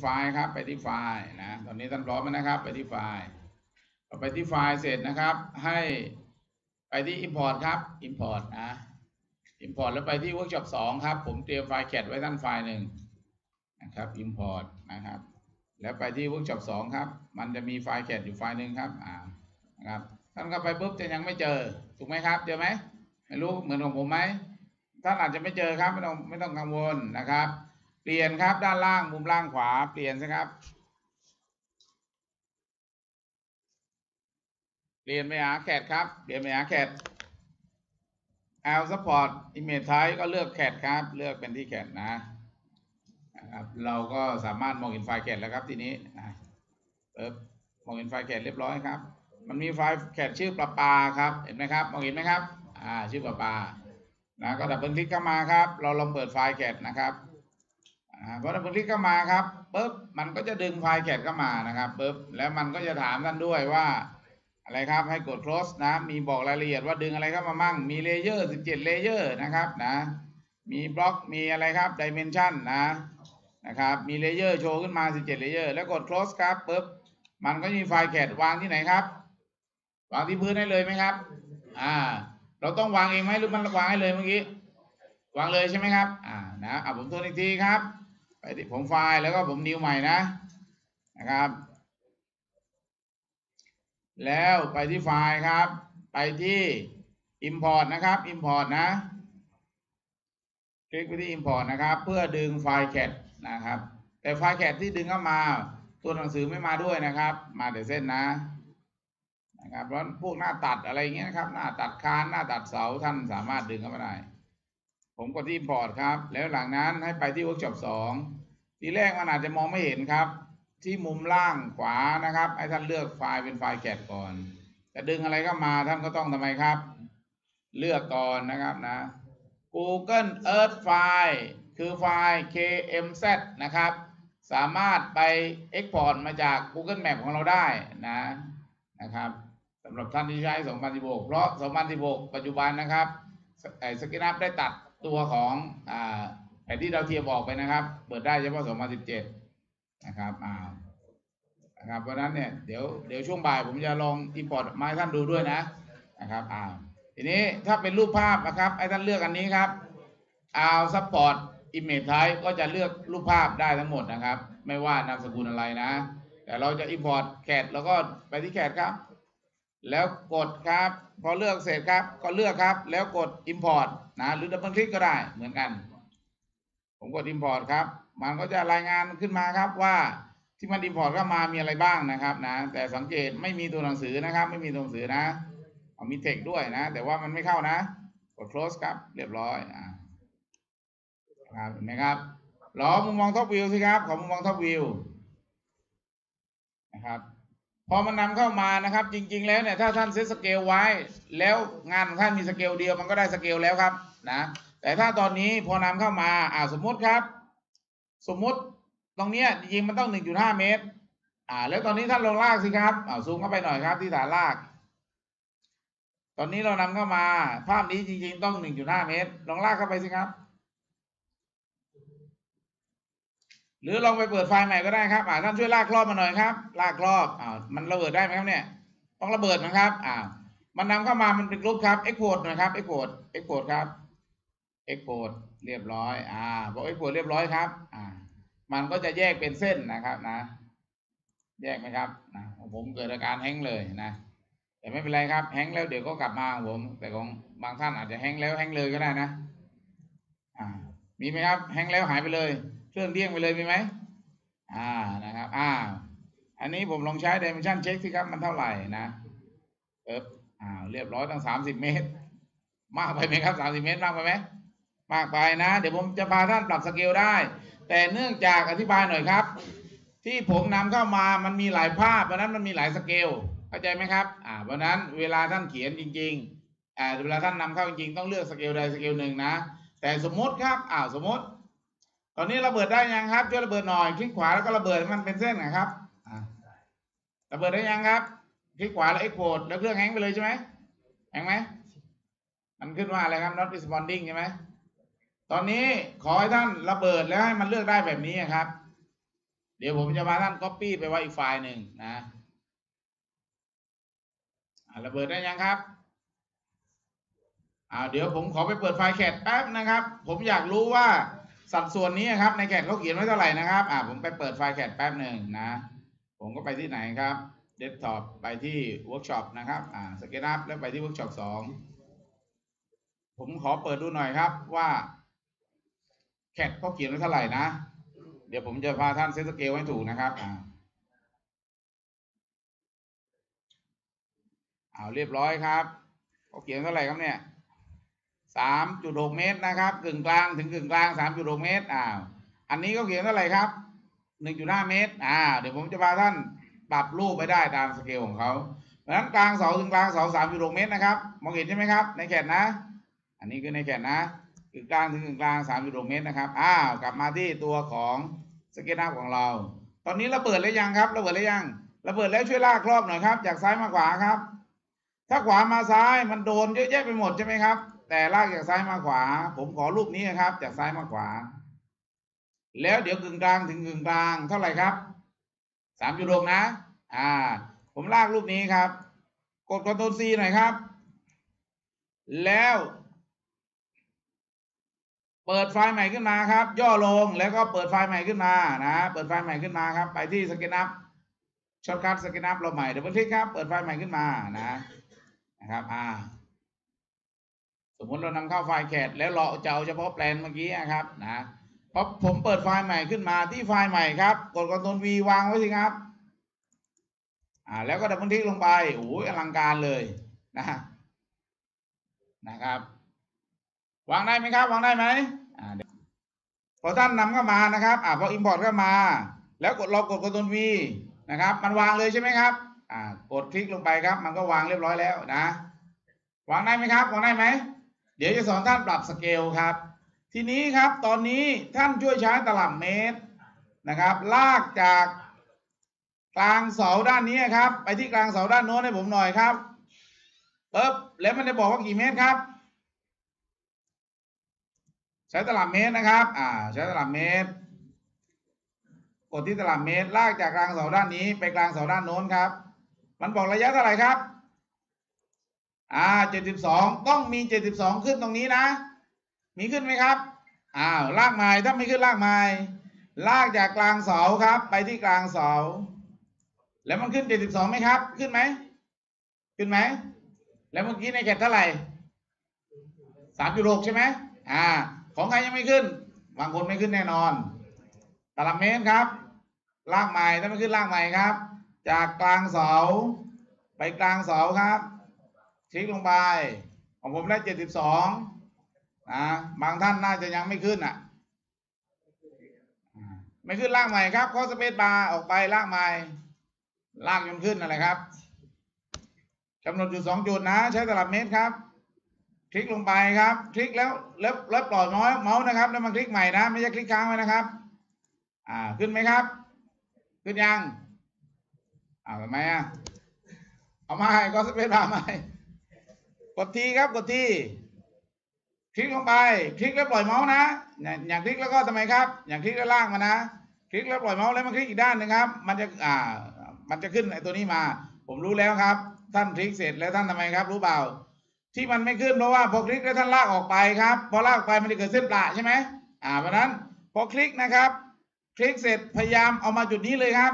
ไฟล์ครับ ไปที่ไฟล์นะตอนนี้ท่านพร้อมแล้วนะครับ ไปที่ไฟล์พอไปที่ไฟล์เสร็จนะครับ ให้ไปที่ import ครับ import นะ import แล้วไปที่ workshop 2ครับ ผมเตรียมไฟล์ CAD ไว้ท่านไฟล์หนึ่งนะครับ import นะครับ แล้วไปที่ workshop 2ครับ มันจะมีไฟล์ CAD อยู่ไฟล์หนึ่งครับอ่านะครับท่านเข้าไปปุ๊บจะยังไม่เจอถูกไหมครับ เจอไหมไม่รู้เหมือนของผมไหมท่านอาจจะไม่เจอครับไม่ต้องไม่ต้องกังวลนะครับ เปลี่ยนครับด้านล่างมุมล่างขวาเปลี่ยนสิครับ เปลี่ยนไปหาแคดครับ เปลี่ยนไปหาแคด L support image type ก็เลือกแคดครับ เลือกเป็นที่แคดนะนะครับเราก็สามารถมองเห็นไฟล์แคดแล้วครับทีนี้นะปึ๊บมองเห็นไฟล์แคดเรียบร้อยครับ มันมีไฟล์แคดชื่อประปาครับเห็นไหมครับมองเห็นไหมครับอ่าชื่อประปานะก็ double click เข้ามาครับ เราลองเปิดไฟล์ CAD นะครับ พอ double click เข้ามาครับปุ๊บมันก็จะดึงไฟล์ CAD เข้ามานะครับปุ๊บแล้วมันก็จะถามท่านด้วยว่าอะไรครับให้กด close นะมีบอกรายละเอียดว่าดึงอะไรเข้ามามั่งมี layer 17 layer นะครับนะมีบล็อกมีอะไรครับ dimension นะนะครับมี layer โชว์ขึ้นมา 17 layer แล้วกด close ครับปุ๊บมันก็มีไฟล์แคดวางที่ไหนครับ วางที่พื้นได้เลยไหมครับอ่าเราต้องวางเองไหมหรือมันวางให้เลยเมื่อกี้วางเลยใช่ไหมครับอ่านะอะผมทวนอีกทีครับ ไปที่ผมไฟล์แล้วก็ผมนิวใหม่นะนะครับ แล้วไปที่ไฟล์ครับ ไปที่ import นะครับ import นะ คลิกไปที่ import นะครับ เพื่อดึงไฟล์แคดนะครับ แต่ไฟล์แคดที่ดึงเข้ามาตัวหนังสือไม่มาด้วยนะครับ มาแต่เส้นนะนะครับเพราะพวกหน้าตัดอะไรอย่างเงี้ยนะครับ หน้าตัดคานหน้าตัดเสาท่านสามารถดึงเข้ามาได้ ผมกดที่ import ครับ แล้วหลังนั้นให้ไปที่ workshop 2 ทีแรกมันอาจจะมองไม่เห็นครับ ที่มุมล่างขวานะครับให้ท่านเลือกไฟล์เป็นไฟล์แกะก่อน จะดึงอะไรเข้ามาท่านก็ต้องทำไมครับ เลือกก่อนนะครับนะ Google Earth File คือไฟล์ KMZ นะครับ สามารถไป Export มาจาก Google Map ของเราได้นะนะครับสำหรับท่านที่ใช้ 2016 เพราะ 2016 ปัจจุบันนะครับไอ้สกินับได้ตัด ตัวของอแผนที่ดาวเทียมออกไปนะครับ เปิดได้เฉพาะ 2017 นะครับอ่านะครับ เพราะนั้นเนี่ยเดี๋ยวเดี๋ยวช่วงบ่ายผมจะลอง import มาให้ท่านดูด้วยนะนะครับอ่าทีนี้ถ้าเป็นรูปภาพนะครับให้ท่านเลือกอันนี้ครับเอา support image type ก็จะเลือกรูปภาพได้ทั้งหมดนะครับ ไม่ว่านามสกุลอะไรนะ แต่เราจะ import แคดแล้วก็ไปที่แคดครับ แล้วกดครับ พอเลือกเสร็จครับ ก็เลือกครับ แล้วกด import นะหรือดับเบิลคลิกก็ได้เหมือนกัน ผมกด import ครับ มันก็จะรายงานขึ้นมาครับว่าที่มัน import เข้ามามีอะไรบ้างนะครับนะ แต่สังเกตไม่มีตัวหนังสือนะครับ ไม่มีตัวหนังสือนะเอามี text ด้วยนะ แต่ว่ามันไม่เข้านะ กด close ครับ เรียบร้อยอ่าครับเห็นไหมครับขอมุมมอง top view สิครับ ขอมุมมอง top view นะครับ พอมันนำเข้ามานะครับ จริง ๆ แล้วเนี่ยถ้าท่าน set scale ไว้ แล้วงานของท่านมีสเกลเดียวมันก็ได้สเกลแล้วครับนะแต่ถ้าตอนนี้พอนำเข้ามาอ่าสมมุติครับ สมมุติตรงเนี้ยจริงๆมันต้อง1.5เมตร อ่า แล้วตอนนี้ท่านลงลากสิครับอ่าซูมเข้าไปหน่อยครับที่ฐานลาก ตอนนี้เรานำเข้ามา ภาพนี้จริง ๆ ต้อง1.5เมตร ลองลากเข้าไปสิครับ หรือลองไปเปิดไฟล์ใหม่ก็ได้ครับอ่าท่านช่วยลากรอบมาหน่อยครับ ลากรอบอ่ามันระเบิดได้ไหมครับเนี่ย ต้องระเบิดนะครับอ่ามันนำเข้ามามันเป็นกรุ๊ปครับ export หน่อยครับ export export ครับ export เรียบร้อยอ่าพอ export เรียบร้อยครับอ่ามันก็จะแยกเป็นเส้นนะครับนะ แยกไหมครับนะผมเกิดอาการแห้งเลยนะแต่ไม่เป็นไรครับแห้งแล้วเดี๋ยวก็กลับมาของผม แต่ของบางท่านอาจจะแห้งแล้วแห้งเลยก็ได้นะ อ่า มีไหมครับแห้งแล้วหายไปเลย เครื่องเดี้ยงไปเลยมีไหมอ่านะครับอ่าอันนี้ผมลองใช้ dimension check สิครับมันเท่าไหร่นะเอบอ่าเรียบร้อยตั้งสามสิบเมตร มากไปไหมครับสามสิบเมตรมากไปไหมมากไปนะ เดี๋ยวผมจะพาท่านปรับสเกลได้ แต่เนื่องจากอธิบายหน่อยครับ ที่ผมนำเข้ามามันมีหลายภาพเพราะนั้นมันมีหลายสเกลเข้าใจไหมครับอ่าเพราะนั้นเวลาท่านเขียนจริงๆอ่าเวลาท่านนำเข้าจริงๆต้องเลือกสเกลใดสเกลหนึ่งนะ แต่สมมติครับอ่าสมมติ ตอนนี้ระเบิดได้ยังครับช่วยระเบิดหน่อยคลิกขวาแล้วก็ระเบิดให้มันเป็นเส้นนะครับระเบิดได้ยังครับคลิกขวาแล้ว export แล้วเครื่องแฮงไปเลยใช่ไหมแฮงไหมมันขึ้นว่าอะไรครับ not responding ใช่ไหมตอนนี้ขอให้ท่านระเบิดแล้วให้มันเลือกได้แบบนี้ครับ เดี๋ยวผมจะมาท่าน copy ไปไว้อีกไฟล์หนึ่งนะระเบิดได้ยังครับอ่าเดี๋ยวผมขอไปเปิดไฟล์แคทแป๊บนะครับ ผมอยากรู้ว่า สัดส่วนนี้ครับ ในแคทเขาเขียนไว้เท่าไหร่นะครับ อ่าผมไปเปิดไฟล์แคทแป๊บหนึ่งนะ ผมก็ไปที่ไหนครับเดสก์ท็อปไปที่เวิร์กช็อปนะครับ อ่า SketchUp แล้วไปที่เวิร์กช็อปสองผมขอเปิดดูหน่อยครับว่า CAD เขาเขียนไว้เท่าไหร่นะ เดี๋ยวผมจะพาท่าน set scale ให้ถูกนะครับ อ่าเอาเรียบร้อยครับเขาเขียนเท่าไหร่ครับเนี่ย สามจุดหกเมตรนะครับกึ่งกลางถึงกึ่งกลางสามจุดหกเมตรอ้าวอันนี้เขาเขียนเท่าไหร่ครับหนึ่งจุดห้าเมตรอ่าเดี๋ยวผมจะพาท่านปรับรูปไปได้ตามสเกลของเขาเพราะฉะนั้นกลางเสาถึงกลางเสาสามจุดหกเมตรนะครับมองเห็นใช่ไหมครับ ในแขนนะ อันนี้คือในแขนนะกึ่งกลางถึงกึ่งกลางสามจุดหกเมตรนะครับอ้าวกลับมาที่ตัวของสเก็ตอัพของเรา ตอนนี้ระเบิดแล้วยังครับระเบิดแล้วยังระเบิดแล้วช่วยลากครอบหน่อยครับ จากซ้ายมาขวาครับ ถ้าขวามาซ้ายมันโดนเยอะแยะไปหมดใช่ไหมครับ แต่ลากจากซ้ายมาขวา ผมขอรูปนี้นะครับ จากซ้ายมาขวา แล้วเดี๋ยวกึ่งกลางถึงกึ่งกลางเท่าไหร่ครับสามจุดหกนะ อ่า ผมลากรูปนี้ครับ กด Ctrl C หน่อยครับ แล้ว เปิดไฟล์ใหม่ขึ้นมาครับ ย่อลงแล้วก็เปิดไฟล์ใหม่ขึ้นมานะ เปิดไฟล์ใหม่ขึ้นมาครับ ไปที่สเก t อัพช็อตคัทสเก t อัพเราใหม่เดี๋ยวบันทึกครับ เปิดไฟล์ใหม่ขึ้นมานะนะครับ อ่า สมมติเรานำเข้าไฟล์แคดแล้วเราจะเอาเฉพาะแปลนเมื่อกี้นะครับนะพอผมเปิดไฟล์ใหม่ขึ้นมาที่ไฟล์ใหม่ครับ กด Ctrl V วางไว้สิครับอ่าแล้วก็ดับเบิลคลิกลงไปโอ้ยอลังการเลยนะนะครับ วางได้ไหมครับ วางได้ไหมอ่าพอท่านนำเข้ามานะครับอ่าพอ import เข้ามา แล้วกดเรากด Ctrl V นะครับ มันวางเลยใช่ไหมครับอ่ากดคลิกลงไปครับ มันก็วางเรียบร้อยแล้วนะ วางได้ไหมครับ วางได้ไหม เดี๋ยวจะสอนท่านปรับสเกลครับ ทีนี้ครับตอนนี้ท่านช่วยใช้ตลับเมตรนะครับ ลากจากกลางเสาด้านนี้ครับ ไปที่กลางเสาด้านโน้นให้ผมหน่อยครับปึ๊บแล้วมันจะบอกว่ากี่เมตรครับ ใช้ตลับเมตรนะครับ อ่า ใช้ตลับเมตร กดที่ตลับเมตร ลากจากกลางเสาด้านนี้ ไปกลางเสาด้านโน้นครับ มันบอกระยะเท่าไหร่ครับ อ่าเจ็ดสิบสองต้องมีเจ็ดสิบสองขึ้นตรงนี้นะ มีขึ้นไหมครับอ้าวลากไม้ถ้าไม่ขึ้นลากไม้ลากจากกลางเสาครับ ไปที่กลางเสา แล้วมันขึ้นเจ็ดสิบสองไหมครับ ขึ้นไหมขึ้นไหมแล้วเมื่อกี้ในแคทเท่าไหร่สามจุดหกใช่ไหมอ่า ของใครยังไม่ขึ้น บางคนไม่ขึ้นแน่นอนตลับเมตรครับ ลากไม้ถ้าไม่ขึ้นลากไม้ครับ จากกลางเสา ไปกลางเสาครับ คลิกลงไป ของผมได้เจ็ดสิบสองนะบางท่านน่าจะยังไม่ขึ้นอะ ไม่ขึ้นลากใหม่ครับข้อสเปซบาร์ออกไปลากใหม่ลากจนขึ้นอะไรครับกำหนดจุดสองจุดนะ ใช้ตลับเมตรครับ คลิกลงไปครับ คลิกแล้วแล้วแล้วปล่อยเมาส์เมาส์นะครับ แล้วมาคลิกใหม่นะ ไม่ใช่คลิกค้างไว้นะครับ อ่าขึ้นไหมครับ ขึ้นยังอ้าวทำไมอะเอามาให้ก็สเปซบาร์ใหม่ กดทีครับกดทีคลิกลงไป คลิกแล้วปล่อยเมาส์นะ อย่างคลิกแล้วก็ทำไมครับ อย่างคลิกแล้วลากมานะ คลิกแล้วปล่อยเมาส์แล้วมาคลิกอีกด้านหนึงครับ มันจะอ่า มันจะขึ้นไอ้ตัวนี้มา ผมรู้แล้วครับ ท่านคลิกเสร็จแล้วท่านทำไมครับ รู้เปล่า ที่มันไม่ขึ้นเพราะว่าพอคลิกแล้วท่านลากออกไปครับ พอลากไปมันจะเกิดเส้นประใช่ไหมอ่าเพราะนั้นพอคลิกนะครับ คลิกเสร็จพยายามเอามาจุดนี้เลยครับ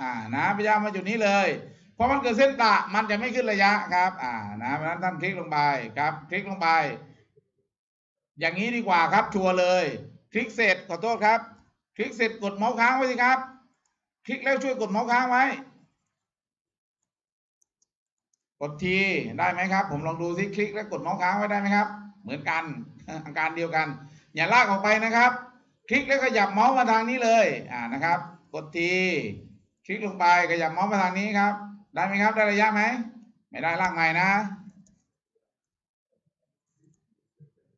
อ่านะพยายามมาจุดนี้เลย พราะมันเกิดเส้นประมันจะไม่ขึ้นระยะครับ อ่านะเพราะฉะนั้นท่านคลิกลงไปครับ คลิกลงไป อย่างนี้ดีกว่าครับ ชัวร์เลย คลิกเสร็จขอโทษครับ คลิกเสร็จกดเมาส์ค้างไว้สิครับ คลิกแล้วช่วยกดเมาส์ค้างไว้ กดทีได้ไหมครับ ผมลองดูซิคลิกแล้วกดเมาส์ค้างไว้ได้ไหมครับ เหมือนกันอาการเดียวกัน อย่าลากออกไปนะครับ คลิกแล้วขยับเมาส์มาทางนี้เลย อ่านะครับ กดที คลิกลงไปขยับเมาส์มาทางนี้ครับ ได้ไหมครับ ได้ระยะไหม ไม่ได้ลากใหม่นะ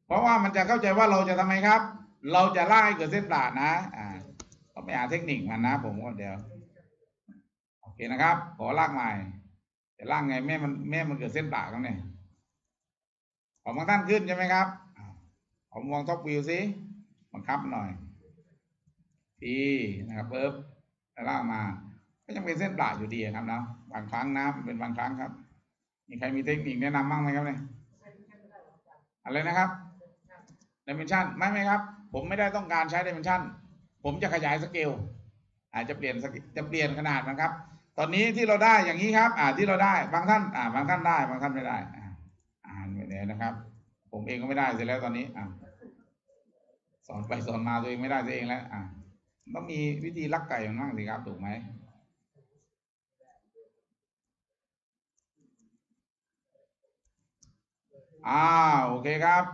เพราะว่ามันจะเข้าใจว่าเราจะทำไมครับ เราจะลากให้เกิดเส้นปราดนะ อ่าต้องไปหาเทคนิคมันนะ ผมก็เดี๋ยว โอเคนะครับ ขอลากใหม่จะลากไงแม่มันแม่มันเกิดเส้นปราดกันเนี่ยของบางท่านขึ้นใช่ไหมครับผมมองท็อปวิวสิบังคับหน่อยทีนะครับเบิบไปลากมา ก็ยังเป็นเส้นปลาอยู่ดีครับเนาะ บางครั้งนะเป็นบางครั้งครับ มีใครมีเทคนิคแนะนำบ้างไหมครับเนี่ยอะไรนะครับดิเมนชันไม่ไม่ครับ ผมไม่ได้ต้องการใช้ดิเมนชันผมจะขยายสเกลอาจจะเปลี่ยนจะเปลี่ยนขนาดมันครับ ตอนนี้ที่เราได้อย่างนี้ครับอ่าที่เราได้บางท่านอ่าบางท่านได้บางท่านไม่ได้อ่าอ่านไปเลยนะครับ ผมเองก็ไม่ได้เสร็จแล้วตอนนี้อ่าสอนไปสอนมาตัวเองไม่ได้ตัวเองแล้วอ่าต้องมีวิธีลักไก่มันบ้างสิครับถูกไหม อ่าโอเคครับ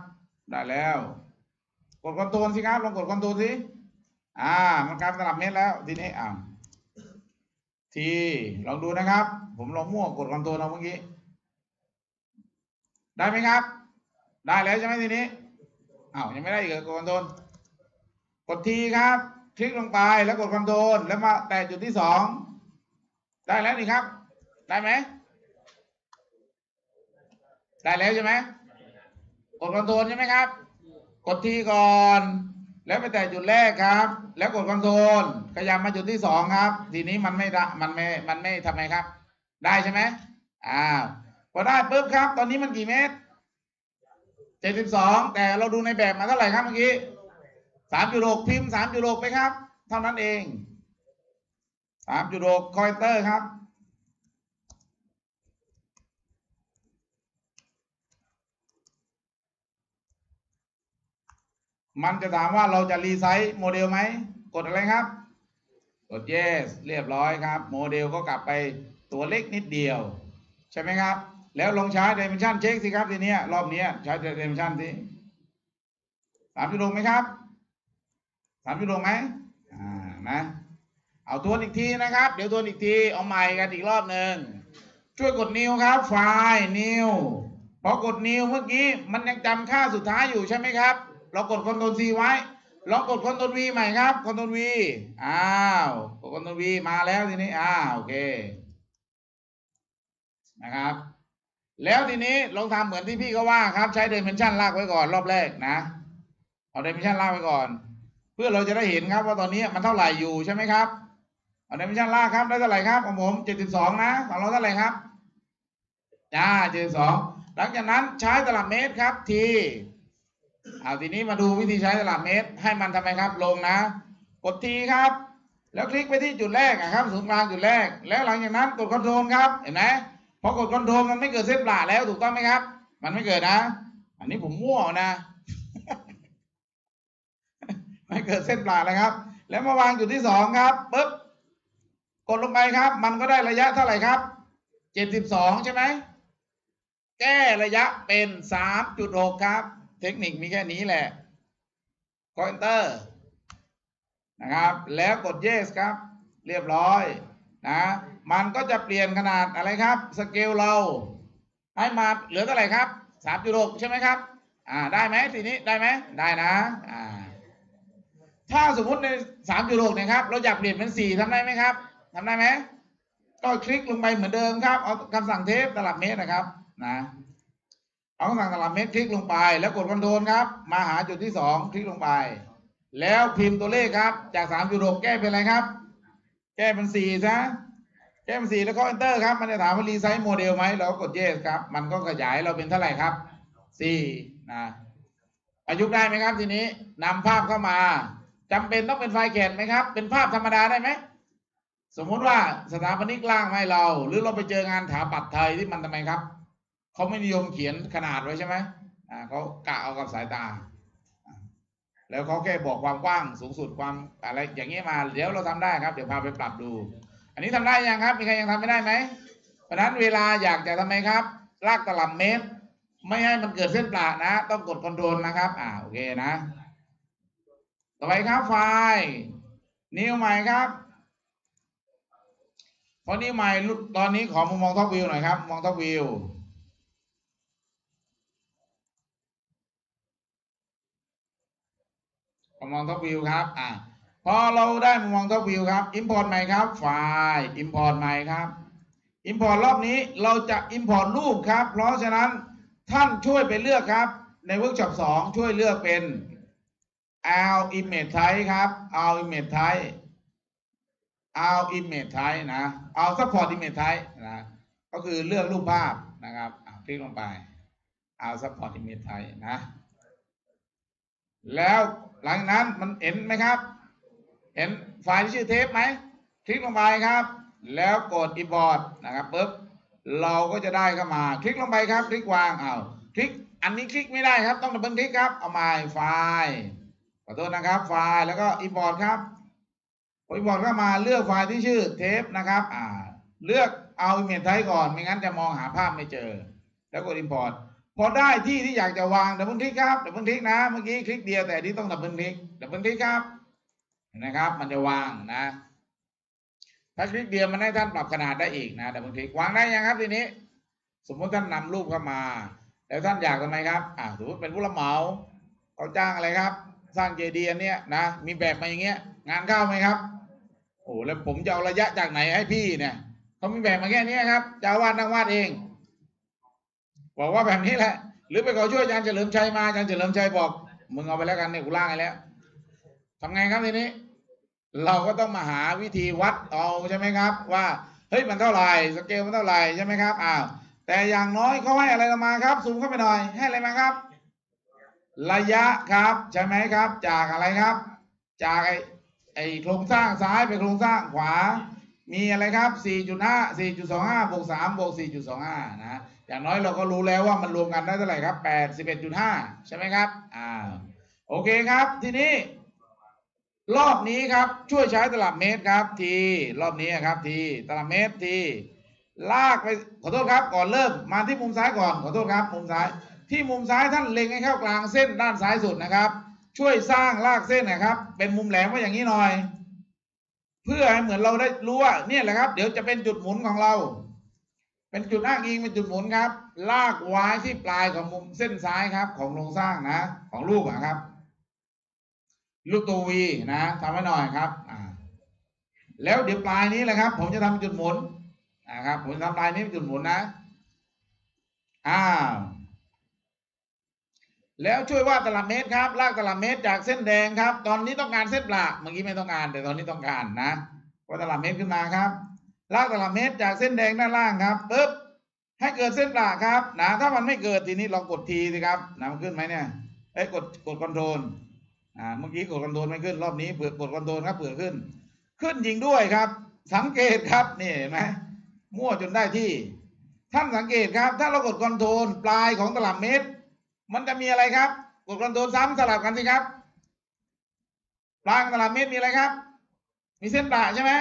ได้แล้ว กด control สิครับลองกด control สิอ่า มันกลายเป็นตลับเมตรแล้วทีนี้อ่า T ลองดูนะครับ ผมลองมั่วกด control เอาเมื่อกี้ได้ไหมครับ ได้แล้วใช่ไหมทีนี้อ้าวยังไม่ได้อีกเหรอกด control กด T ครับ คลิกลงไปแล้วกด control แล้วมาแตะจุดที่สองได้แล้วนี่ครับ ได้ไหมได้แล้วใช่ไหม กด control ใช่ไหมครับ กด T ก่อน แล้วไปแตะจุดแรกครับ แล้วกด control ขยับมาจุดที่สองครับ ทีนี้มันไม่ได้มันไม่มันไม่ทำไงครับ ได้ใช่ไหมอ้าวพอได้ปุ๊บครับ ตอนนี้มันกี่เมตรเจ็ดสิบสองแต่เราดูในแบบมาเท่าไหร่ครับเมื่อกี้สามจุดหกพิมพ์สามจุดหกไปครับ เท่านั้นเองสามจุดหก enter ครับ มันจะถามว่าเราจะ resize model ไหม กดอะไรครับ กด yes เรียบร้อยครับ โมเดลก็กลับไปตัวเล็กนิดเดียว ใช่ไหมครับ แล้วลองใช้ dimension เช็คสิครับทีนี้รอบนี้ใช้ dimension สิสามจุดลงไหมครับสามจุดลงไหมอ่านะเอาทวนอีกทีนะครับ เดี๋ยวทวนอีกทีเอาใหม่กันอีกรอบหนึ่งช่วยกดนิวครับไฟล์นิวพอกดนิวเมื่อกี้มันยังจำค่าสุดท้ายอยู่ใช่ไหมครับ เรากด control C ไว้ลองกด control V ใหม่ครับ control V อ้าวกด control V มาแล้วทีนี้อ้าวโอเคนะครับ แล้วทีนี้ลองทำเหมือนที่พี่ก็ว่าครับใช้ dimension ลากไว้ก่อนรอบแรกนะเอา dimension ลากไว้ก่อน เพื่อเราจะได้เห็นครับว่าตอนนี้มันเท่าไหร่อยู่ใช่ไหมครับเอาเด m เมนชันลากครับได้เท่าไหร่ครับของผมเจ็ดสิบสองนะของเราเท่าไหร่ครับจ้าเจ็ดสิบสองหลังจากนั้นใช้ตลับเมตรครับ T เอาทีนี้มาดูวิธีใช้ตลับเมตร ให้มันทำไมครับ ลงนะ กด T ครับ แล้วคลิกไปที่จุดแรกครับศูนย์กลางจุดแรก แล้วหลังจากนั้นกด control ครับ เห็นไหมพอกด control มันไม่เกิดเส้นประแล้วถูกต้องไหมครับ มันไม่เกิดนะ อันนี้ผมมั่วนะไม่เกิดเส้นประเลยครับ แล้วมาวางจุดที่สองครับปุ๊บกดลงไปครับ มันก็ได้ระยะเท่าไหร่ครับเจ็ดสิบสองใช่ไหมแก้ระยะเป็นสามจุดหกครับ ทคนิคมีแค่นี้แหละคอยเตอร์นะครับ แล้วกด yes ครับ เรียบร้อยนะ มันก็จะเปลี่ยนขนาดอะไรครับสเกลเรา ให้มาเหลือเท่าไหร่ครับสามจุดหกใช่ไหมครับ อ่า ได้ไหมทีนี้ได้ไหมได้นะ อ่า ถ้าสมมุติในสามจุดหกเนี่ยครับ เราอยากเปลี่ยนเป็นสี่ทำได้ไหมครับทำได้ไหมก็คลิกลงไปเหมือนเดิมครับ เอาคำสั่งเทปตลับเมตรนะครับ นะ เอาคำสั่งตลับเมตรคลิกลงไป แล้วกด control ครับ มาหาจุดที่สองคลิกลงไป แล้วพิมพ์ตัวเลขครับ จากสามจุดหกแก้เป็นอะไรครับ แก้เป็นสี่ซะแก้เป็นสี่แล้วก็ enter ครับ มันจะถามว่า resize โมเดลไหมเราก็กด yes ครับ มันก็ขยายเราเป็นเท่าไหร่ครับสี่นะประยุกต์ได้ไหมครับทีนี้นำภาพเข้ามาจำเป็นต้องเป็นไฟล์แกนไหมครับ เป็นภาพธรรมดาได้ไหมสมมุติว่าสถาปนิกร่างมาให้เรา หรือเราไปเจองานถาปัดไทยที่มันทำไมครับ เขาไม่นิยมเขียนขนาดไว้ใช่ไหมอ่าเขากะเอากับสายตา แล้วเขาแค่บอกความกว้างสูงสุดความอะไรอย่างนี้มาเดี๋ยวเราทำได้ครับ เดี๋ยวพาไปปรับดู อันนี้ทำได้ยังครับ มีใครยังทำไม่ได้ไหมเพราะนั้นเวลาอยากจะทำไมครับ ลากตลับเมตร ไม่ให้มันเกิดเส้นปลานะ ต้องกดคอนโทรลนะครับ อ่าโอเคนะ ต่อไปครับ file new ใหม่ครับพอ new ใหม่ตอนนี้ขอมุมมอง top view หน่อยครับมอง top view มุมมอง top view ครับอ่าพอเราได้มุมมอง top view ครับ import ใหม่ครับไฟล์ import ใหม่ครับ import รอบนี้เราจะ import รูปครับ เพราะฉะนั้นท่านช่วยไปเลือกครับ ในเวิร์กช็อปสองช่วยเลือกเป็นเอา image type ครับเอา image type เอา image type นะเอา support image type นะก็คือเลือกรูปภาพนะครับคลิกลงไปเอา support image type นะ แล้ว หลังนั้นมันเห็นไหมครับ เห็นไฟล์ที่ชื่อเทปไหมคลิกลงไปครับ แล้วกด import นะครับปุ๊บเราก็จะได้เข้ามา คลิกลงไปครับ คลิกวางเอาคลิกอันนี้คลิกไม่ได้ครับต้อง double click ครับเอามาไฟล์ขอโทษนะครับ ไฟล์แล้วก็ import ครับพอ import เข้ามาเลือกไฟล์ที่ชื่อเทปนะครับอ่าเลือกเอา image type ก่อนไม่งั้นจะมองหาภาพไม่เจอ แล้วกด import พอได้ที่ที่อยากจะวาง double click ครับ double click นะเมื่อกี้คลิกเดียวแต่อันนี้ต้อง double click double click ครับนะครับ มันจะวางนะ ถ้าคลิกเดียวมันให้ท่านปรับขนาดได้อีกนะดับเบิลคลิกวางได้ยังครับทีนี้ สมมติท่านนำรูปเข้ามา แล้วท่านอยากทำไมครับอ่าสมมติเป็นผู้รับเหมาเขาจ้างอะไรครับ สร้างเจดีย์นเนี้ยนะมีแบบมาอย่างเงี้ย งานเข้าไหมครับโอ้แล้วผมจะเอาระยะจากไหนให้พี่เนี่ยเขามีแบบมาแค่นี้ครับจะวาดนั่งวาดเอง บอกว่าแบบนี้แหละ หรือไปขอช่วยอาจารย์เฉลิมชัยมาอาจารย์เฉลิมชัยบอกมึงเอาไปแล้วกันเนี่ยกูล่างให้แล้วทำไงครับทีนี้ เราก็ต้องมาหาวิธีวัดเอาใช่ไหมครับ ว่าเฮ้ยมันเท่าไหร่สเกลมันเท่าไหร่ใช่ไหมครับอ้าวแต่อย่างน้อยเขาให้อะไรเรามาครับซูมเข้าไปหน่อยให้อะไรมาครับ ระยะครับใช่ไหมครับ จากอะไรครับ จากไอไอโครงสร้างซ้ายไปโครงสร้างขวา มีอะไรครับ 4.5 4.25บวก3บวก4.25 นะ อย่างน้อยเราก็รู้แล้วว่ามันรวมกันได้เท่าไหร่ครับ8 11.5ใช่ไหมครับ อ่า โอเคครับ ทีนี้ รอบนี้ครับช่วยใช้ตลับเมตรครับทีรอบนี้ครับทีตลับเมตรทีลากไปขอโทษครับ ก่อนเริ่มมาที่มุมซ้ายก่อนขอโทษครับมุมซ้าย ที่มุมซ้ายท่านเล็งให้เข้ากลางเส้นด้านซ้ายสุดนะครับ ช่วยสร้างลากเส้นนะครับ เป็นมุมแหลมไว้อย่างนี้หน่อย เพื่อให้เหมือนเราได้รู้ว่าเนี่ยแหละครับ เดี๋ยวจะเป็นจุดหมุนของเรา เป็นจุดอ้างอิงเป็นจุดหมุนครับ ลากไว้ที่ปลายของมุมเส้นซ้ายครับ ของโครงสร้างนะ ของรูปอะครับลูกตัววีนะทำไว้หน่อยครับอ่าแล้วเดี๋ยวปลายนี้แหละครับ ผมจะทำจุดหมุนนะครับผมจะทำปลายนี้เป็นจุดหมุนนะอ้าวแล้วช่วยวาดตลับเมตรครับ ลากตลับเมตรจากเส้นแดงครับ ตอนนี้ต้องการเส้นปลาเมื่อกี้ไม่ต้องการ แต่ตอนนี้ต้องการนะวาดตลับเมตรขึ้นมาครับ ลากตลับเมตรจากเส้นแดงด้านล่างครับปึ๊บให้เกิดเส้นประครับนะถ้ามันไม่เกิดทีนี้ลองกดทีสิครับนะมันขึ้นไหมเนี่ยเอ้ยกดกด control อ่าเมื่อกี้กด control ไม่ขึ้นรอบนี้เผื่อกด control ครับเผื่อขึ้น ขึ้นจริงด้วยครับ สังเกตครับนี่เห็นไหมมั่วจนได้ที่ ท่านสังเกตครับ ถ้าเรากด control ปลายของตลับเมตร มันจะมีอะไรครับ กด control ซ้ำสลับกันสิครับปลายตลับเมตรมีอะไรครับ มีเส้นประใช่ไหม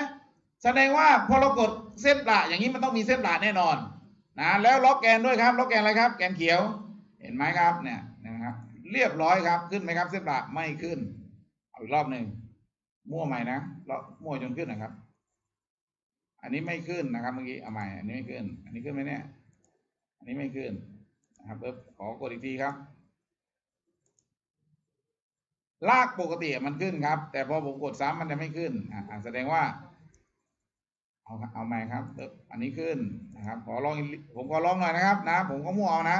แสดงว่าพอเรากดเส้นประอย่างนี้มันต้องมีเส้นประแน่นอนนะแล้วล็อกแกนด้วยครับล็อกแกนอะไรครับ แกนเขียว เห็นไหมครับเนี่ยนะครับเรียบร้อยครับขึ้นไหมครับ เส้นประไม่ขึ้นเอาอีกรอบหนึ่งมั่วใหม่นะเรามั่วจนขึ้นนะครับ อันนี้ไม่ขึ้นนะครับเมื่อกี้เอาใหม่อันนี้ไม่ขึ้น อันนี้ขึ้นไหมเนี่ย อันนี้ไม่ขึ้นนะครับเออขอกดอีกทีครับ ลากปกติมันขึ้นครับ แต่พอผมกดซ้ำมันจะไม่ขึ้นอ่าแสดงว่า เอาเอาใหม่ครับเอออันนี้ขึ้นนะครับ ขอลองผมขอลองหน่อยนะครับ นะ ผมก็มั่วเอานะ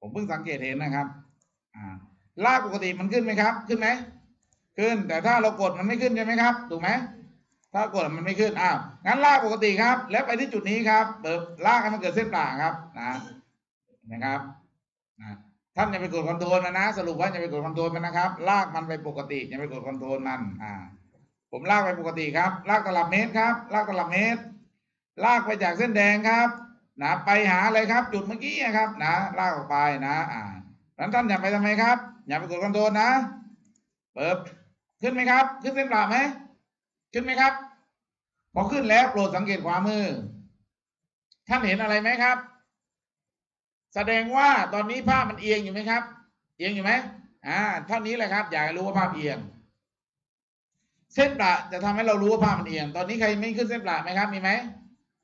ผมเพิ่งสังเกตเห็นนะครับ อ่าลากปกติมันขึ้นไหมครับ ขึ้นไหมขึ้น แต่ถ้าเรากดมันไม่ขึ้นใช่ไหมครับ ถูกไหมถ้ากดมันไม่ขึ้นอ้าวงั้นลากปกติครับ แล้วไปที่จุดนี้ครับเปิดลากให้มันเกิดเส้นปลาครับ นะนะครับนะท่านอย่าไปกด control มันนะ สรุปว่าอย่าไปกด control มันนะครับ ลากมันไปปกติอย่าไปกด control มัน อ่า ผมลากไปปกติครับ ลากตลับเมตรครับ ลากตลับเมตร ลากไปจากเส้นแดงครับนะไปหาอะไรครับ จุดเมื่อกี้นะครับ นะลากออกไปนะอ่านั้นท่านอย่าไปทำไมครับ อย่าไปกด control นะเปิดขึ้นไหมครับ ขึ้นเส้นประไหมขึ้นไหมครับ พอขึ้นแล้วโปรดสังเกตขวามือ ท่านเห็นอะไรไหมครับ แสดงว่าตอนนี้ภาพมันเอียงอยู่ไหมครับ เอียงอยู่ไหมอ่าเท่านี้แหละครับ อยากรู้ว่าภาพเอียง เส้นประจะทำให้เรารู้ว่าภาพมันเอียง ตอนนี้ใครไม่ขึ้นเส้นประไหมครับ มีไหม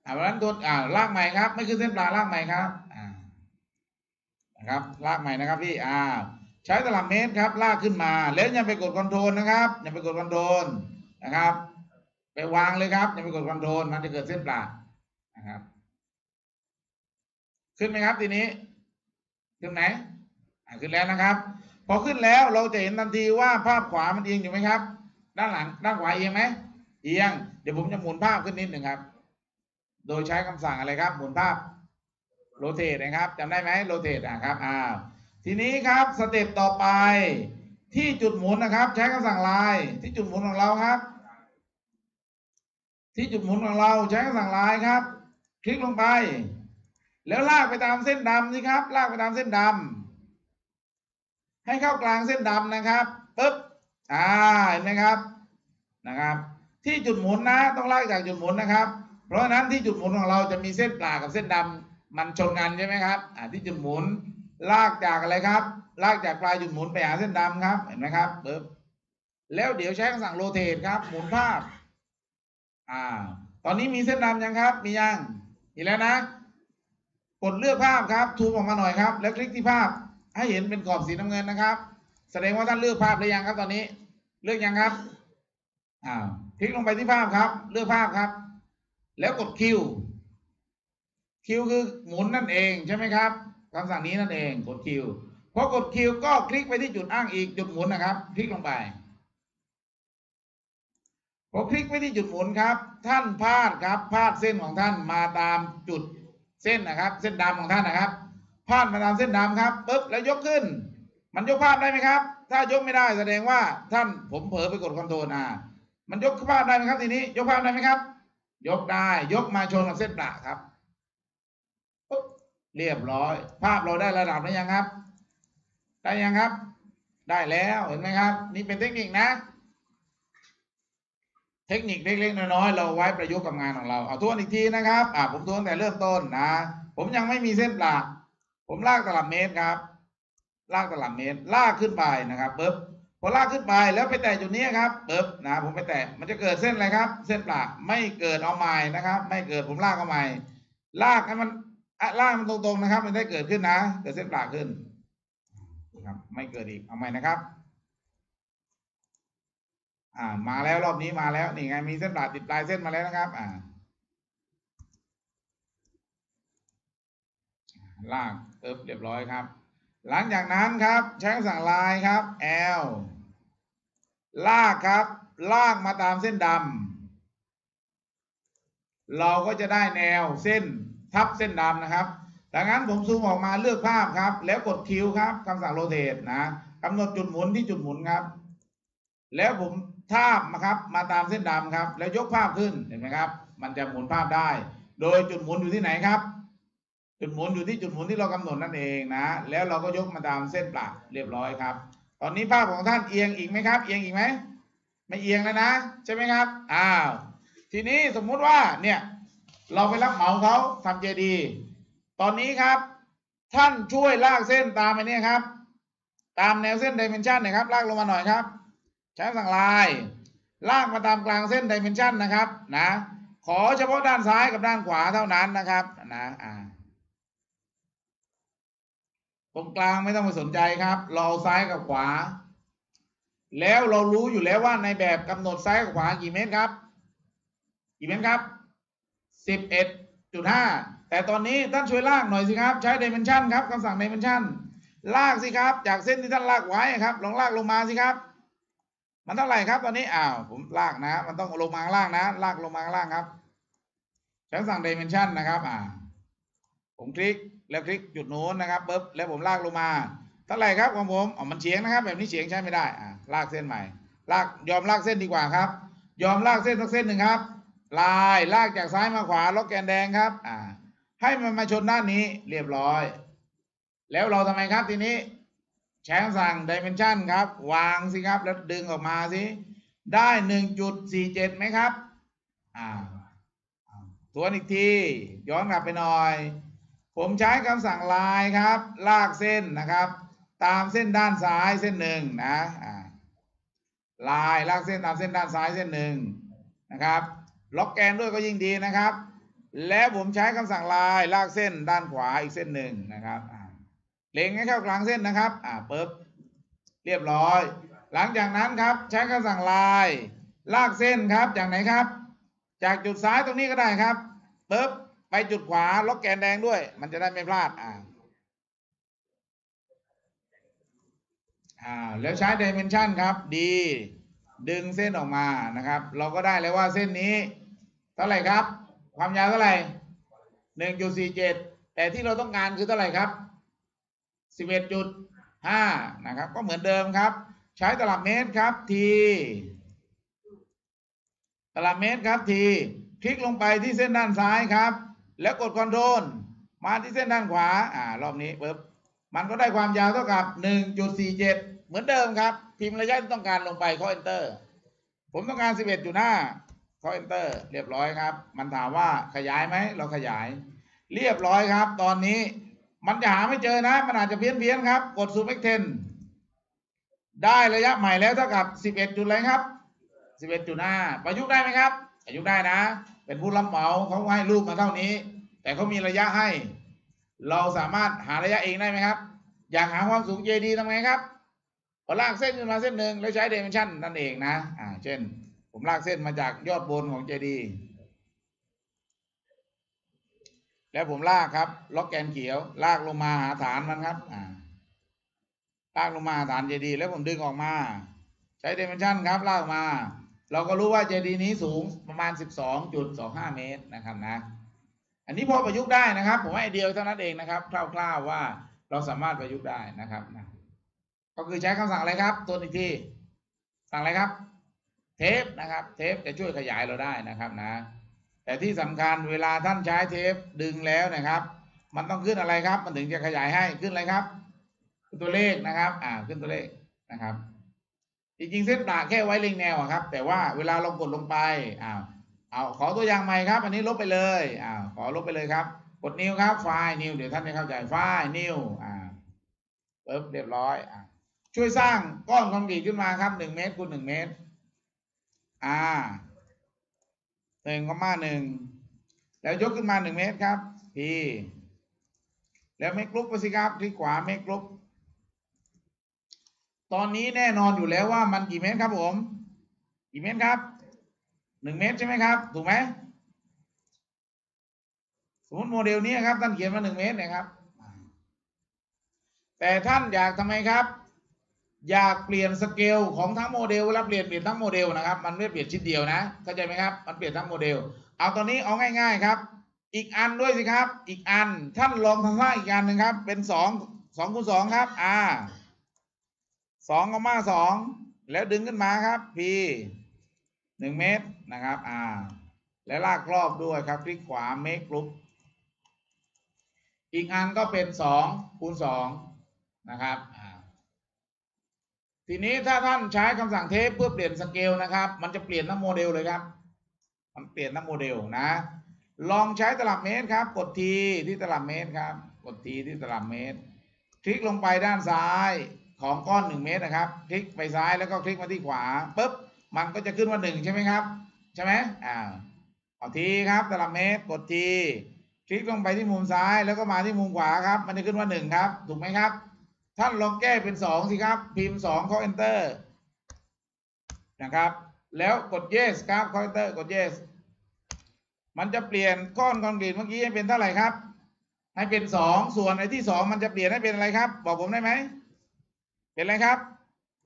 อ่าวันนั้นตัวอ่าลากใหม่ครับ ไม่ขึ้นเส้นประลากใหม่ครับ อ่า นะครับ ลากใหม่นะครับพี่ อ่า ใช้ตลับเมตรครับ ลากขึ้นมา แล้วอย่าไปกด control นะครับ อย่าไปกด control นะครับ ไปวางเลยครับ อย่าไปกด control มันจะเกิดเส้นประนะครับ ขึ้นไหมครับทีนี้ ขึ้นไหมอ่า ขึ้นแล้วนะครับ พอขึ้นแล้วเราจะเห็นทันทีว่าภาพขวามันเอียงอยู่ไหมครับ ด้านหลังด้านขวาเอียงไหมเอียง เดี๋ยวผมจะหมุนภาพขึ้นนิดหนึ่งครับ โดยใช้คำสั่งอะไรครับ หมุนภาพ rotate นะครับจำได้ไหม rotate นะครับอ้าวทีนี้ครับ step ต่อไป ที่จุดหมุนนะครับ ใช้คำสั่งลายที่จุดหมุนของเราครับ ที่จุดหมุนของเราใช้คำสั่งลายครับ คลิกลงไป แล้วลากไปตามเส้นดำนี่ครับ ลากไปตามเส้นดำให้เข้ากลางเส้นดำนะครับปึ๊บ อ่าเห็นไหมครับนะครับ ที่จุดหมุนนะต้องลากจากจุดหมุนนะครับ เพราะฉะนั้นที่จุดหมุนของเราจะมีเส้นปลากับเส้นดำมันชนกันใช่ไหมครับอ่าที่จุดหมุนลากจากอะไรครับ ลากจากปลายจุดหมุนไปหาเส้นดำครับเห็นไหมครับปึ๊บแล้วเดี๋ยวใช้คำสั่งโรเตทครับ หมุนภาพ อ่า ตอนนี้มีเส้นดำยังครับ มียังมีแล้วนะ กดเลือกภาพครับทูมออกมาหน่อยครับ แล้วคลิกที่ภาพ ให้เห็นเป็นกรอบสีน้ำเงินนะครับ แสดงว่าท่านเลือกภาพหรือยังครับตอนนี้ เลือกยังครับอ้าวคลิกลงไปที่ภาพครับ เลือกภาพครับ แล้วกดคิวQ คือหมุนนั่นเองใช่ไหมครับคำสั่งนี้นั่นเองกด Q พอกด Q ก็คลิกไปที่จุดอ้างอีกจุดหมุนนะครับ คลิกลงไปพอคลิกไปที่จุดหมุนครับ ท่านพาดครับพาดเส้นของท่านมาตามจุดเส้นนะครับ เส้นดำของท่านนะครับพาดมาตามเส้นดำครับปุ๊บแล้วยกขึ้น มันยกภาพได้ไหมครับ ถ้ายกไม่ได้แสดงว่าท่านผมเผลอไปกด control อ่ามันยกภาพได้ไหมครับทีนี้ ยกภาพได้ไหมครับ ยกได้ ยกมาชนกับเส้นประครับเรียบร้อย ภาพเราได้ระดับหรือยังครับ ได้ยังครับ ได้แล้วเห็นไหมครับ นี่เป็นเทคนิคนะ เทคนิคเล็กๆน้อยๆเราไว้ประยุกต์กับงานของเราเอาทวนอีกทีนะครับ อ่าผมทวนแต่เริ่มต้นนะ ผมยังไม่มีเส้นปลาผมลากตลับเมตรครับ ลากตลับเมตร ลากขึ้นไปนะครับปึ๊บพอลากขึ้นไปแล้วไปแตะจุดนี้ครับปึ๊บนะผมไปแตะมันจะเกิดเส้นอะไรครับ เส้นปลาไม่เกิดเอาใหม่นะครับ ไม่เกิดผมลากเอาใหม่ลากให้มันลากมันตรงๆนะครับ มันได้เกิดขึ้นนะ เกิดเส้นปลาขึ้นนะครับไม่เกิดอีกเอาใหม่นะครับ อ่ามาแล้วรอบนี้มาแล้วนี่ไงมีเส้นปลาติดปลายเส้นมาแล้วนะครับ อ่าลากเอิบเรียบร้อยครับ หลังจากนั้นครับ ใช้คำสั่งลายครับ L ลากครับ ลากมาตามเส้นดำเราก็จะได้แนวเส้นทับเส้นดำนะครับดังนั้นผมซูมออกมาเลือกภาพครับ แล้วกดคิวครับคำสั่งโรเตทนะกำหนดจุดหมุนที่จุดหมุนครับ แล้วผมทาบมาครับมาตามเส้นดำครับ แล้วยกภาพขึ้นเห็นไหมครับ มันจะหมุนภาพได้ โดยจุดหมุนอยู่ที่ไหนครับ จุดหมุนอยู่ที่จุดหมุนที่เรากำหนดนั่นเองนะ แล้วเราก็ยกมาตามเส้นปลักเรียบร้อยครับ ตอนนี้ภาพของท่านเอียงอีกไหมครับ เอียงอีกไหมไม่เอียงแล้วนะ ใช่ไหมครับอ้าวทีนี้สมมุติว่าเนี่ยเราไปรับเหมาเขาทำเจดี ตอนนี้ครับ ท่านช่วยลากเส้นตามไปเนี่ยครับ ตามแนวเส้นดิเมนชันนะครับ ลากลงมาหน่อยครับ ใช้สั่งลาย ลากมาตามกลางเส้นดิเมนชันนะครับนะ ขอเฉพาะด้านซ้ายกับด้านขวาเท่านั้นนะครับนะอ่า ตรงกลางไม่ต้องไปสนใจครับ เราเอซ้ายกับขวา แล้วเรารู้อยู่แล้วว่าในแบบกำหนดซ้ายกับขวากี่เมตรครับ กี่เมตรครับสิบเอ็ดจุดห้าแต่ตอนนี้ท่านช่วยลากหน่อยสิครับ ใช้ dimension ครับคำสั่ง dimension ลากสิครับ จากเส้นที่ท่านลากไว้ครับ ลองลากลงมาสิครับ มันเท่าไหร่ครับ ตอนนี้อ้าวผมลากนะ มันต้องลงมาล่างนะ ลากลงมาล่างครับใช้คำสั่ง dimension นะครับ อ่า ผมคลิก แล้วคลิกจุดโน้นนะครับปุ๊บแล้วผมลากลงมาเท่าไหร่ครับของผมอ๋อมันเฉียงนะครับ แบบนี้เฉียงใช้ไม่ได้อ่าลากเส้นใหม่ ลากยอมลากเส้นดีกว่าครับ ยอมลากเส้นสักเส้นหนึ่งครับ ลายลากจากซ้ายมาขวาล็อกแกนแดงครับอ่าให้มันมาชนด้านนี้เรียบร้อย แล้วเราทำไมครับทีนี้ใช้คำสั่ง dimension ครับ วางสิครับ แล้วดึงออกมาสิ ได้หนึ่งจุดสี่เจ็ดไหมครับ อ่าทวนอีกที ย้อนกลับไปหน่อย ผมใช้คำสั่งลายครับ ลากเส้นนะครับ ตามเส้นด้านซ้ายเส้นหนึ่งนะลายลากเส้นตามเส้นด้านซ้ายเส้นหนึ่งนะครับ ล็อกแกนด้วยก็ยิ่งดีนะครับ แล้วผมใช้คำสั่งลายลากเส้นด้านขวาอีกเส้นหนึ่งนะครับเล็งให้เข้ากลางเส้นนะครับ อ่าปึ๊บเรียบร้อย หลังจากนั้นครับใช้คำสั่งลาย ลากเส้นครับจากไหนครับ จากจุดซ้ายตรงนี้ก็ได้ครับปึ๊บ ไปจุดขวาล็อกแกนแดงด้วย มันจะได้ไม่พลาดอ่าอ่าแล้วใช้ dimension ครับ ดี ดึงเส้นออกมานะครับ เราก็ได้เลยว่าเส้นนี้ เท่าไหร่ครับ ความยาวเท่าไหร่หนึ่งจุดสี่เจ็ดแต่ที่เราต้องการคือเท่าไหร่ครับสิบเอ็ดจุดห้านะครับ ก็เหมือนเดิมครับ ใช้ตลับเมตรครับทีตลับเมตรครับที คลิกลงไปที่เส้นด้านซ้ายครับ แล้วกดคอนโทรลมาที่เส้นด้านขวาอ่ารอบนี้ปึ๊บมันก็ได้ความยาวเท่ากับ 1.47 เหมือนเดิมครับ พิมพ์ระยะที่ต้องการลงไปข้อ enter ผมต้องการ 11.5ข้อ enter เรียบร้อยครับ มันถามว่าขยายไหมเราขยาย เรียบร้อยครับ ตอนนี้มันจะหาไม่เจอนะ มันอาจจะเพี้ยนเพียนๆครับ กด zoom x 10ได้ระยะใหม่แล้วเท่ากับ 11จุดอะไรครับ 11.5 ประยุกต์ได้ไหมครับ ประยุได้นะ เป็นผู้รับเหมาเขาให้รูปมาเท่านี้ แต่เขามีระยะให้ เราสามารถหาระยะเองได้ไหมครับ อยากหาความสูง JD ทำไงครับก็ลากเส้นขึ้นมาเส้นหนึ่งแล้วใช้ dimension นั่นเองนะ อ่า เช่น ผมลากเส้นมาจากยอดบนของ JD แล้วผมลากครับ ล็อกแกนเขียว ลากลงมาหาฐานมันครับอ่าลากลงมาหาฐาน JD แล้วผมดึงออกมา ใช้ dimension ครับ ลากออกมา เราก็รู้ว่า JD นี้สูงประมาณ 12.25 เมตรนะครับนะ อันนี้พอประยุกต์ได้นะครับ ผมว่าไอเดียเท่านั้นเองนะครับ คร่าวๆว่าเราสามารถประยุกต์ได้นะครับนะก็คือใช้คำสั่งอะไรครับ ตัวอีกทีสั่งอะไรครับ เทปนะครับ เทปจะช่วยขยายเราได้นะครับนะ แต่ที่สำคัญเวลาท่านใช้เทปดึงแล้วนะครับ มันต้องขึ้นอะไรครับ มันถึงจะขยายให้ขึ้นอะไรครับ ขึ้นตัวเลขนะครับ อ่าขึ้นตัวเลขนะครับ จริงๆเส้นประแค่ไว้เล็งแนวครับ แต่ว่าเวลาเรากดลงไปอ้าวเอาขอตัวอย่างใหม่ครับ อันนี้ลบไปเลยอ้าวขอลบไปเลยครับ กดนิ้วครับไฟล์นิ้วเดี๋ยวท่านไม่เข้าใจไฟล์นิ้วอ่าปึ๊บเรียบร้อยอ่าช่วยสร้างก้อนคอนกรีตขึ้นมาครับหนึ่งเมตรคูณหนึ่งเมตร อ่าหนึ่งก็มาหนึ่งแล้วยกขึ้นมาหนึ่งเมตรครับพีแล้วเมกลุกไปสิครับที่ขวาเมกลุก ตอนนี้แน่นอนอยู่แล้วว่ามันกี่เมตรครับผม กี่เมตรครับหนึ่งเมตรใช่ไหมครับ ถูกไหมสมมติโมเดลนี้ครับท่านเขียนมาหนึ่งเมตรนะครับ แต่ท่านอยากทำไมครับ อยากเปลี่ยนสเกลของทั้งโมเดลเวลาเปลี่ยนเปลี่ยนทั้งโมเดลนะครับ มันไม่เปลี่ยนชิ้นเดียวนะเข้าใจไหมครับ มันเปลี่ยนทั้งโมเดล เอาตอนนี้เอาง่าย ๆครับ อีกอันด้วยสิครับ อีกอันท่านลองทำท่าอีกอันหนึ่งครับ เป็นสองสองคูณสองครับอ่า สองก็มาสองแล้วดึงขึ้นมาครับ p หนึ่งเมตรนะครับอ่าและลากรอบด้วยครับ คลิกขวา make group อีกอันก็เป็นสองคูณสองนะครับอ่าทีนี้ถ้าท่านใช้คำสั่งเทปเพื่อเปลี่ยนสเกลนะครับ มันจะเปลี่ยนทั้งโมเดลเลยครับ มันเปลี่ยนทั้งโมเดลนะ ลองใช้ตลับเมตรครับ กด T ที่ตลับเมตรครับ กด T ที่ตลับเมตร คลิกลงไปด้านซ้าย ของก้อนหนึ่งเมตรนะครับ คลิกไปซ้ายแล้วก็คลิกมาที่ขวาปุ๊บมันก็จะขึ้นว่าหนึ่งใช่ไหมครับ ใช่ไหมอ่าเอาทีครับตลับเมตรกดทีคลิกลงไปที่มุมซ้ายแล้วก็มาที่มุมขวาครับ มันจะขึ้นว่าหนึ่งครับ ถูกไหมครับ ท่านลองแก้เป็นสองสิครับ พิมพ์สองเข้า enter นะครับ แล้วกด yes ครับเข้า enter กด yes มันจะเปลี่ยนก้อนคอนกรีตเมื่อกี้ให้เป็นเท่าไหร่ครับ ให้เป็นสองส่วนไอ้ที่สองมันจะเปลี่ยนให้เป็นอะไรครับ บอกผมได้ไหม เป็นอะไรครับ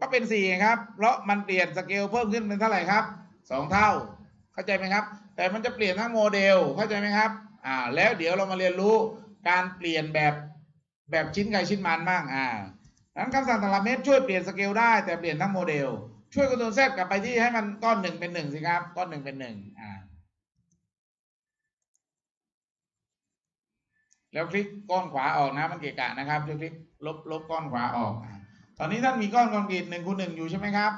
ก็เป็นสี่ครับ เพราะมันเปลี่ยนสเกลเพิ่มขึ้นเป็นเท่าไหร่ครับสองเท่า เข้าใจไหมครับ แต่มันจะเปลี่ยนทั้งโมเดลเข้าใจไหมครับอ่าแล้วเดี๋ยวเรามาเรียนรู้การเปลี่ยนแบบแบบชิ้นใครชิ้นมันบ้างอ่านั้นคำสั่งตลับเมตรช่วยเปลี่ยนสเกลได้แต่เปลี่ยนทั้งโมเดล ช่วยกดตัว Z กลับไปที่ให้มันก้อนหนึ่งเป็นหนึ่งสิครับก้อนหนึ่งเป็นหนึ่งอ่าแล้วคลิกก้อนขวาออกนะมันเกะกะนะครับช่วยคลิกลบลบก้อนขวาออกอ่า ตอนนี้ท่านมีก้อนคอนกรีตหนึ่งคูณหนึ่งอยู่ใช่ไหมครับ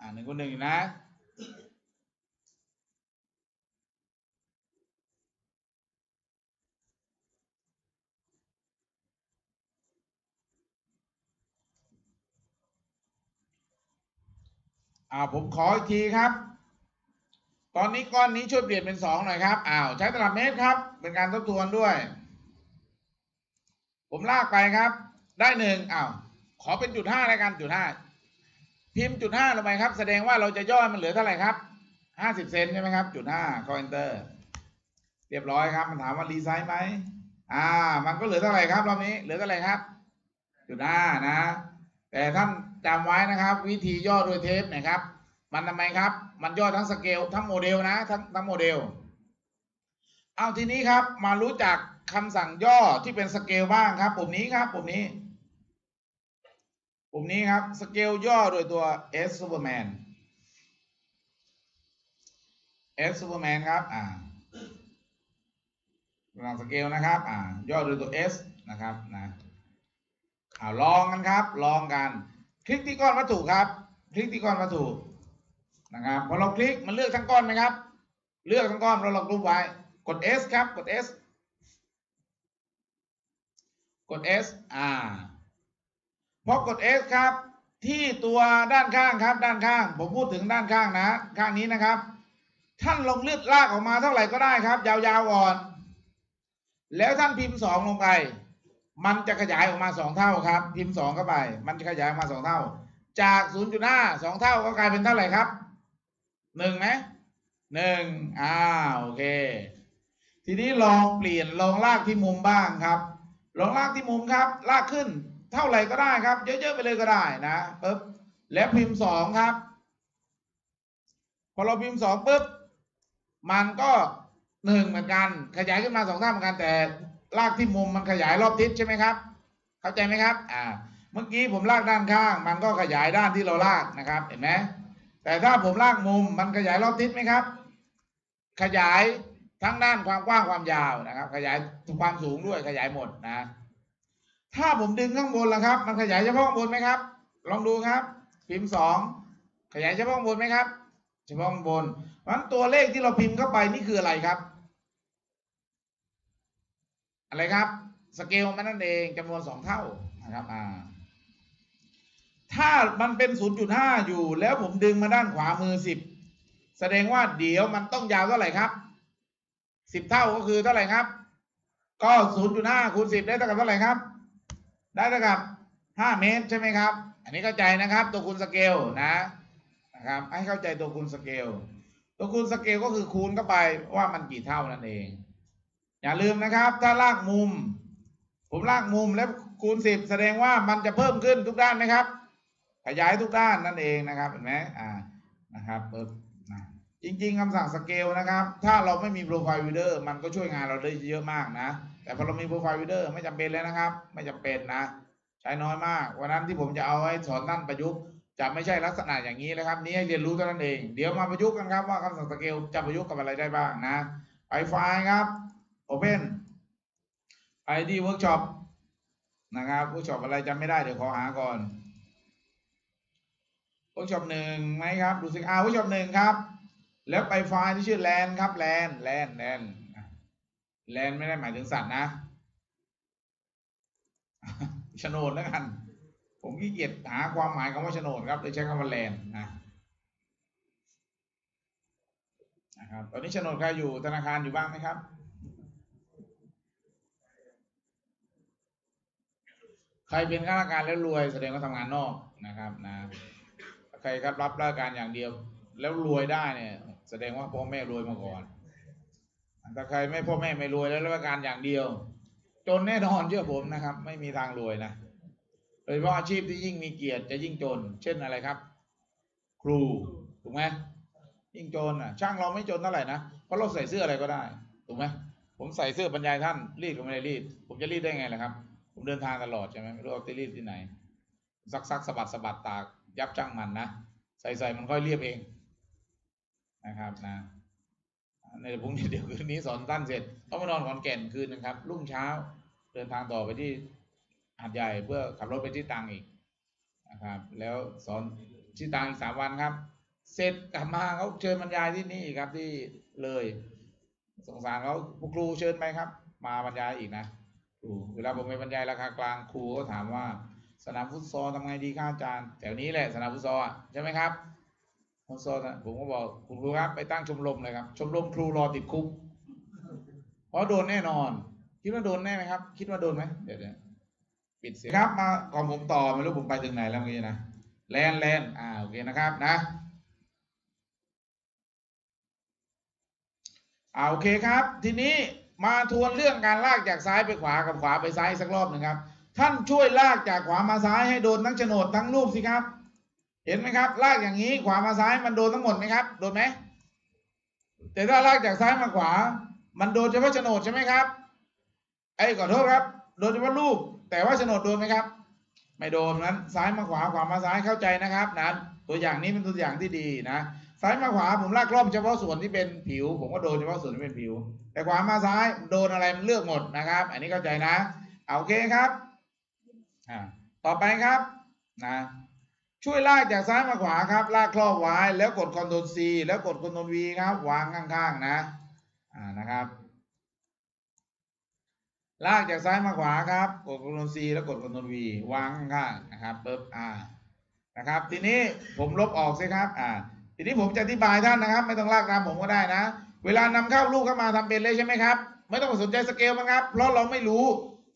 อ่าหนึ่งคูณหนึ่งอยู่นะ อ่าผมขออีกทีครับ ตอนนี้ก้อนนี้ช่วยเปลี่ยนเป็นสองหน่อยครับ อ้าวใช้ตลับเมตรครับ เป็นการทบทวนด้วย ผมลากไปครับ ได้หนึ่งอ้าว อเป็นจุดห้าแล้วกันจุดห้าพิมพ์จุดห้าลงไปครับ แสดงว่าเราจะย่อมันเหลือเท่าไหร่ครับห้าสิบเซนใช่ไหมครับ จุดห้าคอ enter เรียบร้อยครับ มันถามว่า resize ไหมอ่า มันก็เหลือเท่าไหร่ครับรอบนี้เหลือเท่าไหร่ครับ จุดห้านะ แต่ท่านจำไว้นะครับ วิธีย่อโดยเทปนะครับ มันทำไมครับ มันย่อทั้งสเกลทั้งโมเดลนะทั้งทั้งโมเดลเอาทีนี้ครับมารู้จักคำสั่งย่อที่เป็นสเกลบ้างครับปุ่มนี้ครับปุ่มนี้ ปุ่มนี้ครับ สเกลย่อโดยตัว S Superman S Superman ครับ อ่าหลังสเกลนะครับ อ่า ย่อโดยตัว S นะครับ นะอ่าลองกันครับ ลองกัน คลิกที่ก้อนวัตถุครับ คลิกที่ก้อนวัตถุ นะครับ พอเราคลิก มันเลือกทั้งก้อนไหมครับ เลือกทั้งก้อนเราลองรูปไว้ กด S ครับ กด S กด S อ่า พอกด S ครับ ที่ตัวด้านข้างครับ ด้านข้าง ผมพูดถึงด้านข้างนะ ข้างนี้นะครับ ท่านลงเลือดลากออกมาเท่าไหร่ก็ได้ครับ ยาวๆก่อน แล้วท่านพิมพ์สองลงไป มันจะขยายออกมาสองเท่าครับ พิมพ์สองเข้าไป มันจะขยายออกมาสองเท่า จากศูนย์จุดห้าสองเท่าก็กลายเป็นเท่าไหร่ครับหนึ่งไหมหนึ่งอ่าโอเค ทีนี้ลองเปลี่ยนลองลากที่มุมบ้างครับ ลองลากที่มุมครับ ลากขึ้น เท่าไหร่ก็ได้ครับ เยอะๆไปเลยก็ได้นะปึ๊บแล้วพิมพ์สองครับ พอเราพิมพ์สองปุ๊บมันก็หนึ่งเหมือนกัน ขยายขึ้นมาสองเท่าเหมือนกันแต่ลากที่มุมมันขยายรอบทิศใช่ไหมครับ เข้าใจไหมครับ อ่า เมื่อกี้ผมลากด้านข้าง มันก็ขยายด้านที่เราลากนะครับ เห็นไหมแต่ถ้าผมลากมุมมันขยายรอบทิศไหมครับ ขยายทั้งด้านความกว้างความยาวนะครับ ขยายความสูงด้วยขยายหมดนะ ถ้าผมดึงข้างบนล่ะครับ มันขยายเฉพาะข้างบนไหมครับ ลองดูครับ พิมพ์สองขยายเฉพาะข้างบนไหมครับเฉพาะข้างบนเพราะฉะนั้นตัวเลขที่เราพิมพ์เข้าไปนี่คืออะไรครับ อะไรครับสเกลมันนั่นเองจำนวนสองเท่านะครับอ่าถ้ามันเป็น 0.5 อยู่ แล้วผมดึงมาด้านขวามือ 10 แสดงว่าเดี๋ยวมันต้องยาวเท่าไหร่ครับ 10 เท่าก็คือเท่าไหร่ครับ ก็ 0.5คูณ10 ได้เท่ากับเท่าไหร่ครับ ได้เท่ากับ5เมตรใช่ไหมครับ อันนี้เข้าใจนะครับ ตัวคูณสเกลนะนะครับให้เข้าใจตัวคูณสเกลตัวคูณสเกลก็คือคูณเข้าไปว่ามันกี่เท่านั่นเอง อย่าลืมนะครับ ถ้าลากมุม ผมลากมุมแล้วคูณ10แสดงว่ามันจะเพิ่มขึ้นทุกด้านไหมครับ ขยายทุกด้านนั่นเองนะครับเห็นไหมอ่านะครับปึ๊บนะจริง ๆคำสั่งสเกลนะครับ ถ้าเราไม่มี Profile Builder มันก็ช่วยงานเราได้เยอะมากนะ แต่พอเรามี Profile Builder ไม่จำเป็นเลยนะครับ ไม่จำเป็นนะ ใช้น้อยมาก วันนั้นที่ผมจะเอาไว้สอนท่านประยุกต์จะไม่ใช่ลักษณะอย่างนี้นะครับ นี้ให้เรียนรู้เท่านั้นเอง เดี๋ยวมาประยุกต์กันครับว่าคำสั่งสเกลจะประยุกต์กับอะไรได้บ้างนะไปไฟล์ครับ Open ไปที่เวิร์กช็อปนะครับเวิร์กช็อปอะไรจำไม่ได้เดี๋ยวขอหาก่อนเวิร์กช็อปหนึ่งไหมครับ ดูสิอ่าเวิร์กช็อปหนึ่งครับ แล้วไปไฟล์ที่ชื่อ land ครับ land land land land ไม่ได้หมายถึงสัตว์นะโฉนดแล้วกัน ผมขี้เกียจหาความหมายคำว่าโฉนดครับเลยใช้คำว่า land นะนะครับ ตอนนี้โฉนดใครอยู่ธนาคารอยู่บ้างไหมครับใครเป็นข้าราชการแล้วรวยแสดงว่าทำงานนอกนะครับนะใครครับรับราชการอย่างเดียว แล้วรวยได้เนี่ย แสดงว่าพ่อแม่รวยมาก่อน ถ้าใครไม่พ่อแม่ไม่รวยแล้วรับราชการอย่างเดียว จนแน่นอนเชื่อผมนะครับ ไม่มีทางรวยนะโดยเฉพาะอาชีพที่ยิ่งมีเกียรติจะยิ่งจน เช่นอะไรครับ ครูถูกไหมยิ่งจนอะ ช่างเราไม่จนเท่าไหร่นะเพราะเราใส่เสื้ออะไรก็ได้ถูกไหมผมใส่เสื้อบรรยายท่านรีดก็ไม่ได้รีด ผมจะรีดได้ไงล่ะครับ ผมเดินทางตลอดใช่ไหมไม่รู้เอาที่รีดที่ไหนซักซักสะบัดสะบัดตาก ยับจ้างมันนะใส่ใส่มันค่อยเรียบเองนะครับนะ ในพรุ่งนี้เดี๋ยวคืนนี้สอนท่านเสร็จต้องมานอนขอนแก่นคืนนะครับ รุ่งเช้าเดินทางต่อไปที่หาดใหญ่เพื่อขับรถไปที่ตังอีกนะครับ แล้วสอนที่ตังอีกสามวันครับ เสร็จกลับมาเขาเชิญบรรยายที่นี่ครับที่เลย สงสารเขาครูเชิญไปครับ มาบรรยายอีกนะครูเวลาผมไปบรรยายราคากลางครูก็ถามว่าสนามฟุตซอลทำไงดีครับอาจารย์แถวนี้แหละสนามฟุตซอลใช่ไหมครับ ฟุตซอลนะผมก็บอกคุณครูครับไปตั้งชมรมเลยครับ ชมรมครูรอติดคุกเพราะโดนแน่นอน คิดว่าโดนแน่ไหมครับ คิดว่าโดนไหมเดี๋ยวเดี๋ยวปิดเสียงครับมาก่อนผมต่อไม่รู้ผมไปถึงไหนแล้วเมื่อกี้นะแลนแลนอ่าโอเคนะครับนะอ่าโอเคครับ ทีนี้มาทวนเรื่องการลากจากซ้ายไปขวากับขวาไปซ้ายสักรอบหนึ่งครับ ท่านช่วยลากจากขวามาซ้ายให้โดนทั้งโฉนดทั้งรูปสิครับ เห็นไหมครับ ลากอย่างนี้ขวามาซ้ายมันโดนทั้งหมดไหมครับ โดนไหมแต่ถ้าลากจากซ้ายมาขวา มันโดนเฉพาะโฉนดใช่ไหมครับ ไอ้ขอโทษครับ โดนเฉพาะรูป แต่ว่าโฉนดโดนไหมครับ ไม่โดนนั้นซ้ายมาขวาขวามาซ้ายเข้าใจนะครับนะตัวอย่างนี้เป็นตัวอย่างที่ดีนะ ซ้ายมาขวาผมลากรอบเฉพาะส่วนที่เป็นผิว ผมก็โดนเฉพาะส่วนที่เป็นผิว แต่ขวามาซ้ายโดนอะไรมันเลือกหมดนะครับ อันนี้เข้าใจนะเอาโอเคครับอ่าต่อไปครับนะ ช่วยลากจากซ้ายมาขวาครับ ลากครอบไว้แล้วกด Ctrl C แล้วกด Ctrl V ครับ วางข้างๆนะ อ่านะครับ ลากจากซ้ายมาขวาครับ กด Ctrl C แล้วกด Ctrl V วางข้างๆนะครับปึ๊บอ่านะครับ ทีนี้ผมลบออกสิครับ อ่า ทีนี้ผมจะอธิบายท่านนะครับ ไม่ต้องลากตามผมก็ได้นะ เวลานำเข้ารูปเข้ามาทำเป็นเลยใช่ไหมครับ ไม่ต้องสนใจสเกลมันครับ เพราะเราไม่รู้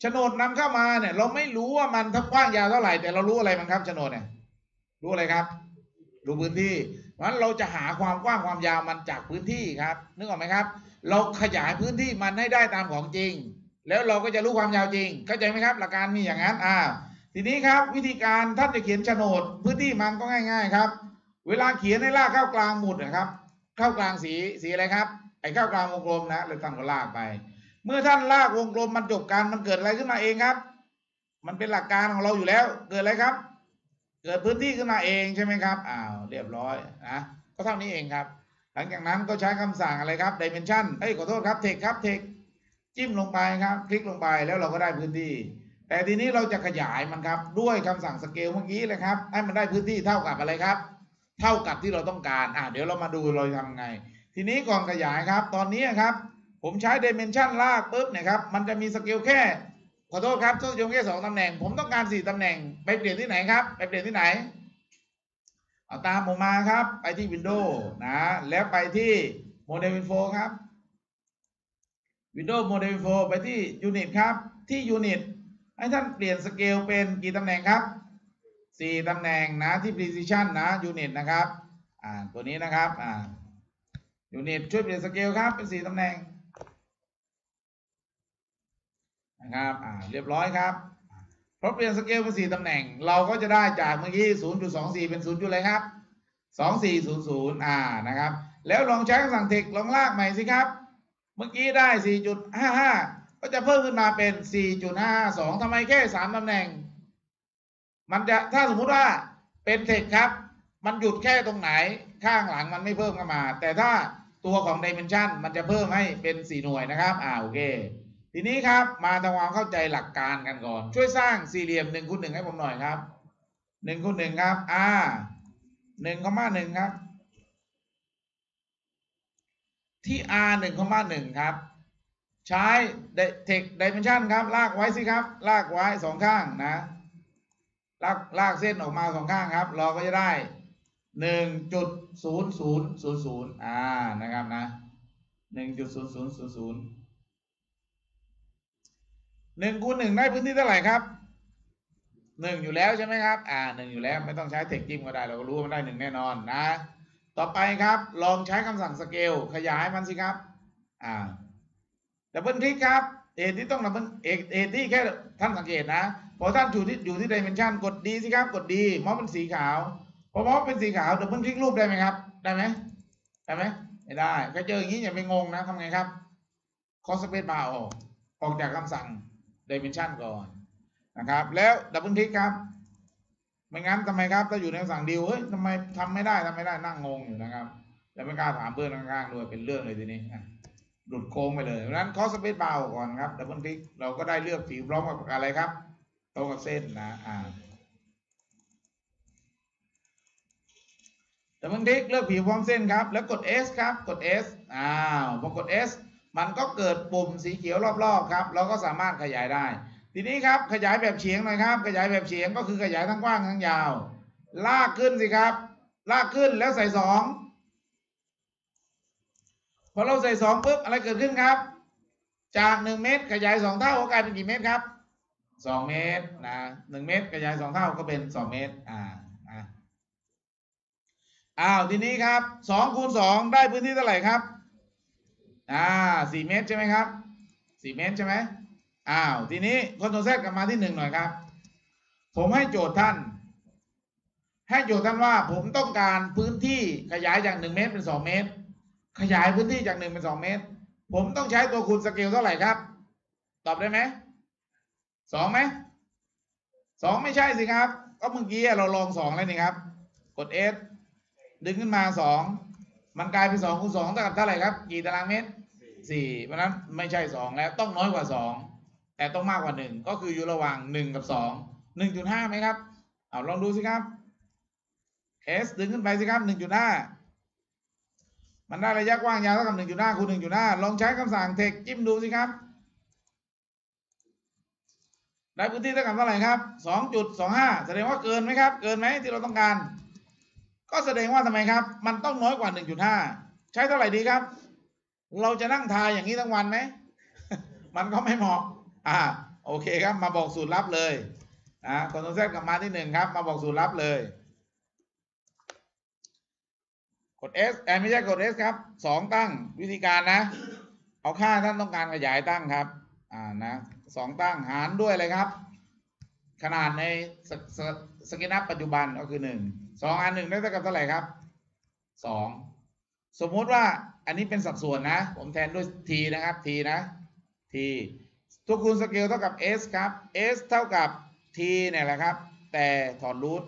โฉนดนำเข้ามาเนี่ย เราไม่รู้ว่ามันทับกว้างยาวเท่าไหร่แต่เรารู้อะไรมันครับโฉนดเนี่ย รู้อะไรครับรู้พื้นที่เพราะฉะนั้นเราจะหาความกว้างความยาวมันจากพื้นที่ครับ นึกออกไหมครับ เราขยายพื้นที่มันให้ได้ตามของจริง แล้วเราก็จะรู้ความยาวจริง เข้าใจไหมครับ หลักการมีอย่างนั้นอ่าทีนี้ครับวิธีการท่านจะเขียนโฉนด พื้นที่มันก็ง่าย ๆ ครับ เวลาเขียนให้ลากเข้ากลางหมุดนะครับ เข้ากลางสีสีอะไรครับ ไอ้เข้ากลางวงกลมนะเลยตั้งก็ลากไป เมื่อท่านลากวงกลมมันจบกันมันเกิดอะไรขึ้นมาเองครับ มันเป็นหลักการของเราอยู่แล้ว เกิดอะไรครับ เกิดพื้นที่ขึ้นมาเองใช่ไหมครับอ้าวเรียบร้อยนะก็เท่านี้เองครับ หลังจากนั้นก็ใช้คำสั่งอะไรครับ dimension เอ้ยขอโทษครับ text ครับ text จิ้มลงไปครับ คลิกลงไปแล้วเราก็ได้พื้นที่ แต่ทีนี้เราจะขยายมันครับ ด้วยคำสั่งสเกลเมื่อกี้เลยครับ ให้มันได้พื้นที่เท่ากับอะไรครับ เท่ากับที่เราต้องการอ่าเดี๋ยวเรามาดูเราทำไง ทีนี้ก่อนขยายครับ ตอนนี้ครับ ผมใช้ dimension ลากปุ๊บเนี่ยครับ มันจะมีสเกลแค่ ขอโทษครับทศยงแค่สองตำแหน่ง ผมต้องการสี่ตำแหน่ง ไปเปลี่ยนที่ไหนครับ ไปเปลี่ยนที่ไหน เอาตามผมมาครับ ไปที่ Windows นะ แล้วไปที่ Model Info ครับ Windows Model Info ไปที่ Unit ครับ ที่ Unit ให้ท่านเปลี่ยนสเกลเป็นกี่ตำแหน่งครับสี่ตำแหน่งนะที่ Precision นะ Unit นะครับ อ่า ตัวนี้นะครับ อ่า Unit ช่วยเปลี่ยนสเกลครับ เป็นสี่ตำแหน่ง นะครับอ่าเรียบร้อยครับเพราะเปลี่ยนสเกลเป็นสี่ตำแหน่ง เราก็จะได้จากเมื่อกี้0.24เป็น0จุดอะไรครับ2400อ่านะครับ แล้วลองใช้คำสั่งเทคลองลากใหม่สิครับ เมื่อกี้ได้4.55ก็จะเพิ่มขึ้นมาเป็น4.52ทำไมแค่3ตำแหน่ง มันจะถ้าสมมุติว่าเป็นเทคครับ มันหยุดแค่ตรงไหนข้างหลังมันไม่เพิ่มเข้ามา แต่ถ้าตัวของ Dimension มันจะเพิ่มให้เป็น4หน่วยนะครับ อ่าโอเค ทีนี้ครับมาทำความเข้าใจหลักการกันก่อน ช่วยสร้างสี่เหลี่ยมหนึ่งคูณหนึ่งให้ผมหน่อยครับหนึ่งคูณหนึ่งครับอ่าหนึ่งคอมมาหนึ่งครับ ที่ r หนึ่งคอมาหนึ่งครับ ใช้เทคดิเมนชันครับ ลากไว้สิครับ ลากไว้สองข้างนะลากลากเส้นออกมาสองข้างครับ เราก็จะได้หนึ่งจุดศูนย์ศูนย์ศูนย์ศูนย์อ่านะครับนะหนึ่งจุดศูนย์ศูนย์ศูนย์ศูนย์ หนึ่งคูณหนึ่งได้พื้นที่เท่าไหร่ครับหนึ่งอยู่แล้วใช่ไหมครับ อ่าหนึ่งอยู่แล้วไม่ต้องใช้เทคจิ้มก็ได้ เราก็รู้ว่ามันได้หนึ่งแน่นอนนะ ต่อไปครับ ลองใช้คำสั่งสเกลขยายมันสิครับ อ่า double click ครับเหตุที่ต้อง double เอ๊ยเหตุที่แค่ท่านสังเกตนะพอท่านอยู่ที่อยู่ที่ dimension กด D สิครับ กด D เมาส์เป็นสีขาวพอเมาส์เป็นสีขาว double click รูปได้ไหมครับ ได้ไหมได้ไหมไม่ได้ถ้าเจออย่างนี้อย่าไปงงนะทำไงครับเคาะ spacebar ออกออกจากคำสั่ง dimension ก่อนนะครับ แล้ว double click ครับ ไม่งั้นทำไมครับ ถ้าอยู่ในสั่ง D เฮ้ยทำไมทำไม่ได้ทำไม่ได้นั่งงงอยู่นะครับ แล้วไม่กล้าถามเพื่อนข้างๆด้วยเป็นเรื่องเลยทีนี้ะหลุดโค้งไปเลยเพราะฉะนั้นเคาะ spacebar ก่อนครับ double click เราก็ได้เลือกผิวพร้อมกับอะไรครับตรงกับเส้นนะอ่า double click เลือกผิวพร้อมเส้นครับ แล้วกด S ครับ กด S อ้าวพอกด S มันก็เกิดปุ่มสีเขียวรอบๆครับเราก็สามารถขยายได้ ทีนี้ครับขยายแบบเฉียงหน่อยครับ ขยายแบบเฉียงก็คือขยายทั้งกว้างทั้งยาว ลากขึ้นสิครับ ลากขึ้นแล้วใส่สองพอเราใส่สองปุ๊บอะไรเกิดขึ้นครับ จากหนึ่งเมตรขยายสองเท่าก็กลายเป็นกี่เมตรครับสองเมตรนะหนึ่งเมตรขยายสองเท่าก็เป็นสองเมตรอ่าอ่าอ้าวทีนี้ครับสองคูณสองได้พื้นที่เท่าไหร่ครับ อ่าสี่เมตรใช่ไหมครับสี่เมตรใช่ไหมอ้าวทีนี้คนโทรลแซกลับมาที่หนึ่งหน่อยครับ ผมให้โจทย์ท่าน ให้โจทย์ท่านว่า ผมต้องการพื้นที่ขยายจากหนึ่งเมตรเป็นสองเมตร ขยายพื้นที่จากหนึ่งเป็นสองเมตร ผมต้องใช้ตัวคูณสเกลเท่าไหร่ครับ ตอบได้ไหมสองไหมสองไม่ใช่สิครับ ก็เมื่อกี้เราลองสองแล้วนี่ครับ กด S ดึงขึ้นมาสองมันกลายเป็นสองคูณสองเท่ากับเท่าไหร่ครับ กี่ตารางเมตร สี่เพราะนั้นไม่ใช่สองแล้วต้องน้อยกว่าสองแต่ต้องมากกว่าหนึ่งก็คืออยู่ระหว่างหนึ่งกับสองหนึ่งจุดห้าไหมครับเอาลองดูสิครับ S ดึงขึ้นไปสิครับหนึ่งจุดห้ามันได้ระยะกว้างยาวเท่ากับหนึ่งจุดห้าคูณหนึ่งจุดห้าลองใช้คำสั่งเทคจิ้มดูสิครับ ได้พื้นที่เท่ากับเท่าไหร่ครับสองจุดสองห้าแสดงว่าเกินไหมครับ เกินไหมที่เราต้องการ ก็แสดงว่าทำไมครับ มันต้องน้อยกว่าหนึ่งจุดห้าใช้เท่าไหร่ดีครับ เราจะนั่งทายอย่างนี้ทั้งวันไหม มันก็ไม่เหมาะ อ่า โอเคครับ มาบอกสูตรลับเลยนะ Control Z กลับมาที่หนึ่งครับ มาบอกสูตรลับเลย กด S แอนไม่ใช่กด S ครับสองตั้งวิธีการนะ เอาค่าท่านต้องการขยายตั้งครับ อ่า นะสองตั้งหารด้วยอะไรครับ ขนาดใน SketchUp ปัจจุบันก็คือหนึ่งสองอันหนึ่งได้เท่ากับเท่าไหร่ครับสองสมมุติว่า อันนี้เป็นสัดส่วนนะ ผมแทนด้วย t นะครับ t นะ t ทุกคูณสเกลเท่ากับ s ครับ s เท่ากับ t เนี่ยแหละครับ แต่ถอดรูท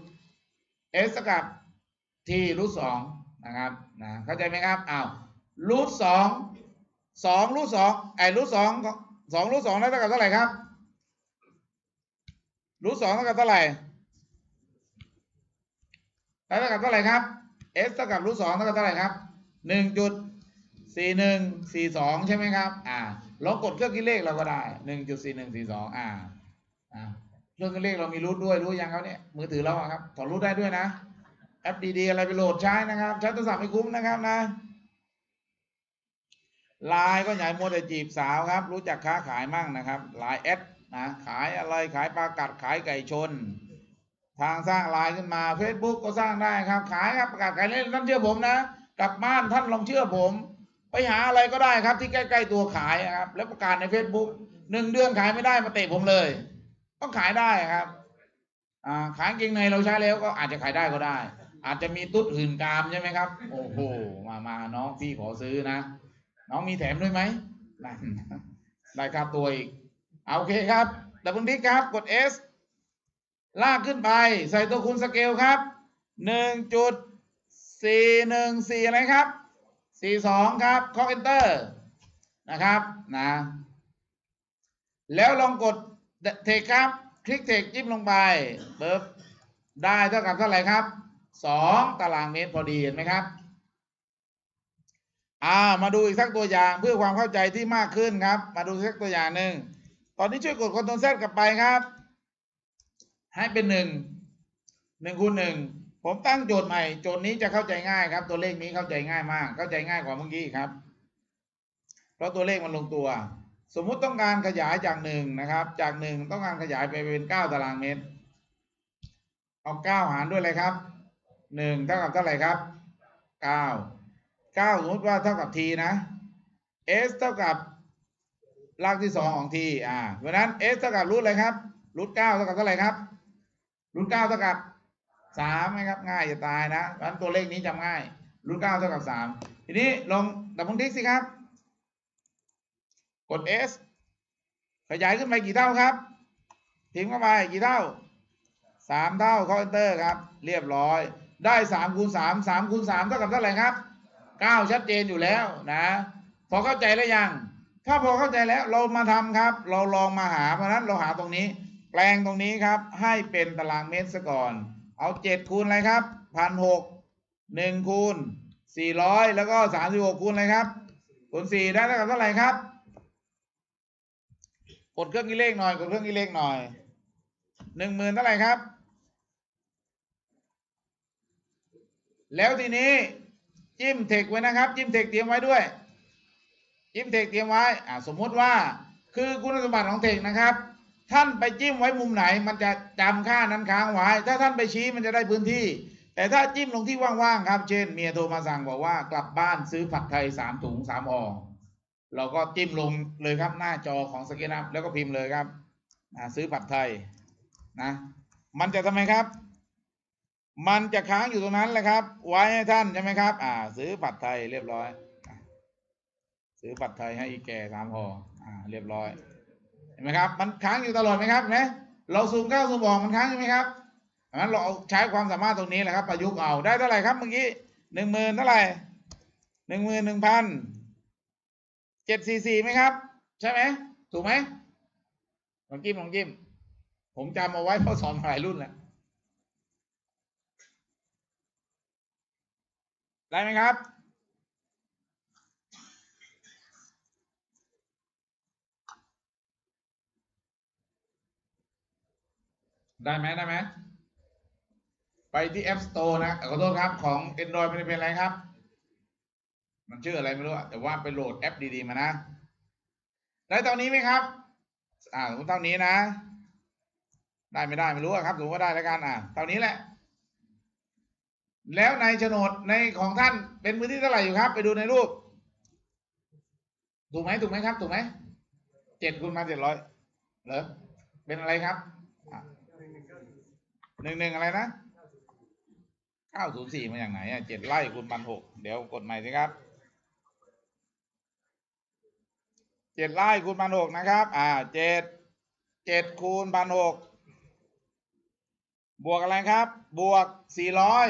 s เท่ากับ t รูทสองนะครับนะเข้าใจไหมครับอ้าวรูทสองสองรูทสองไอ้รูทสองสองรูทสองได้เท่ากับเท่าไหร่ครับรูทสองเท่ากับเท่าไหร่ได้เท่ากับเท่าไหร่ครับ s เท่ากับรูทสองเท่ากับเท่าไหร่ครับหนึ่งจุด สี่หนึ่งสี่สองใช่ไหมครับ อ่าลองกดเครื่องคิดเลขเราก็ได้หนึ่งจุดสี่หนึ่งสี่สองอ่าอ่าเครื่องคิดเลขเรามีรูทด้วยรู้ยังครับเนี่ยมือถือเราครับถอดรูทได้ด้วยนะแอปดีๆอะไรไปโหลดใช้นะครับใช้โทรศัพท์ไม่คุ้มนะครับนะไลน์ก็ใหญ่มัวแต่จีบสาวครับ รู้จักค้าขายมั่งนะครับไลน์แอดนะขายอะไรขายปลากัดขายไก่ชน ทางสร้างไลน์ขึ้นมา Facebook ก็สร้างได้ครับ ขายครับประกาศขายเล่นท่านเชื่อผมนะ กลับบ้านท่านลองเชื่อผม ไปหาอะไรก็ได้ครับที่ใกล้ ๆ ตัวขายครับ แล้วประกาศใน Facebook หนึ่งเดือนขายไม่ได้มาเตะผมเลยต้องขายได้ครับ อ่าขายกางเกงในเราใช้แล้วก็อาจจะขายได้ก็ได้ อาจจะมีตุ๊ดหื่นกามใช่ไหมครับ โอ้โหมามาน้องพี่ขอซื้อนะ น้องมีแถมด้วยไหมได้ค่าตัวอีกเอาโอเคครับดับเบิลทิกครับกด S ลากขึ้นไป ใส่ตัวคูณสเกลครับหนึ่งจุดสี่หนึ่งสี่อะไรครับ สี่สองครับคอ enter นะครับนะแล้วลองกดเทคครับ คลิกเทคจิ้มลงไปเบิบได้เท่ากับเท่าไหร่ครับสองตารางเมตรพอดีเห็นไหมครับอ่ามาดูอีกสักตัวอย่างเพื่อความเข้าใจที่มากขึ้นครับ มาดูสักตัวอย่างหนึ่งตอนนี้ช่วยกดคอนโทรลแซกลับไปครับ ให้เป็นหนึ่งหนึ่งคูณหนึ่ง ผมตั้งโจทย์ใหม่ โจทย์นี้จะเข้าใจง่ายครับ ตัวเลขนี้เข้าใจง่ายมาก เข้าใจง่ายกว่าเมื่อกี้ครับ เพราะตัวเลขมันลงตัว สมมุติต้องการขยายจากหนึ่งนะครับ จากหนึ่งต้องการขยายไปเป็นเก้าตารางเมตร เอาเก้าหารด้วยอะไรครับหนึ่งเท่ากับเท่าไหร่ครับเก้าเก้าสมมติว่าเท่ากับ t นะ s เท่ากับรากที่สองของ t อ่าเพราะฉะนั้น s เท่ากับ root อะไรครับ root เก้าเท่ากับเท่าไหร่ครับ root เก้าเท่ากับ สามนะครับง่ายจะตายนะเพราะฉะนั้นตัวเลขนี้จำง่าย root เก้าเท่ากับสามทีนี้ลอง double click สิครับ กด S ขยายขึ้นไปกี่เท่าครับพิมพ์เข้าไปกี่เท่าสามเท่าคอ enter ครับ เรียบร้อย ได้สามคูณสามสามคูณสามเท่ากับเท่าไหร่ครับเก้าชัดเจนอยู่แล้วนะพอเข้าใจแล้วยัง ถ้าพอเข้าใจแล้วเรามาทำครับ เราลองมาหาเพราะฉะนั้นเราหาตรงนี้ แปลงตรงนี้ครับ ให้เป็นตารางเมตรซะก่อน เอาเจ็ดคูณอะไรครับพันหกหนึ่งคูณสี่ร้อยแล้วก็สามสิบหกคูณอะไรครับคูณสี่ได้เท่ากับเท่าไหร่ครับ กดเครื่องคิดเลขหน่อย กดเครื่องคิดเลขหน่อยหนึ่งหมื่นเท่าไหร่ครับ แล้วทีนี้จิ้มเทคไว้นะครับ จิ้มเทคเตรียมไว้ด้วย จิ้มเทคเตรียมไว้อ่าสมมุติว่าคือคุณสมบัติของเทคนะครับ ท่านไปจิ้มไว้มุมไหน มันจะจำค่านั้นค้างไว้ ถ้าท่านไปชี้มันจะได้พื้นที่ แต่ถ้าจิ้มลงที่ว่างๆครับ เช่น เมียโทรมาสั่งบอกว่ากลับบ้านซื้อผัดไทยสามถุงสามห่อเราก็จิ้มลงเลยครับหน้าจอของสเก็ตอัพแล้วก็พิมพ์เลยครับซื้อผัดไทยนะ มันจะทำไมครับ มันจะค้างอยู่ตรงนั้นแหละครับ ไว้ให้ท่านใช่ไหมครับ อ่า ซื้อบัตรไทยเรียบร้อย ซื้อบัตรไทยให้อีแก่สามห่ออ่า เรียบร้อย เห็นไหมครับ มันค้างอยู่ตลอดไหมครับเนไหมเราซูมเข้าซูมออกมันค้างใช่ไหมครับงั้นเราใช้ความสามารถตรงนี้แหละครับ ประยุกต์เอาได้เท่าไหร่ครับเมื่อกี้หนึ่งหมื่นเท่าไหร่หนึ่งหมื่นหนึ่งพันเจ็ดสี่สี่ไหมครับ ใช่ไหมถูกไหมลองจิ้มลองจิ้มผมจำเอาไว้เพราะสอนหลายรุ่นแล้วได้ไหมครับ ได้ไหมได้ไหมไปที่ App Store นะขอโทษครับของ Android ไม่ได้เป็นอะไรครับ มันชื่ออะไรไม่รู้แต่ว่าไปโหลดแอปดีๆมานะ ได้เท่านี้ไหมครับ อ่าสมมติเท่านี้นะ ได้ไม่ได้ไม่รู้ครับสมมติว่าได้แล้วกันอ่าเท่านี้แหละ แล้วในโฉนดในของท่านเป็นพื้นที่เท่าไหร่อยู่ครับ ไปดูในรูป ถูกไหมถูกไหมครับ ถูกไหมเจ็ดคูณมาเจ็ดร้อยเหรอเป็นอะไรครับ หนึ่งหนึ่งอะไรนะเก้าศูนย์สี่มาอย่างไหนอะเจ็ดไร่คูณพันหกเดี๋ยวกดใหม่สิครับเจ็ดไร่คูณพันหกนะครับ อ่าเจ็ดเจ็ดคูณพันหกบวกอะไรครับ บวกสี่ร้อย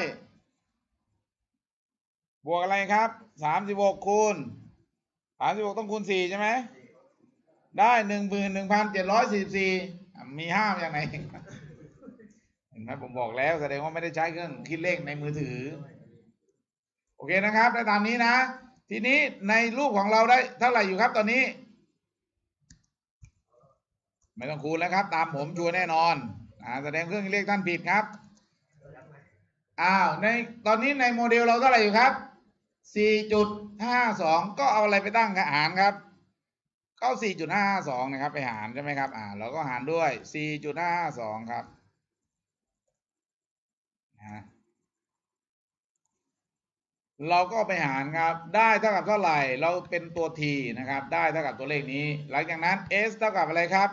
บวกอะไรครับสามสิบหกคูณสามสิบหกต้องคูณสี่ใช่ไหมได้หนึ่งหมื่นหนึ่งพันเจ็ดร้อยสี่สี่มีห้ามอย่างไหน เห็นไหมผมบอกแล้วแสดงว่าไม่ได้ใช้เครื่องคิดเลขในมือถือ โอเคนะครับได้ตามนี้นะ ทีนี้ในรูปของเราได้เท่าไหร่อยู่ครับตอนนี้ ไม่ต้องคูณแล้วครับ ตามผมชัวร์แน่นอนอ่าแสดงเครื่องคิดเลขท่านผิดครับอ้าวในตอนนี้ในโมเดลเราเท่าไหร่อยู่ครับ 4.52 ก็เอาอะไรไปตั้งหารครับก็4.52 นะครับ ไปหารใช่ไหมครับ อ่าเราก็หารด้วย 4.52 ครับ นะเราก็ไปหารครับ ได้เท่ากับเท่าไหร่ เราเป็นตัว t นะครับ ได้เท่ากับตัวเลขนี้ หลังจากนั้น s เท่ากับอะไรครับ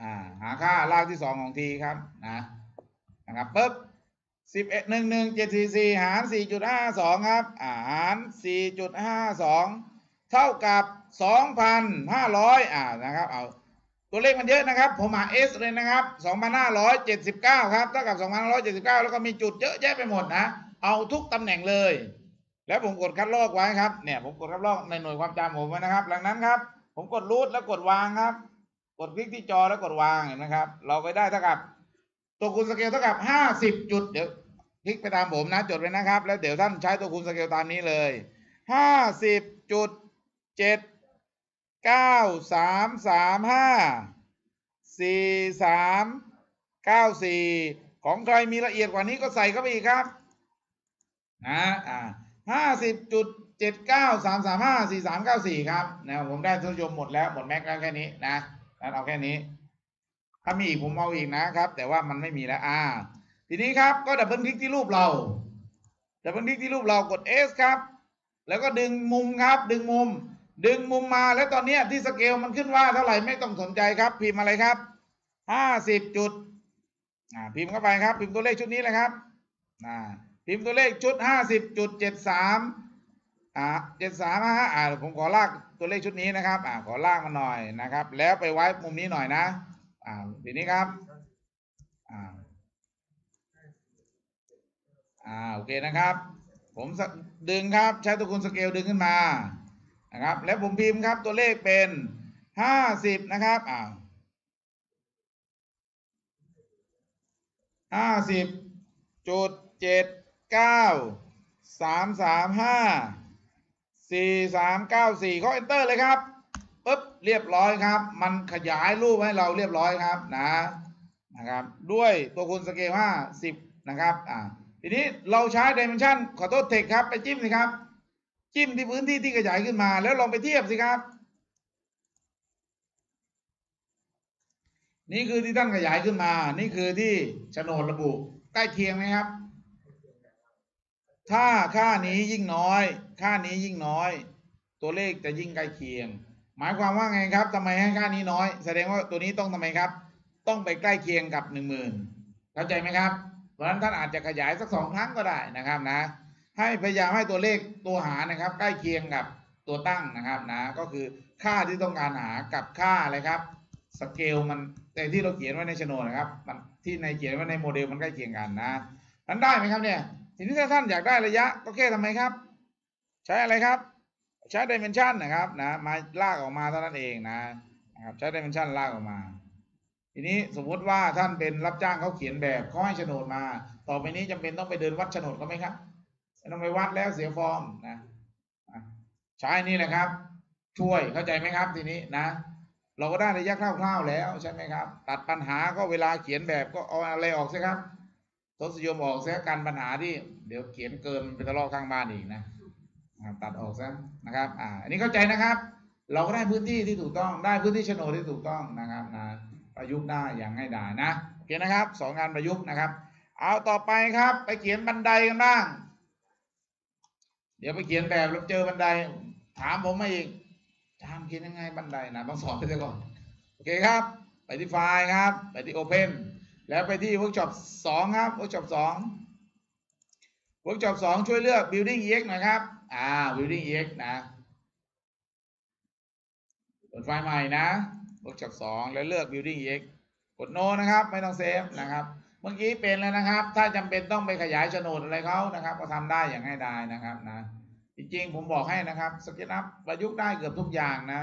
อ่า หาค่ารากที่สองของ t ครับ นะ นะครับปุ๊บสิบเอ็ดหนึ่งหนึ่งเจ็ดสี่สี่หารสี่จุดห้าสองครับ อ่า หารสี่จุดห้าสองเท่ากับสองพันห้าร้อยอ่า นะครับ เอา ตัวเลขมันเยอะนะครับ ผมหา S เลยนะครับ 2,579 ครับเท่ากับ 2,579 แล้วก็มีจุดเยอะแยะไปหมดนะ เอาทุกตำแหน่งเลย แล้วผมกดคัดลอกไว้ครับ เนี่ยผมกดคัดลอกในหน่วยความจำผมไว้นะครับ หลังนั้นครับ ผมกดรูทแล้วกดวางครับ กดคลิกที่จอแล้วกดวางเห็นไหมครับ เราไปได้เท่ากับ ตัวคูณสเกลเท่ากับ 50 จุด เดี๋ยวคลิกไปตามผมนะ จดไว้นะครับ แล้วเดี๋ยวท่านใช้ตัวคูณสเกลตามนี้เลย 50จุด7 เก้าสามสามห้าสี่สามเก้าสี่ของใครมีละเอียดกว่านี้ก็ใส่เข้าไปอีกครับนะอ่าห้าสิบจุดเจ็ดเก้าสามสามห้าสี่สามเก้าสี่ครับนะผมได้ทศนิยมหมดแล้วหมด max แล้วแค่นี้นะนั้นเอาแค่นี้ ถ้ามีอีกผมเอาอีกนะครับ แต่ว่ามันไม่มีแล้วอ่า ทีนี้ครับก็ double click ที่รูปเรา double click ที่รูปเรากด S ครับ แล้วก็ดึงมุมครับ ดึงมุม ดึงมุมมาแล้วตอนนี้ที่สเกลมันขึ้นว่าเท่าไหร่ไม่ต้องสนใจครับ พิมพ์อะไรครับห้าสิบจุดอ่าพิมพ์เข้าไปครับ พิมพ์ตัวเลขชุดนี้เลยครับอ่าพิมพ์ตัวเลขชุดห้าสิบจุดเจ็ดสามอ่าเจ็ดสามฮะอ่าผมขอลากตัวเลขชุดนี้นะครับอ่าขอลากมาหน่อยนะครับ แล้วไปไว้มุมนี้หน่อยนะอ่าทีนี้ครับอ่าอ่าโอเคนะครับ ผมดึงครับใช้ตัวคูณสเกลดึงขึ้นมา นะครับ แล้วผมพิมพ์ครับตัวเลขเป็นห้าสิบนะครับอ่าห้าสิบจุดเจ็ดเก้าสามสามห้าสี่สามเก้าสี่ข้อ enter เลยครับปุ๊บเรียบร้อยครับ มันขยายรูปให้เราเรียบร้อยครับนะนะครับ ด้วยตัวคูณสเกลห้าสิบนะครับอ่าทีนี้เราใช้ dimension ขอโทษเทคครับ ไปจิ้มสิครับ จิ้มที่พื้นที่ที่ขยายขึ้นมา แล้วลองไปเทียบสิครับ นี่คือที่ท่านขยายขึ้นมา นี่คือที่โฉนดระบุ ใกล้เคียงไหมครับ ถ้าค่านี้ยิ่งน้อย ค่านี้ยิ่งน้อย ตัวเลขจะยิ่งใกล้เคียง หมายความว่าไงครับทำไมให้ค่านี้น้อย แสดงว่าตัวนี้ต้องทำไมครับ ต้องไปใกล้เคียงกับหนึ่งหมื่นเข้าใจไหมครับเพราะฉะนั้นท่านอาจจะขยายสักสองครั้งก็ได้นะครับนะ ให้พยายามให้ตัวเลขตัวหานะครับ ใกล้เคียงกับตัวตั้งนะครับนะก็คือค่าที่ต้องการหากับค่าอะไรครับสเกลมันแต่ที่เราเขียนไว้ในโฉนดนนะครับมันที่ในเขียนไว้ในโมเดลมันใกล้เคียงกันนะนั้นได้ไหมครับเนี่ยทีนี้ถ้าท่านอยากได้ระยะก็แค่ทำไมครับ ใช้อะไรครับ ใช้ dimension นะครับนะมาลากออกมาเท่านั้นเองนะนะครับใช้ dimension ลากออกมา ทีนี้สมมุติว่าท่านเป็นรับจ้างเขาเขียนแบบเขาให้โฉนดมา ต่อไปนี้จำเป็นต้องไปเดินวัดโฉนดเขาไหมครับ ไม่ต้องไปวัดแล้วเสียฟอร์มนะใช้นี่แหละครับ ช่วยเข้าใจไหมครับทีนี้นะ เราก็ได้ระยะคร่าวๆแล้วใช่ไหมครับ ตัดปัญหาก็เวลาเขียนแบบก็เอาอะไรออกสิครับทศนิยมออกเสียกันปัญหาที่ เดี๋ยวเขียนเกินไปทะเลาะข้างบ้านอีกนะตัดออกซะนะครับอ่าอันนี้เข้าใจนะครับ เราก็ได้พื้นที่ที่ถูกต้องได้พื้นที่โฉนดที่ถูกต้องนะครับนะประยุกต์ได้อย่างง่ายดายนะโอเคนะครับสองงานประยุกต์นะครับ เอาต่อไปครับ ไปเขียนบันไดกันบ้าง เดี๋ยวไปเขียนแบบแล้วเจอบันได ถามผมมาอีกจามเขียนยังไงบันไดนะต้องสอนไปซะก่อน โอเคครับ ไปที่ไฟล์ครับ ไปที่ Open แล้วไปที่ Workshop สองครับ Workshop สอง Workshop สองช่วยเลือก Building EX หนะครับ อ่า Building EX นะเปิดไฟล์ใหม่นะ Workshop สองแล้วเลือก Building EX กด No นะครับ ไม่ต้องเซฟนะครับ เมื่อกี้เป็นแล้วนะครับ ถ้าจำเป็นต้องไปขยายโฉนดอะไรเขานะครับ ก็ทำได้อย่างง่ายดายนะครับนะจริงๆผมบอกให้นะครับ SketchUp ประยุกต์ได้เกือบทุกอย่างนะ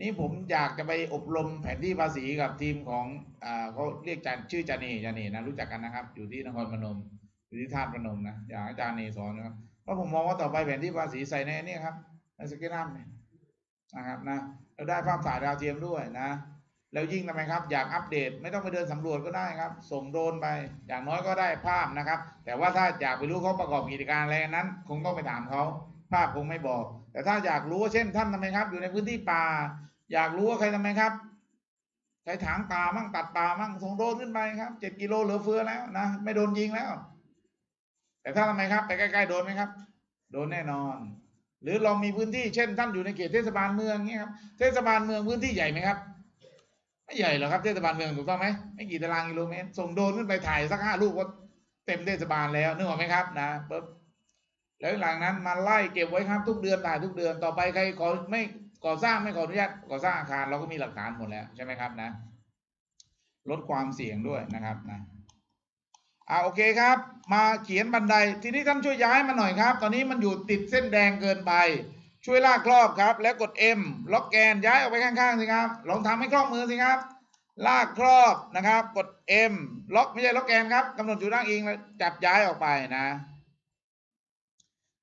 นี่ผมอยากจะไปอบรมแผนที่ภาษีกับทีมของอ่าเขาเรียกจานชื่อจานีจานีนะรู้จักกันนะครับ อยู่ที่นครพนมอยู่ที่ธาตุพนมนะอยากให้อาจารย์เนสอนนะครับเพราะผมมองว่าต่อไปแผนที่ภาษีใส่ในนี่ครับใน SketchUp นะครับนะแล้วได้ภาพถ่ายดาวเทียมด้วยนะ แล้วยิ่งทำไมครับ อยากอัปเดตไม่ต้องไปเดินสำรวจก็ได้ครับ ส่งโดรนไป อย่างน้อยก็ได้ภาพนะครับ แต่ว่าถ้าอยากไปรู้เขาประกอบกิจการอะไรนั้น คงต้องไปถามเขาภาพคงไม่บอก แต่ถ้าอยากรู้ว่าเช่นท่านทำไมครับ อยู่ในพื้นที่ป่า อยากรู้ว่าใครทำไมครับใช้ถางป่ามั่งตัดป่ามั่งส่งโดรนขึ้นไปครับเจ็ดกิโลเหลือเฟือแล้วนะไม่โดนยิงแล้ว แต่ถ้าทำไมครับ ไปใกล้ๆโดนไหมครับ โดนแน่นอน หรือลองมีพื้นที่เช่น ท่านอยู่ในเขตเทศบาลเมืองเงี้ยครับเทศบาลเมืองพื้นที่ใหญ่ไหมครับ ไม่ใหญ่หรอกครับเทศบาลเมืองถูกต้องไหมไม่กี่ตารางกิโลเมตรส่งโดรนขึ้นไปถ่ายสักห้าลูกก็เต็มเทศบาลแล้วนึกออกไหมครับนะปุ๊บแล้วหลังนั้นมาไล่เก็บไว้ครับทุกเดือนถ่ายทุกเดือนต่อไปใครขอไม่ก่อสร้างไม่ขออนุญาตก่อสร้างอาคารเราก็มีหลักฐานหมดแล้วใช่ไหมครับนะ ลดความเสี่ยงด้วยนะครับนะอ่าโอเคครับ มาเขียนบันไดทีนี้ท่านช่วยย้ายมาหน่อยครับ ตอนนี้มันอยู่ติดเส้นแดงเกินไป ช่วยลากครอบครับ แล้วกด M ล็อกแกนย้ายออกไปข้างๆสิครับ ลองทำให้คล่องมือสิครับ ลากครอบนะครับ กด M ล็อกไม่ใช่ล็อกแกนครับกำหนดจุดตั้งอิงแล้วจับย้ายออกไปนะ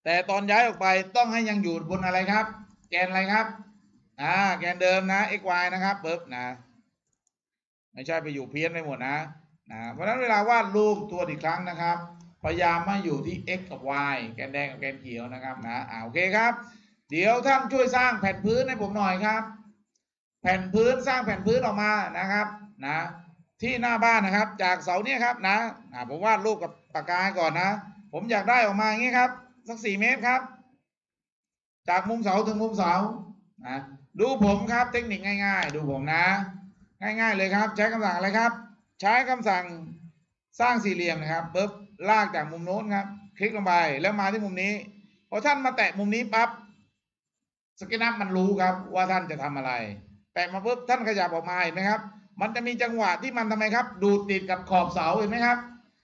แต่ตอนย้ายออกไปต้องให้ยังอยู่บนอะไรครับ แกนอะไรครับอ่าแกนเดิมนะ x y นะครับปึ๊บนะไม่ใช่ไปอยู่เพี้ยนไปหมดนะนะเพราะฉะนั้นเวลาวาดรูปตัวอีกครั้งนะครับ พยายามมาอยู่ที่ x กับ y แกนแดงกับแกนเขียวนะครับนะอ่าโอเคครับ เดี๋ยวท่านช่วยสร้างแผ่นพื้นให้ผมหน่อยครับ แผ่นพื้นสร้างแผ่นพื้นออกมานะครับนะที่หน้าบ้านนะครับ จากเสาเนี่ยครับนะผมวาดรูปกับปากกาให้ก่อนนะ ผมอยากได้ออกมาอย่างนี้ครับ สักสี่เมตรครับ จากมุมเสาถึงมุมเสานะดูผมครับเทคนิคง่าย ๆ ดูผมนะ ง่ายๆเลยครับ ใช้คำสั่งอะไรครับ ใช้คำสั่งสร้างสี่เหลี่ยมนะครับปุ๊บลากจากมุมโน้นครับ คลิกลงไปแล้วมาที่มุมนี้พอท่านมาแตะมุมนี้ปั๊บ SketchUp มันรู้ครับว่าท่านจะทำอะไรแตะมาปุ๊บท่านขยับออกมาเห็นไหมครับ มันจะมีจังหวะที่มันทำไมครับ ดูดติดกับขอบเสาเห็นไหมครับ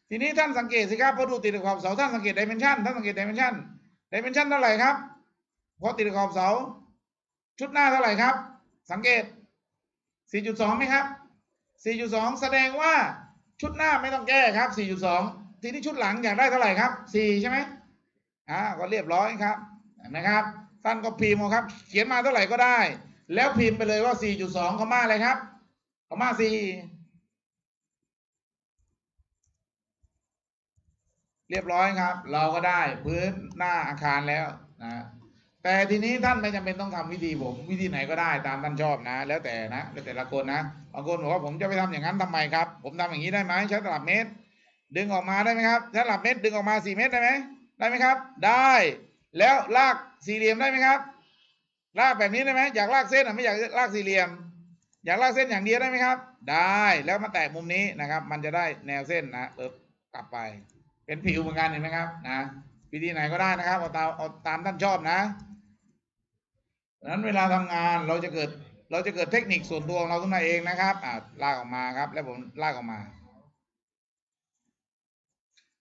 ทีนี้ท่านสังเกตสิครับพอดูดติดกับขอบเสาท่านสังเกต dimension ท่านสังเกต dimension dimension เท่าไหร่ครับพอติดกับขอบเสา จุดห้าเท่าไหร่ครับ สังเกต 4.2ไหมครับ 4.2 แสดงว่าชุดหน้าไม่ต้องแก้ครับ 4.2 ทีนี้ชุดหลังอยากได้เท่าไหร่ครับ 4 ใช่ไหมอ่าก็เรียบร้อยครับนไหมครับ ท่านก็พิมพ์เอาครับ เขียนมาเท่าไหร่ก็ได้ แล้วพิมพ์ไปเลยว่า 4.2คอมมาอะไรครับคอมมา4เรียบร้อยครับ เราก็ได้พื้นหน้าอาคารแล้วนะแต่ทีนี้ท่านไม่จำเป็นต้องทำวิธีผมวิธีไหนก็ได้ตามท่านชอบนะ แล้วแต่นะแล้วแต่ละคนนะบางคนบอกว่าผมจะไปทำอย่างนั้นทำไมครับ ผมทำอย่างนี้ได้ไหมใช้ตลับเมตร ดึงออกมาได้ไหมครับใช้ตลับเมตรดึงออกมาสี่เมตรได้ไหมได้ไหมครับ ได้ แล้วลากสี่เหลี่ยมได้ไหมครับ ลากแบบนี้ได้ไหมอยากลากเส้นอะไม่อยากลากสี่เหลี่ยม อยากลากเส้นอย่างเดียวได้ไหมครับ ได้แล้วมาแตะมุมนี้นะครับ มันจะได้แนวเส้นนะเออกลับไป เป็นผิวเหมือนกันเห็นไหมครับนะวิธีไหนก็ได้นะครับเอาตามเอาตามท่านชอบนะดังนั้นเวลาทำงานเราจะเกิดเราจะเกิดเทคนิคส่วนตัวของเราขึ้นมาเองนะครับอ่าลากออกมาครับ แล้วผมลากออกมา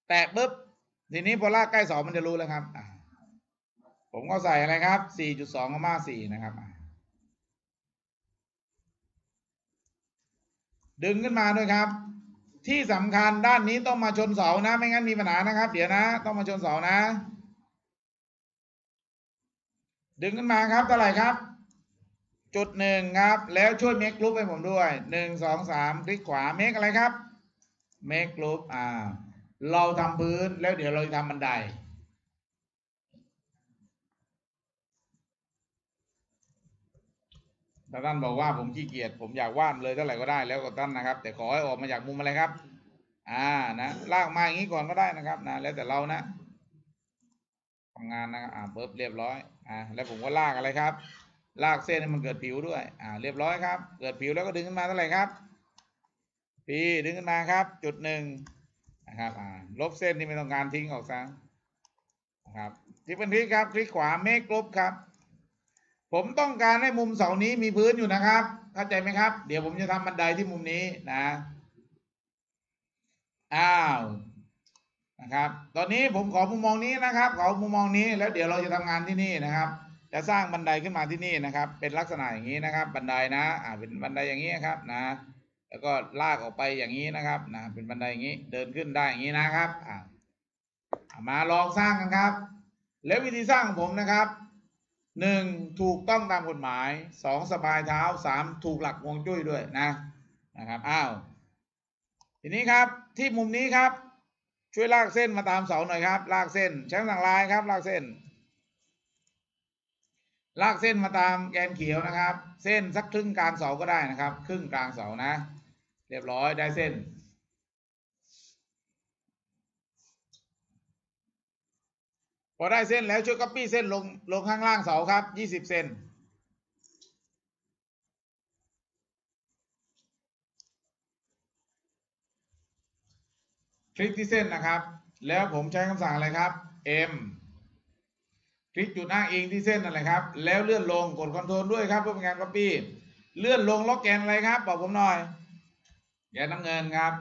แตะปุ๊บทีนี้พอลากใกล้สองมันจะรู้แล้วครับอ่า ผมก็ใส่อะไรครับสี่จุดสองมาสี่นะครับ ดึงขึ้นมาด้วยครับ ที่สำคัญด้านนี้ต้องมาชนเสานะ ไม่งั้นมีปัญหานะครับ เดี๋ยวนะ ต้องมาชนเสานะ ดึงขึ้นมาครับเท่าไหร่ครับ จุดหนึ่งครับ แล้วช่วย make group ให้ผมด้วย หนึ่งสองสามคลิกขวา make อะไรครับ make group อ่า เราทำพื้นแล้วเดี๋ยวเราจะทำบันได แต่ ท่านบอกว่าผมขี้เกียจผมอยากวาดเลยเท่าไหร่ก็ได้แล้วก็ท่านนะครับ แต่ขอให้ออกมาจากมุมอะไรครับ อ่านะลากมาอย่างนี้ก่อนก็ได้นะครับนะแล้วแต่เรานะทำงานนะครับอ่าเบิร์บเรียบร้อยอ่าแล้วผมก็ลากอะไรครับ ลากเส้นให้มันเกิดผิวด้วยอ่าเรียบร้อยครับ เกิดผิวแล้วก็ดึงขึ้นมาเท่าไหร่ครับพีดึงขึ้นมาครับ จุดหนึ่งนะครับอ่าลบเส้นที่ไม่ต้องการทิ้งออกซะนะครับที่เป็นคลิกครับ คลิกขวาเมคลบครับ ผมต้องการให้มุมเสานี้มีพื้นอยู่นะครับ เข้าใจไหมครับ เดี๋ยวผมจะทำบันไดที่มุมนี้นะ อ้าว นะครับ ตอนนี้ผมขอมุมมองนี้นะครับ ขอมุมมองนี้แล้วเดี๋ยวเราจะทำงานที่นี่นะครับ จะสร้างบันไดขึ้นมาที่นี่นะครับ เป็นลักษณะอย่างนี้นะครับ บันไดนะ อ่า เป็นบันไดอย่างนี้ครับนะ แล้วก็ลากออกไปอย่างนี้นะครับ นะ เป็นบันไดอย่างนี้ เดินขึ้นได้อย่างนี้นะครับ อ่ามาลองสร้างกันครับ แล้ววิธีสร้างของผมนะครับ หนึ่งถูกต้องตามกฎหมายสองสบายเท้าสามถูกหลักวงจุ้ยด้วยนะนะครับอ้าวทีนี้ครับที่มุมนี้ครับ ช่วยลากเส้นมาตามเสาหน่อยครับ ลากเส้นใช้สั่งลายครับ ลากเส้น ลากเส้นมาตามแกนเขียวนะครับ เส้นสักครึ่งกลางเสาก็ได้นะครับ ครึ่งกลางเสานะ เรียบร้อยได้เส้น พอได้เส้นแล้วช่วย copy เส้นลงลงข้างล่างเสาครับยี่สิบเซนคลิกที่เส้นนะครับ แล้วผมใช้คำสั่งอะไรครับ M คลิกจุดอ้างอิงที่เส้นนั่นแหละครับ แล้วเลื่อนลงกดคอนโทรลด้วยครับเพื่อเป็นการ copy เลื่อนลงล็อกแกนอะไรครับ บอกผมหน่อยแกนน้ำเงินครับ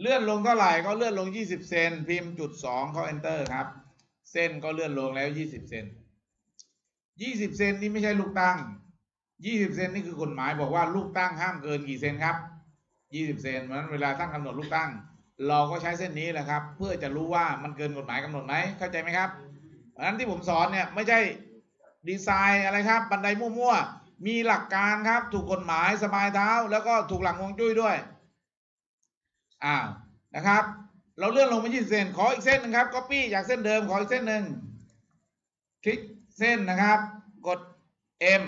เลื่อนลงเท่าไหร่ก็เลื่อนลง 20 เซนพิมพ์จุด2เข้า enter ครับ เส้นก็เลื่อนลงแล้ว20เซน20เซนนี่ไม่ใช่ลูกตั้ง20เซนนี่คือกฎหมายบอกว่าลูกตั้งห้ามเกินกี่เซนครับ20เซนเพราะนั้นเวลาตั้งกำหนดลูกตั้ง เราก็ใช้เส้นนี้แหละครับ เพื่อจะรู้ว่ามันเกินกฎหมายกำหนดไหมเข้าใจไหมครับเพราะฉะนั้นที่ผมสอนเนี่ยไม่ใช่ดีไซน์อะไรครับ บันไดมั่วๆมีหลักการครับ ถูกกฎหมายสบายเท้า แล้วก็ถูกหลักฮวงจุ้ยด้วยอ้าวนะครับ เราเลื่อนลงมา20เซนขออีกเส้นหนึ่งครับ copy จากเส้นเดิมขออีกเส้นหนึ่งคลิกเส้นนะครับ กด M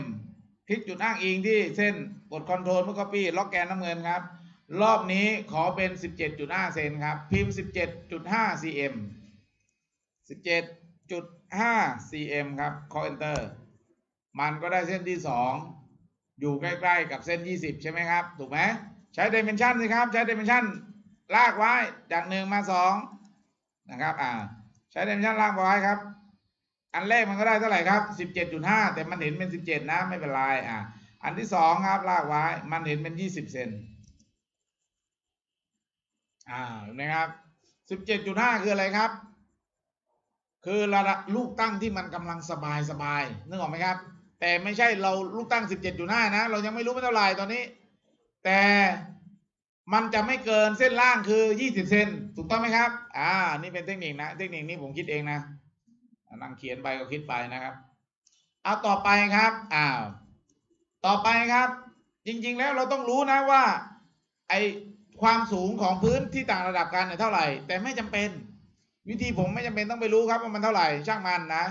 คลิกจุดอ้างอิงที่เส้นกด Ctrl เพื่อ copy ล็อกแกนน้ำเงินครับ รอบนี้ขอเป็น 17.5 เซนครับ พิมพ์ 17.5 cm 17.5 cm ครับขอ enter มันก็ได้เส้นที่ 2 อยู่ใกล้ ๆ กับเส้น 20 ใช่ไหมครับ ถูกไหมใช้ dimension สิครับ ใช้ dimension ลากไว้จากหนึ่งมาสองนะครับ อ่า ใช้ dimension ลากไว้ครับ อันแรกมันก็ได้เท่าไหร่ครับสิบเจ็ดจุดห้าแต่มันเห็นเป็นสิบเจ็ดนะไม่เป็นไรอ่าอันที่สองครับลากไว้ มันเห็นเป็นยี่สิบเซนอ่าเห็นไหมครับสิบเจ็ดจุดห้าคืออะไรครับ คือระดับลูกตั้งที่มันกำลังสบายสบายนึกออกไหมครับ แต่ไม่ใช่เราลูกตั้งสิบเจ็ดจุดห้านะ เรายังไม่รู้เป็นเท่าไหร่ตอนนี้ แต่ มันจะไม่เกินเส้นล่างคือยี่สิบเซนถูกต้องไหมครับ อ่า นี่เป็นเทคนิคนะ เทคนิคนี้ผมคิดเองนะ นั่งเขียนไปก็คิดไปนะครับ เอาต่อไปครับ อ้าว ต่อไปครับ จริง ๆ แล้วเราต้องรู้นะว่า ไอความสูงของพื้นที่ต่างระดับกันเนี่ยเท่าไหร่ แต่ไม่จำเป็น วิธีผมไม่จำเป็นต้องไปรู้ครับว่ามันเท่าไหร่ ช่างมันนะ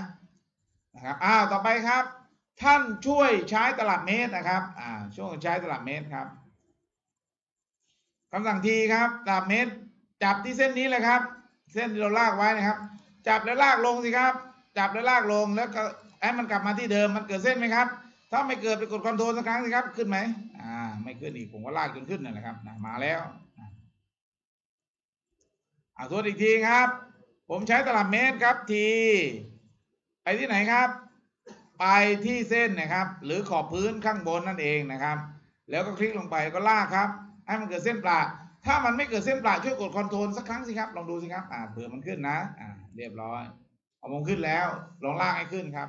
นะครับ อ้าว ต่อไปครับ ท่านช่วยใช้ตลับเมตรนะครับ อ่า ช่วงใช้ตลับเมตรครับ คำสั่งทีครับตลับเมตร จับที่เส้นนี้เลยครับ เส้นที่เราลากไว้นะครับ จับแล้วลากลงสิครับ จับแล้วลากลงแล้วก็ให้มันกลับมาที่เดิมมันเกิดเส้นไหมครับ ถ้าไม่เกิดไปกดคอนโทรลสักครั้งสิครับ ขึ้นไหมอ่า ไม่ขึ้นอีกผมก็ลากจนขึ้นนั่นแหละครับนะมาแล้วอ่าทวนอีกทีครับ ผมใช้ตลับเมตรครับ T ไปที่ไหนครับ ไปที่เส้นนะครับ หรือขอบพื้นข้างบนนั่นเองนะครับ แล้วก็คลิกลงไปก็ลากครับ ให้มันเกิดเส้นประ ถ้ามันไม่เกิดเส้นประช่วยกด control สักครั้งสิครับ ลองดูสิครับ อ่าเผื่อมันขึ้นนะ อ่า เรียบร้อยเอามงขึ้นแล้ว ลองลากให้ขึ้นครับ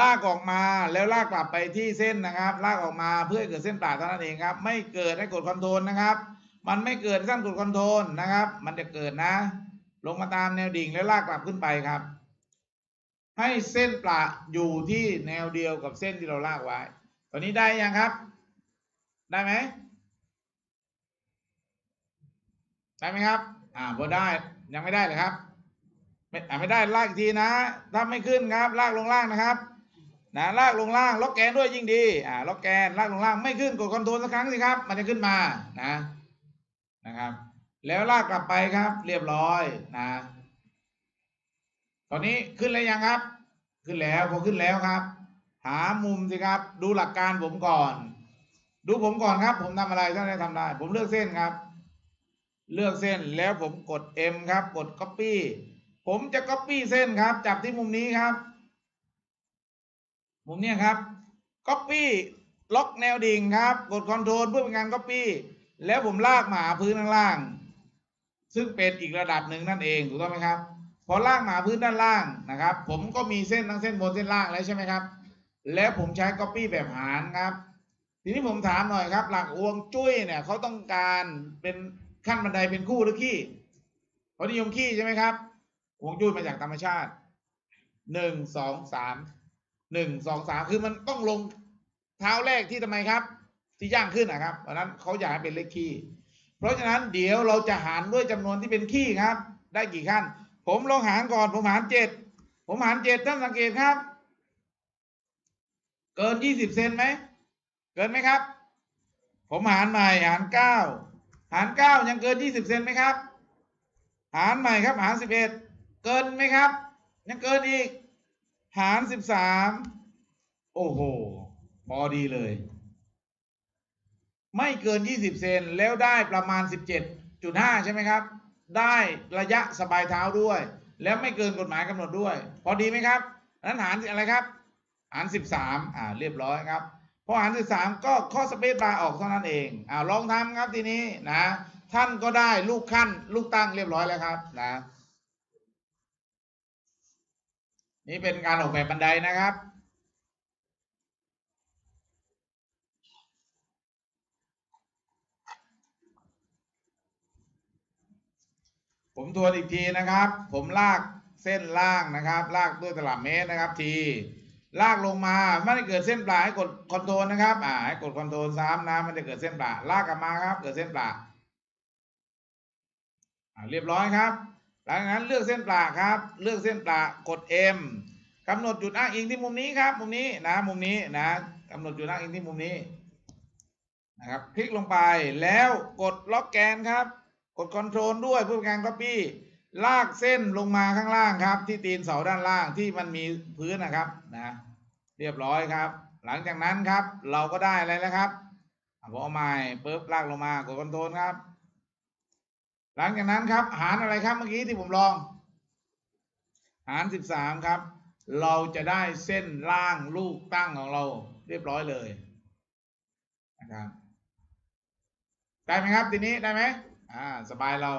ลากออกมาแล้วลากกลับไปที่เส้นนะครับ ลากออกมาเพื่อให้เกิดเส้นประเท่านั้นเองครับ ไม่เกิดให้กด control นะครับ มันไม่เกิดท่านกด Control นะครับ มันจะเกิดนะ ลงมาตามแนวดิ่งแล้วลากกลับขึ้นไปครับ ให้เส้นประอยู่ที่แนวเดียวกับเส้นที่เราลากไว้ ตอนนี้ได้ยังครับ ได้ไหมได้ไหมครับ อ่าพอได้ยังไม่ได้เลยครับไม่อ่าไม่ได้ลากอีกทีนะ ถ้าไม่ขึ้นครับ ลากลงล่างนะครับ นะลากลงล่างล็อกแกนด้วยยิ่งดี อ่าล็อกแกนลากลงล่างไม่ขึ้นกด Control สักครั้งสิครับ มันจะขึ้นมานะนะครับ แล้วลากกลับไปครับ เรียบร้อยนะ ตอนนี้ขึ้นแล้วยังครับ ขึ้นแล้วพอขึ้นแล้วครับ หามุมสิครับ ดูหลักการผมก่อน ดูผมก่อนครับ ผมทำอะไรท่านได้ทำได้ ผมเลือกเส้นครับ เลือกเส้นแล้วผมกด M ครับ กด Copy ผมจะ Copy เส้นครับ จับที่มุมนี้ครับ มุมนี้ครับ Copy ล็อกแนวดิ่งครับ กด Control เพื่อเป็นการ Copy แล้วผมลากมาหาพื้นข้างล่าง ซึ่งเป็นอีกระดับหนึ่งนั่นเองถูกต้องไหมครับพอลากมาพื้นด้านล่างนะครับ ผมก็มีเส้นทั้งเส้นบนเส้นล่างแล้วใช่ไหมครับ แล้วผมใช้ Copy แบบหารครับ ทีนี้ผมถามหน่อยครับ หลักฮวงจุ้ยเนี่ยเขาต้องการเป็นขั้นบันไดเป็นคู่หรือขี้เขานิยมขี้ใช่ไหมครับฮวงจุ้ยมาจากธรรมชาติหนึ่งสองสามหนึ่งสองสามคือมันต้องลงเท้าแรกที่ทำไมครับ ที่ย่างขึ้นนะครับเพราะนั้นเขาอยากเป็นเลขขี้เพราะฉะนั้นเดี๋ยวเราจะหารด้วยจำนวนที่เป็นขี้ครับ ได้กี่ขั้น ผมลองหารก่อนผมหารเจ็ดผมหารเจ็ดท่านสังเกตครับ เกินยี่สิบเซนไหม เกินไหมครับ ผมหารใหม่หารเก้าหารเก้ายังเกินยี่สิบเซนไหมครับ หารใหม่ครับหารสิบเอ็ดเกินไหมครับ ยังเกินอีก หารสิบสามโอ้โห พอดีเลย ไม่เกินยี่สิบเซนแล้วได้ประมาณสิบเจ็ดจุดห้าใช่ไหมครับ ได้ระยะสบายเท้าด้วย แล้วไม่เกินกฎหมายกำหนดด้วย พอดีไหมครับ นั้นหารอะไรครับ หารสิบสามอ่าเรียบร้อยครับ อหารสิบสามก็ข้อสเปซบาร์ออกเท่านั้นเองอ่าลองทำครับทีนี้นะ ท่านก็ได้ลูกขั้นลูกตั้งเรียบร้อยแล้วครับนะ นี่เป็นการออกแบบบันไดนะครับผมทวนอีกทีนะครับ ผมลากเส้นล่างนะครับ ลากด้วยตลับเมตรนะครับที ลากลงมาไม่ได้เกิดเส้นประให้กด Control นะครับ อ่าให้กด Control ซ้ำนะมันจะเกิดเส้นประลากกลับมาครับ เกิดเส้นประอ่าเรียบร้อยครับ หลังจากนั้นเลือกเส้นปลาครับ เลือกเส้นปลากด M กำหนดจุดอ้างอิงที่มุมนี้ครับ มุมนี้นะ มุมนี้นะกำหนดจุดอ้างอิงที่มุมนี้นะครับ คลิกลงไปแล้วกดล็อกแกนครับ กดคอนโทรลด้วยเพื่อเป็นการ copy ลากเส้นลงมาข้างล่างครับ ที่ตีนเสาด้านล่างที่มันมีพื้นนะครับนะเรียบร้อยครับ หลังจากนั้นครับ เราก็ได้อะไรแล้วครับผมเอาใหม่ปุ๊บลากลงมากดคอนโทรลครับ หลังจากนั้นครับหารอะไรครับเมื่อกี้ที่ผมลอง หารสิบสามครับ เราจะได้เส้นล่างลูกตั้งของเรา เรียบร้อยเลยนะครับได้ไหมครับทีนี้ได้ไหมอ่าสบายเรา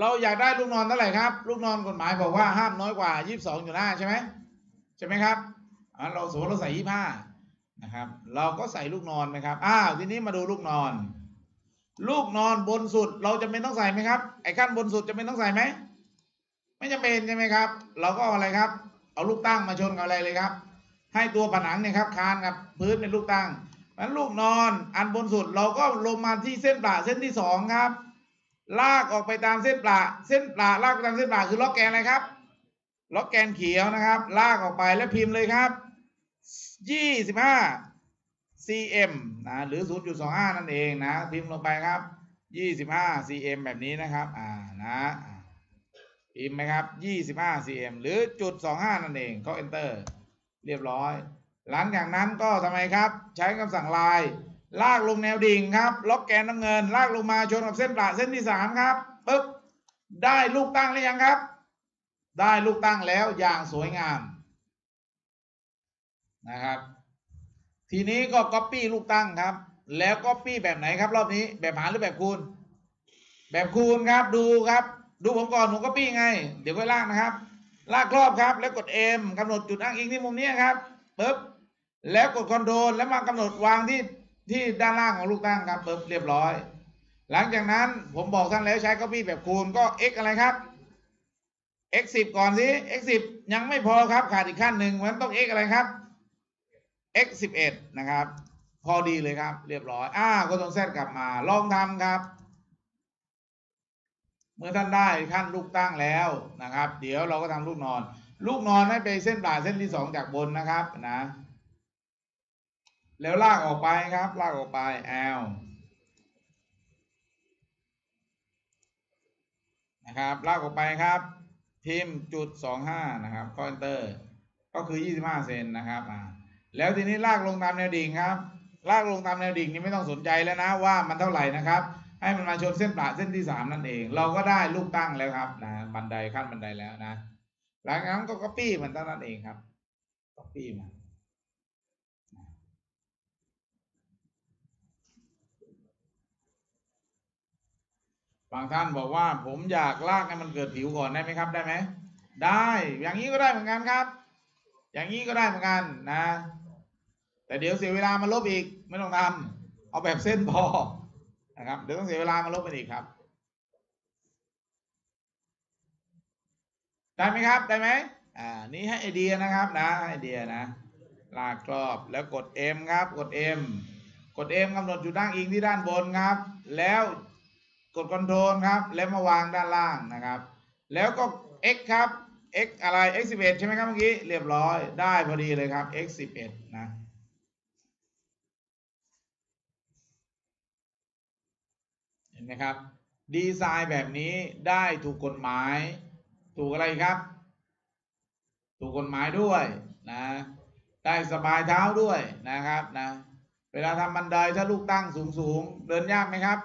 เราอยากได้ลูกนอนเท่าไหร่ครับ ลูกนอนกฎหมายบอกว่าห้ามน้อยกว่ายี่สิบสองจุดห้าใช่ไหมใช่ไหมครับเราสมมติเราใส่ยี่ห้านะครับ เราก็ใส่ลูกนอนไหมครับอ้าวทีนี้มาดูลูกนอน ลูกนอนบนสุดเราจะเป็นต้องใส่ไหมครับไอ้ขั้นบนสุดจะเป็นต้องใส่ไหมไม่จำเป็นใช่ไหมครับ เราก็เอาอะไรครับ เอาลูกตั้งมาชนกับอะไรเลยครับ ให้ตัวผนังเนี่ยครับคานกับพื้นเป็นลูกตั้งนั้นลูกนอนอันบนสุดเราก็ลงมาที่เส้นปลาเส้นที่สองครับ ลากออกไปตามเส้นปลาเส้นปลาลากไปตามเส้นปลาคือล็อกแกนอะไรครับ ล็อกแกนเขียวนะครับ ลากออกไปแล้วพิมพ์เลยครับยี่สิบห้า cm นะหรือ 0.25 นั่นเองนะ พิมพ์ลงไปครับ 25 cm แบบนี้นะครับอ่านะพิมพ์ไหมครับ 25 cm หรือจุด25 นั่นเองก็ enter เรียบร้อย หลังจากนั้นก็ทำไมครับ ใช้คำสั่งลาย ลากลงแนวดิ่งครับ ล็อกแกนน้ำเงิน ลากลงมาชนกับเส้นประเส้นที่สามครับปึ๊บได้ลูกตั้งหรือยังครับ ได้ลูกตั้งแล้วอย่างสวยงามนะครับ ทีนี้ก็ก๊อปปี้ลูกตั้งครับ แล้วก๊อปปี้แบบไหนครับ รอบนี้แบบหารหรือแบบคูณ แบบคูณครับดูครับ ดูผมก่อนผมก๊อปปี้ไง เดี๋ยวค่อยลากนะครับ ลากครอบครับ แล้วกด M กำหนดจุดอ้างอิงที่มุมนี้ครับปึ๊บแล้วกด Control แล้วมากำหนดวางที่ ที่ด้านล่างของลูกตั้งครับปึ๊บเรียบร้อย หลังจากนั้นผมบอกท่านแล้วใช้ copy แบบคูณก็ x อะไรครับ x 10ก่อนสิ x 10ยังไม่พอครับขาดอีกขั้นหนึ่งมันต้อง x อะไรครับ x 11นะครับ พอดีเลยครับ เรียบร้อยอ่าก็ต้องแซดกลับมาลองทำครับ เมื่อท่านได้ขั้นลูกตั้งแล้วนะครับ เดี๋ยวเราก็ทำลูกนอน ลูกนอนให้ไปเส้นปลายเส้นที่สองจากบนนะครับนะ แล้วลากออกไปครับ ลากออกไปแอลนะครับ ลากออกไปครับ พิมพ์จุดสองห้านะครับก็ enter ก็คือยี่สิบห้าเซนนะครับอ่าแล้วทีนี้ลากลงตามแนวดิ่งครับ ลากลงตามแนวดิ่งนี้ไม่ต้องสนใจแล้วนะว่ามันเท่าไหร่นะครับ ให้มันมาชนเส้นประเส้นที่สามนั่นเอง เราก็ได้ลูกตั้งแล้วครับนะบันไดขั้นบันไดแล้วนะ หลังจากนั้นก็ copy มันเท่านั้นเองครับ copy มัน บางท่านบอกว่าผมอยากลากให้มันเกิดผิวก่อนได้ไหมครับได้ไหมได้อย่างนี้ก็ได้เหมือนกันครับ อย่างนี้ก็ได้เหมือนกันนะ แต่เดี๋ยวเสียเวลามาลบอีกไม่ต้องทำเอาแบบเส้นพอนะครับเดี๋ยวต้องเสียเวลามาลบมันอีกครับ ได้ไหมครับได้ไหมอ่านี่ให้ไอเดียนะครับนะไอเดียนะ ลากครอบแล้วกด M ครับกด M กด M กำหนดจุดตั้งอิงที่ด้านบนครับ แล้ว กดคอนโทรลครับ แล้วมาวางด้านล่างนะครับ แล้วก็ X ครับ X อะไร X 11ใช่ไหมครับเมื่อกี้ เรียบร้อยได้พอดีเลยครับ X 11นะเห็นไหมครับ ดีไซน์แบบนี้ได้ถูกกฎหมาย ถูกอะไรครับ ถูกกฎหมายด้วยนะได้สบายเท้าด้วยนะครับนะเวลาทำบันไดถ้าลูกตั้งสูงสูงๆเดินยากไหมครับ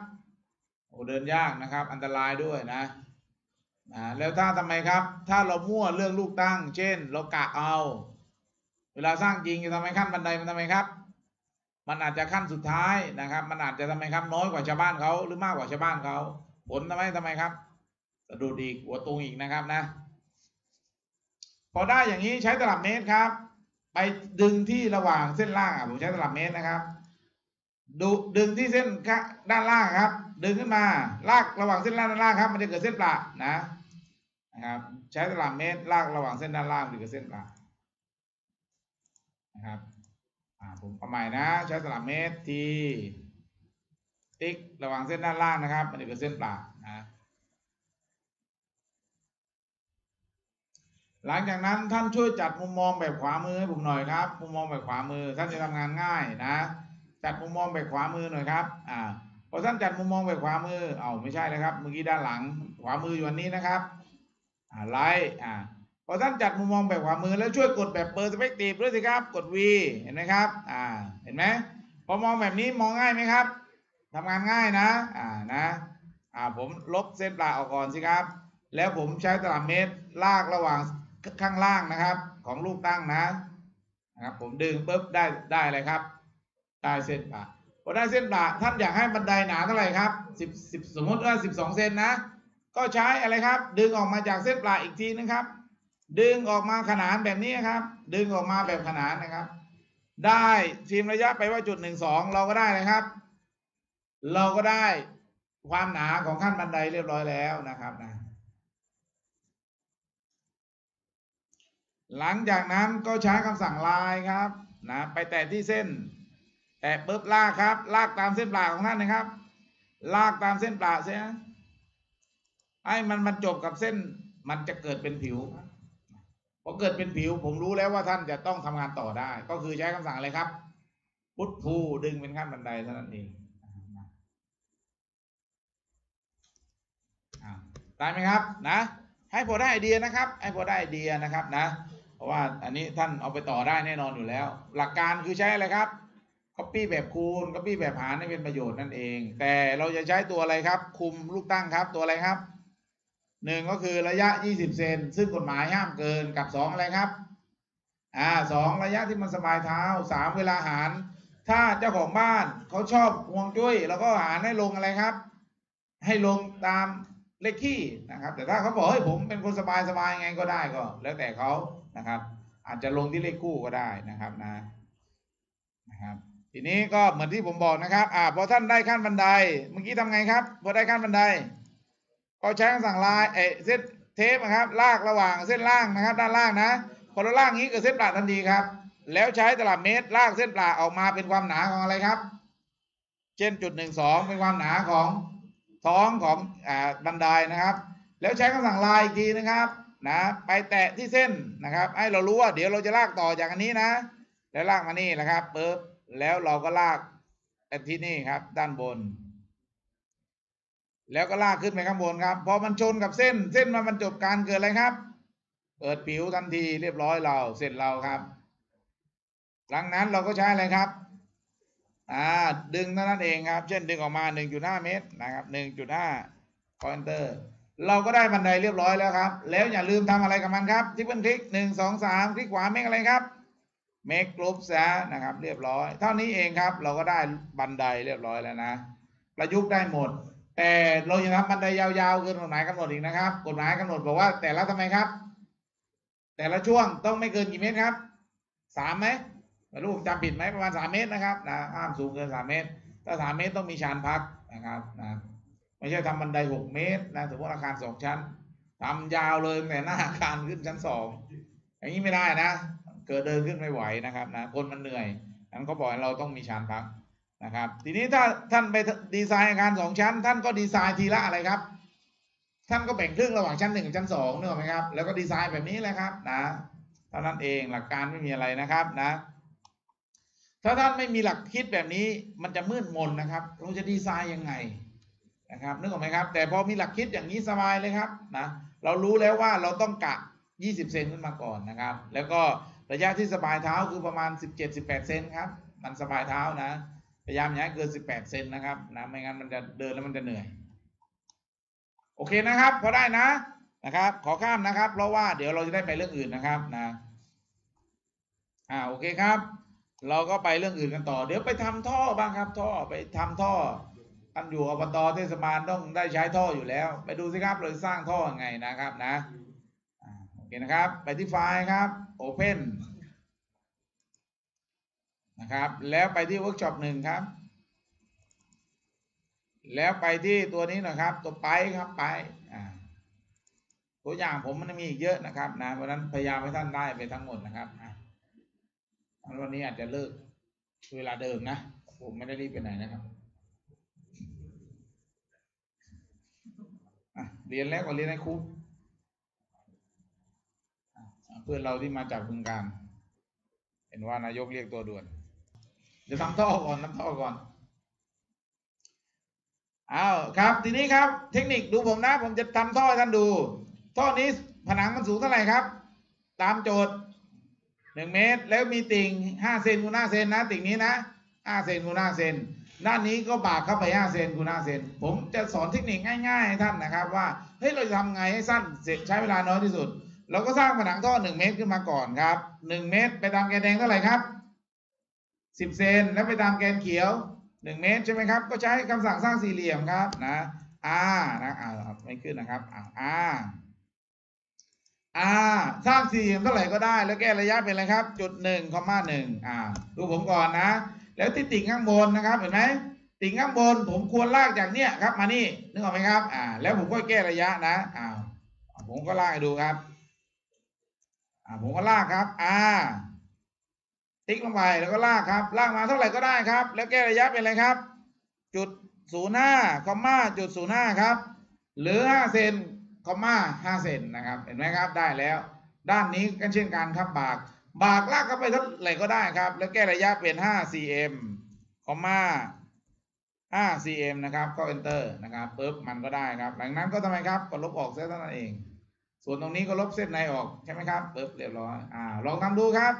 โอ้เดินยากนะครับ อันตรายด้วยนะนะแล้วถ้าทำไมครับ ถ้าเรามั่วเรื่องลูกตั้ง เช่น เรากะเอา เวลาสร้างจริงจะทำไมขั้นบันไดมันทำไมครับ มันอาจจะขั้นสุดท้ายนะครับ มันอาจจะทำไมครับ น้อยกว่าชาวบ้านเขาหรือมากกว่าชาวบ้านเขาผลทำไมทำไมครับสะดุดอีกหัวตุงอีกนะครับนะ พอได้อย่างนี้ใช้ตลับเมตรครับ ไปดึงที่ระหว่างเส้นล่างอะผมใช้ตลับเมตรนะครับดูดึงที่เส้นข้างด้านล่างครับ ดึงขึ้นมา ลากระหว่างเส้นล่างด้านล่างครับ มันจะเกิดเส้นประนะนะครับ ใช้ตลับเมตรลากระหว่างเส้นด้านล่างมันจะเกิดเส้นประนะครับอ่าผมเอาใหม่นะ ใช้ตลับเมตรทีติ๊กระหว่างเส้นด้านล่างนะครับ มันจะเกิดเส้นประนะหลังจากนั้นท่านช่วยจัดมุมมองแบบขวามือให้ผมหน่อยครับ มุมมองแบบขวามือท่านจะทำงานง่ายนะ จัดมุมมองแบบขวามือหน่อยครับ อ่า พอท่านจัดมุมมองแบบขวามือ เอาไม่ใช่นะครับ เมื่อกี้ด้านหลัง ขวามืออยู่อันนี้นะครับอ่าไลท์อ่าพอท่านจัดมุมมองแบบขวามือแล้วช่วยกดแบบเปอร์สเปกทีฟด้วยสิครับ กด V เห็นไหมครับ อ่า เห็นไหมพอมองแบบนี้มองง่ายไหมครับทำงานง่ายนะ อ่า นะ อ่า ผมลบเส้นปลาออกก่อนสิครับ แล้วผมใช้ตลับเมตรลากระหว่างข้างล่างนะครับ ของลูกตั้งนะ นะครับ ผมดึงปุ๊บได้ได้อะไรครับ ได้เส้นปลา พอได้เส้นปลาท่านอยากให้บันไดหนาเท่าไหร่ครับสิบสิบสมมติว่าสิบสองเซนนะ ก็ใช้อะไรครับ ดึงออกมาจากเส้นปลาอีกทีนึงครับ ดึงออกมาขนานแบบนี้ครับ ดึงออกมาแบบขนานนะครับ ได้ทีมระยะไปว่าจุดหนึ่งสองเราก็ได้เลยครับ เราก็ได้ความหนาของขั้นบันไดเรียบร้อยแล้วนะครับนะหลังจากนั้นก็ใช้คำสั่งลายครับนะไปแตะที่เส้น แตะปุ๊บลากครับ ลากตามเส้นปลาของท่านนะครับ ลากตามเส้นปลาเสียให้มันบรรจบกับเส้นมันจะเกิดเป็นผิวพอเกิดเป็นผิว ผมรู้แล้วว่าท่านจะต้องทำงานต่อได้ ก็คือใช้คำสั่งอะไรครับ พุทภูดึงเป็นขั้นบันไดเท่านั้นเองอ่าได้ไหมครับนะ ให้พอได้ไอเดียนะครับ ให้พอได้ไอเดียนะครับนะ เพราะว่าอันนี้ท่านเอาไปต่อได้แน่นอนอยู่แล้ว หลักการคือใช้อะไรครับ copy แบบคูณ copy แบบหารนี่เป็นประโยชน์นั่นเอง แต่เราจะใช้ตัวอะไรครับ คุมลูกตั้งครับตัวอะไรครับหนึ่งก็คือระยะ 20 เซนซึ่งกฎหมายห้ามเกินกับสองอะไรครับ อ่าสองระยะที่มันสบายเท้าสามเวลาหาร ถ้าเจ้าของบ้านเขาชอบห่วงจุ้ยแล้วก็หารให้ลงอะไรครับ ให้ลงตามเลขที่นะครับ แต่ถ้าเขาบอกเฮ้ยผมเป็นคนสบายสบายไงก็ได้ก็ แล้วแต่เขานะครับ อาจจะลงที่เลขคู่ก็ได้นะครับนะนะครับ ทีนี้ก็เหมือนที่ผมบอกนะครับ อ่าพอท่านได้ขั้นบันได เมื่อกี้ทำไงครับพอได้ขั้นบันได ก็ใช้คำสั่งลายเอเส้นเทปนะครับ ลากระหว่างเส้นล่างนะครับ ด้านล่างนะพอเราลากงี้กิดเส้นปลาทันทีครับ แล้วใช้ตลับเมตรลากเส้นปลาออกมาเป็นความหนาของอะไรครับ เช่นจุดหนึ่งสองเป็นความหนาของท้องของอ่าบันไดนะครับ แล้วใช้คำสั่งลายอีกทีนะครับนะไปแตะที่เส้นนะครับ ให้เรารู้ว่าเดี๋ยวเราจะลากต่อจากอันนี้นะ แล้วลากมานี่นะครับปึ๊บ แล้วเราก็ลากไปที่นี่ครับ ด้านบน แล้วก็ลากขึ้นไปข้างบนครับ พอมันชนกับเส้น เส้นมันบรรจบการเกิดอะไรครับเปิดผิวทันทีเรียบร้อยเราเสร็จเราครับ หลังนั้นเราก็ใช้อะไรครับ อ่า ดึงเท่านั้นเองครับ เช่นดึงออกมา 1.5 เมตรนะครับ 1.5 pointer เราก็ได้บันไดเรียบร้อยแล้วครับ แล้วอย่าลืมทำอะไรกับมันครับ ที่เพิ่นคลิก 1 2 3 คลิกขวาเมกอะไรครับ เมกกรุ๊ปซะนะครับ เรียบร้อย เท่านี้เองครับ เราก็ได้บันไดเรียบร้อยแล้วนะ ประยุกต์ได้หมด แต่เราจะทำบันไดยาวๆเกินกฎหมายกำหนดอีกนะครับ กฎหมายกำหนดบอกว่า แต่ละทำไมครับ แต่ละช่วงต้องไม่เกินกี่เมตรครับสามไหมไม่รู้จำผิดไหมประมาณสามเมตรนะครับนะห้ามสูงเกินสามเมตร ถ้าสามเมตรต้องมีชานพักนะครับนะไม่ใช่ทำบันไดหกเมตรนะสมมติอาคารสองชั้นทำยาวเลยแต่หน้าอาคารขึ้นชั้นสองอย่างนี้ไม่ได้นะ เกิดเดินขึ้นไม่ไหวนะครับนะคนมันเหนื่อยนั้นเขาบอกให้เราต้องมีชานพักนะครับ ทีนี้ถ้าท่านไปดีไซน์อาคารสองชั้น ท่านก็ดีไซน์ทีละอะไรครับ ท่านก็แบ่งครึ่งระหว่างชั้นหนึ่งกับชั้นสองนึกออกไหมครับ แล้วก็ดีไซน์แบบนี้แหละครับนะเท่านั้นเองหลักการไม่มีอะไรนะครับนะ ถ้าท่านไม่มีหลักคิดแบบนี้มันจะมืดมนนะครับเราจะดีไซน์ยังไงนะครับนึกออกไหมครับ แต่พอมีหลักคิดอย่างนี้สบายเลยครับนะเรารู้แล้วว่าเราต้องกะ 20 เซนขึ้นมาก่อนนะครับ แล้วก็ ระยะที่สบายเท้าคือประมาณ 17-18 เซนครับ มันสบายเท้านะ พยายามอย่าให้เกิน 18 เซนนะครับนะไม่งั้นมันจะเดินแล้วมันจะเหนื่อย โอเคนะครับ พอได้นะนะครับ ขอข้ามนะครับ เพราะว่าเดี๋ยวเราจะได้ไปเรื่องอื่นนะครับนะอ่าโอเคครับ เราก็ไปเรื่องอื่นกันต่อ เดี๋ยวไปทำท่อบ้างครับ ท่อไปทำท่อท่านอยู่อบตเทศบาลต้องได้ใช้ท่ออยู่แล้ว ไปดูสิครับเราจะสร้างท่อยังไงนะครับนะ เคนะครับ ไปที่ไฟล์ครับ Open นะครับ แล้วไปที่เวิร์กช็อปหนึ่งครับ แล้วไปที่ตัวนี้หนะครับ ตัวไปครับไปตัวอย่างผมมันมีอีกเยอะนะครับนะเพราะฉะนั้นพยายามให้ท่านได้ไปทั้งหมดนะครับวันนี้อาจจะเลิกเวลาเดิมนะ ผมไม่ได้รีบไปไหนนะครับเรียนแล้วก็เรียนให้ครู เพื่อนเราที่มาจากบึงการ เห็นว่านายกเรียกตัวด่วน เดี๋ยวทำท่อก่อนทำท่อก่อนอ้าวครับ ทีนี้ครับ เทคนิคดูผมนะ ผมจะทำท่อให้ท่านดู ท่อนี้ผนังมันสูงเท่าไหร่ครับ ตามโจทย์หนึ่งเมตร แล้วมีติ่งห้าเซนคูณห้าเซนนะ ติ่งนี้นะห้าเซนคูณห้าเซนด้านนี้ก็บากเข้าไปห้าเซนคูณห้าเซนผมจะสอนเทคนิคง่ายๆให้ท่านนะครับ ว่าเฮ้ยเราจะทำไงให้สั้นเสร็จใช้เวลาน้อยที่สุด เราก็สร้างผนังท่อหนึ่งเมตรขึ้นมาก่อนครับหนึ่งเมตร ไปตามแกนแดงเท่าไหร่ครับสิบเซนแล้วไปตามแกนเขียวหนึ่งเมตรใช่ไหมครับ ก็ใช้คำสั่งสร้างสี่เหลี่ยมครับนะอ่านะอ่าไม่ขึ้นนะครับอ่าอ่าอ่าสร้างสี่เหลี่ยมเท่าไหร่ก็ได้ แล้วแก้ระยะเป็นอะไรครับ จุดหนึ่งคอมมาหนึ่งอ่าดูผมก่อนนะ แล้วที่ติ่งข้างบนนะครับเห็นไหมติ่งข้างบนผมควรลากจากเนี้ยครับมานี่นึกออกไหมครับอ่าแล้วผมก็แก้ระยะนะอ้าผมก็ลากให้ดูครับ อ่าผมก็ลากครับ อ่า ติ๊กลงไปแล้วก็ลากครับ ลากมาเท่าไหร่ก็ได้ครับ แล้วแก้ระยะเป็นอะไรครับ จุดศูนย์ห้าคอมมาจุดศูนย์ห้าครับ หรือห้าเซนคอมมาห้าเซนนะครับ เห็นไหมครับได้แล้ว ด้านนี้ก็เช่นกันครับบาก บากลากเข้าไปเท่าไหร่ก็ได้ครับ แล้วแก้ระยะเป็นห้า cm คอมมาห้า cm นะครับ ก็ enter นะครับปุ๊บมันก็ได้ครับ หลังนั้นก็ทำไมครับ ก็ลบออกเส้นเท่านั้นเอง ส่วนตรงนี้ก็ลบเส้นในออกใช่ไหมครับปุ๊บเรียบร้อยอ่าลองทำดูครับ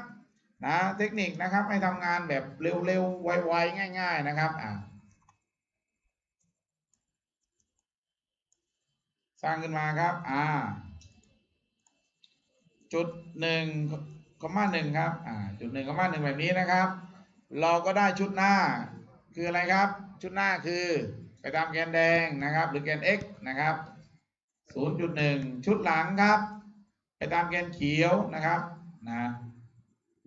นะเทคนิคนะครับให้ทำงานแบบเร็วๆ ไวๆ ง่าย ๆ นะครับอ่าสร้างขึ้นมาครับอ่าจุดหนึ่งคอมมาหนึ่งครับอ่าจุดหนึ่งคอมมาหนึ่งแบบนี้นะครับ เราก็ได้ชุดหน้าคืออะไรครับ ชุดหน้าคือไปตามแกนแดงนะครับ หรือแกน x นะครับ ศูนย์จุดหนึ่งชุดหลังครับ ไปตามแกนเขียวนะครับนะ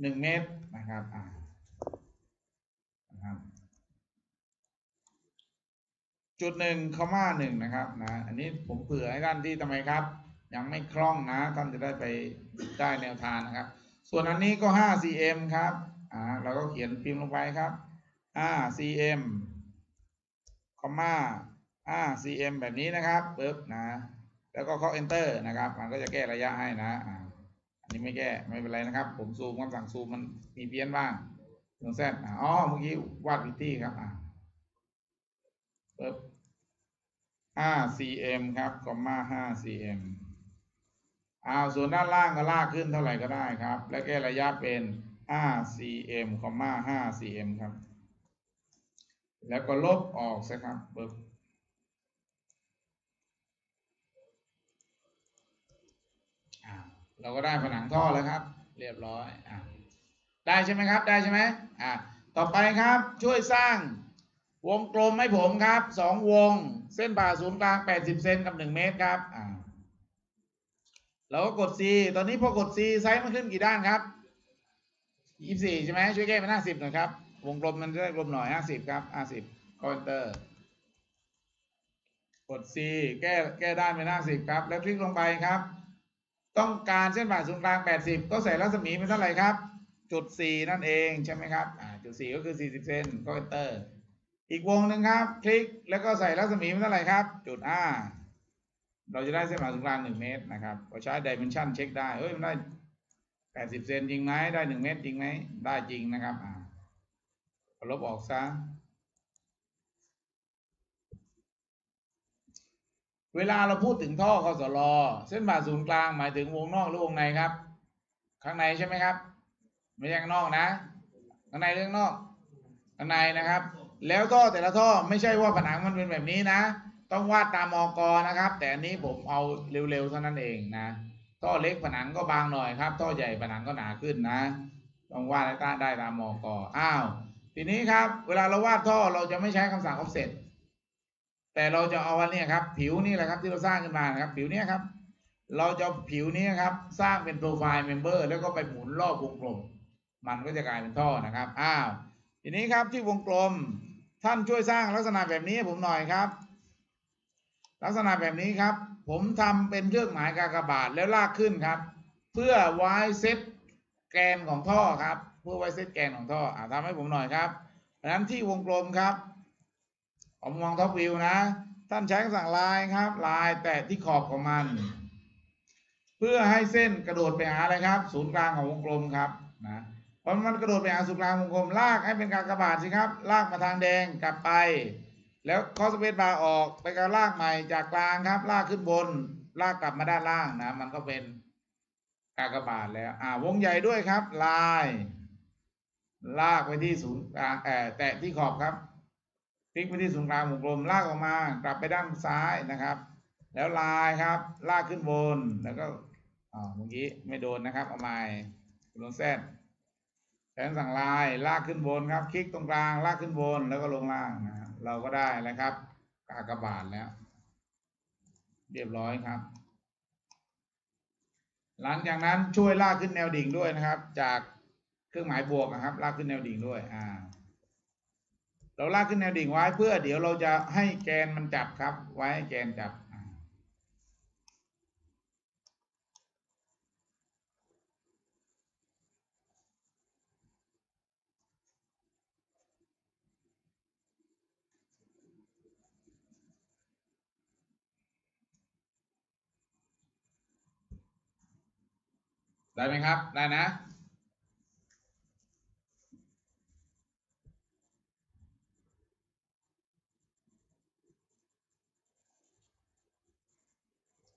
หนึ่งเมตรนะครับนะครับจุดหนึ่งคอม่าหนึ่งนะครับนะอันนี้ผมเผื่อให้ท่านที่ทำไมครับ ยังไม่คล่องนะท่านจะได้ไปได้แนวทางนะครับ ส่วนอันนี้ก็5 cm ครับอ่าเราก็เขียนพิมพ์ลงไปครับ5 cm คอม่า5 cm แบบนี้นะครับปึ๊บนะ แล้วก็เคาะ enter นะครับ มันก็จะแก้ระยะให้นะอันนี้ไม่แก้ไม่เป็นไรนะครับ ผมซูมคำสั่งซูมมันมีเพี้ยนบ้างตรงแซดอ๋อเมื่อกี้วาดวิตี้ครับอ่าปึ๊บ5 cm ครับคอมมา5 cm อ้าวส่วนด้านล่างก็ลากขึ้นเท่าไหร่ก็ได้ครับ และแก้ระยะเป็น5 cm คอมมา5 cm ครับ แล้วก็ลบออกซะครับปึ๊บอ่า เราก็ได้ผนังท่อแล้วครับ เรียบร้อยอ่าได้ใช่ไหมครับ ได้ใช่ไหมอ่าต่อไปครับช่วยสร้างวงกลมให้ผมครับสองวง เส้นผ่าศูนย์กลาง 80 เซนกับ 1 เมตรครับอ่าเราก็กด C ตอนนี้พอกด C ไซส์มันขึ้นกี่ด้านครับ 24 ใช่ไหมช่วยแก้เป็น50หน่อยครับ วงกลมมันจะได้กลมหน่อย 50 ครับ 50 Enter กด C แก้แก้ด้านเป็น50 ครับ แล้วคลิกลงไปครับ ต้องการเส้นผ่าศูนย์กลาง 80 ก็ใส่รัศมีเป็นเท่าไหร่ครับจุด4นั่นเองใช่ไหมครับจุด4ก็คือ 40 เซนก็ Enter อีกวงหนึ่งครับ คลิกแล้วก็ใส่รัศมีเป็นเท่าไหร่ครับ จุด R เราจะได้เส้นผ่าศูนย์กลาง 1 เมตรนะครับเราใช้ dimension เช็คได้เอ้ยมันได้ 80 เซนจริงไหมได้ 1 เมตรจริงไหมได้จริงนะครับอ่าลบออกซะ เวลาเราพูดถึงท่อคสลเส้นผ่าศูนย์กลางหมายถึงวงนอกหรือวงในครับ ข้างในใช่ไหมครับ ไม่ใช่ข้างนอกนะข้างในเรื่องนอกข้างในนะครับ แล้วท่อแต่ละท่อไม่ใช่ว่าผนังมันเป็นแบบนี้นะ ต้องวาดตามมอกอนะครับ แต่อันนี้ผมเอาเร็วๆเท่านั้นเองนะท่อเล็กผนังก็บางหน่อยครับท่อใหญ่ผนังก็หนาขึ้นนะต้องวาดให้ได้ตามมอกออ้าวทีนี้ครับ เวลาเราวาดท่อเราจะไม่ใช้คำสั่ง offset แต่เราจะเอาวันนี้ครับ ผิวนี่แหละครับที่เราสร้างขึ้นมานะครับ ผิวเนี้ยครับ เราจะผิวนี้ครับ สร้างเป็นโปรไฟล์เมมเบอร์แล้วก็ไปหมุนรอบวงกลม มันก็จะกลายเป็นท่อนะครับอ้าวทีนี้ครับที่วงกลมท่านช่วยสร้างลักษณะแบบนี้ให้ผมหน่อยครับ ลักษณะแบบนี้ครับ ผมทำเป็นเครื่องหมายกากบาทแล้วลากขึ้นครับ เพื่อไว้เซตแกนของท่อครับ เพื่อไว้เซตแกนของท่ออ่าทำให้ผมหน่อยครับดังนั้นที่วงกลมครับ ผมมองท็อปวิวนะ ท่านใช้คำสั่งลายครับ ลายแตะที่ขอบของมัน เพื่อให้เส้นกระโดดไปหาอะไรครับ ศูนย์กลางของวงกลมครับนะพอมันกระโดดไปหาศูนย์กลางวงกลมลากให้เป็นการกระบาทสิครับ ลากมาทางแดงกลับไป แล้วคอสเปซบาร์ออกไปการลากใหม่จากกลางครับ ลากขึ้นบน ลากกลับมาด้านล่างนะ มันก็เป็นกากบาทแล้ว อ่าวงใหญ่ด้วยครับ ลาย ลากไปที่ศูนย์กลางเอ่อแตะที่ขอบครับ คลิกไปที่ศูนย์กลางวงกลมลากออกมากลับไปด้านซ้ายนะครับ แล้วลายครับลากขึ้นบนแล้วก็อ่าเมื่อกี้ไม่โดนนะครับเอาใหม่โดนแซดแทนสั่งลายลากขึ้นบนครับ คลิกตรงกลางลากขึ้นบนแล้วก็ลงล่างนะรเราก็ได้แล้วครับกากบาทแล้ว เรียบร้อยครับ หลังจากนั้นช่วยลากขึ้นแนวดิ่งด้วยนะครับ จากเครื่องหมายบวกนะครับ ลากขึ้นแนวดิ่งด้วยอ่า เราลากขึ้นแนวดิ่งไว้เพื่อเดี๋ยวเราจะให้แกนมันจับครับ ไว้ให้แกนจับได้ไหมครับ ได้นะ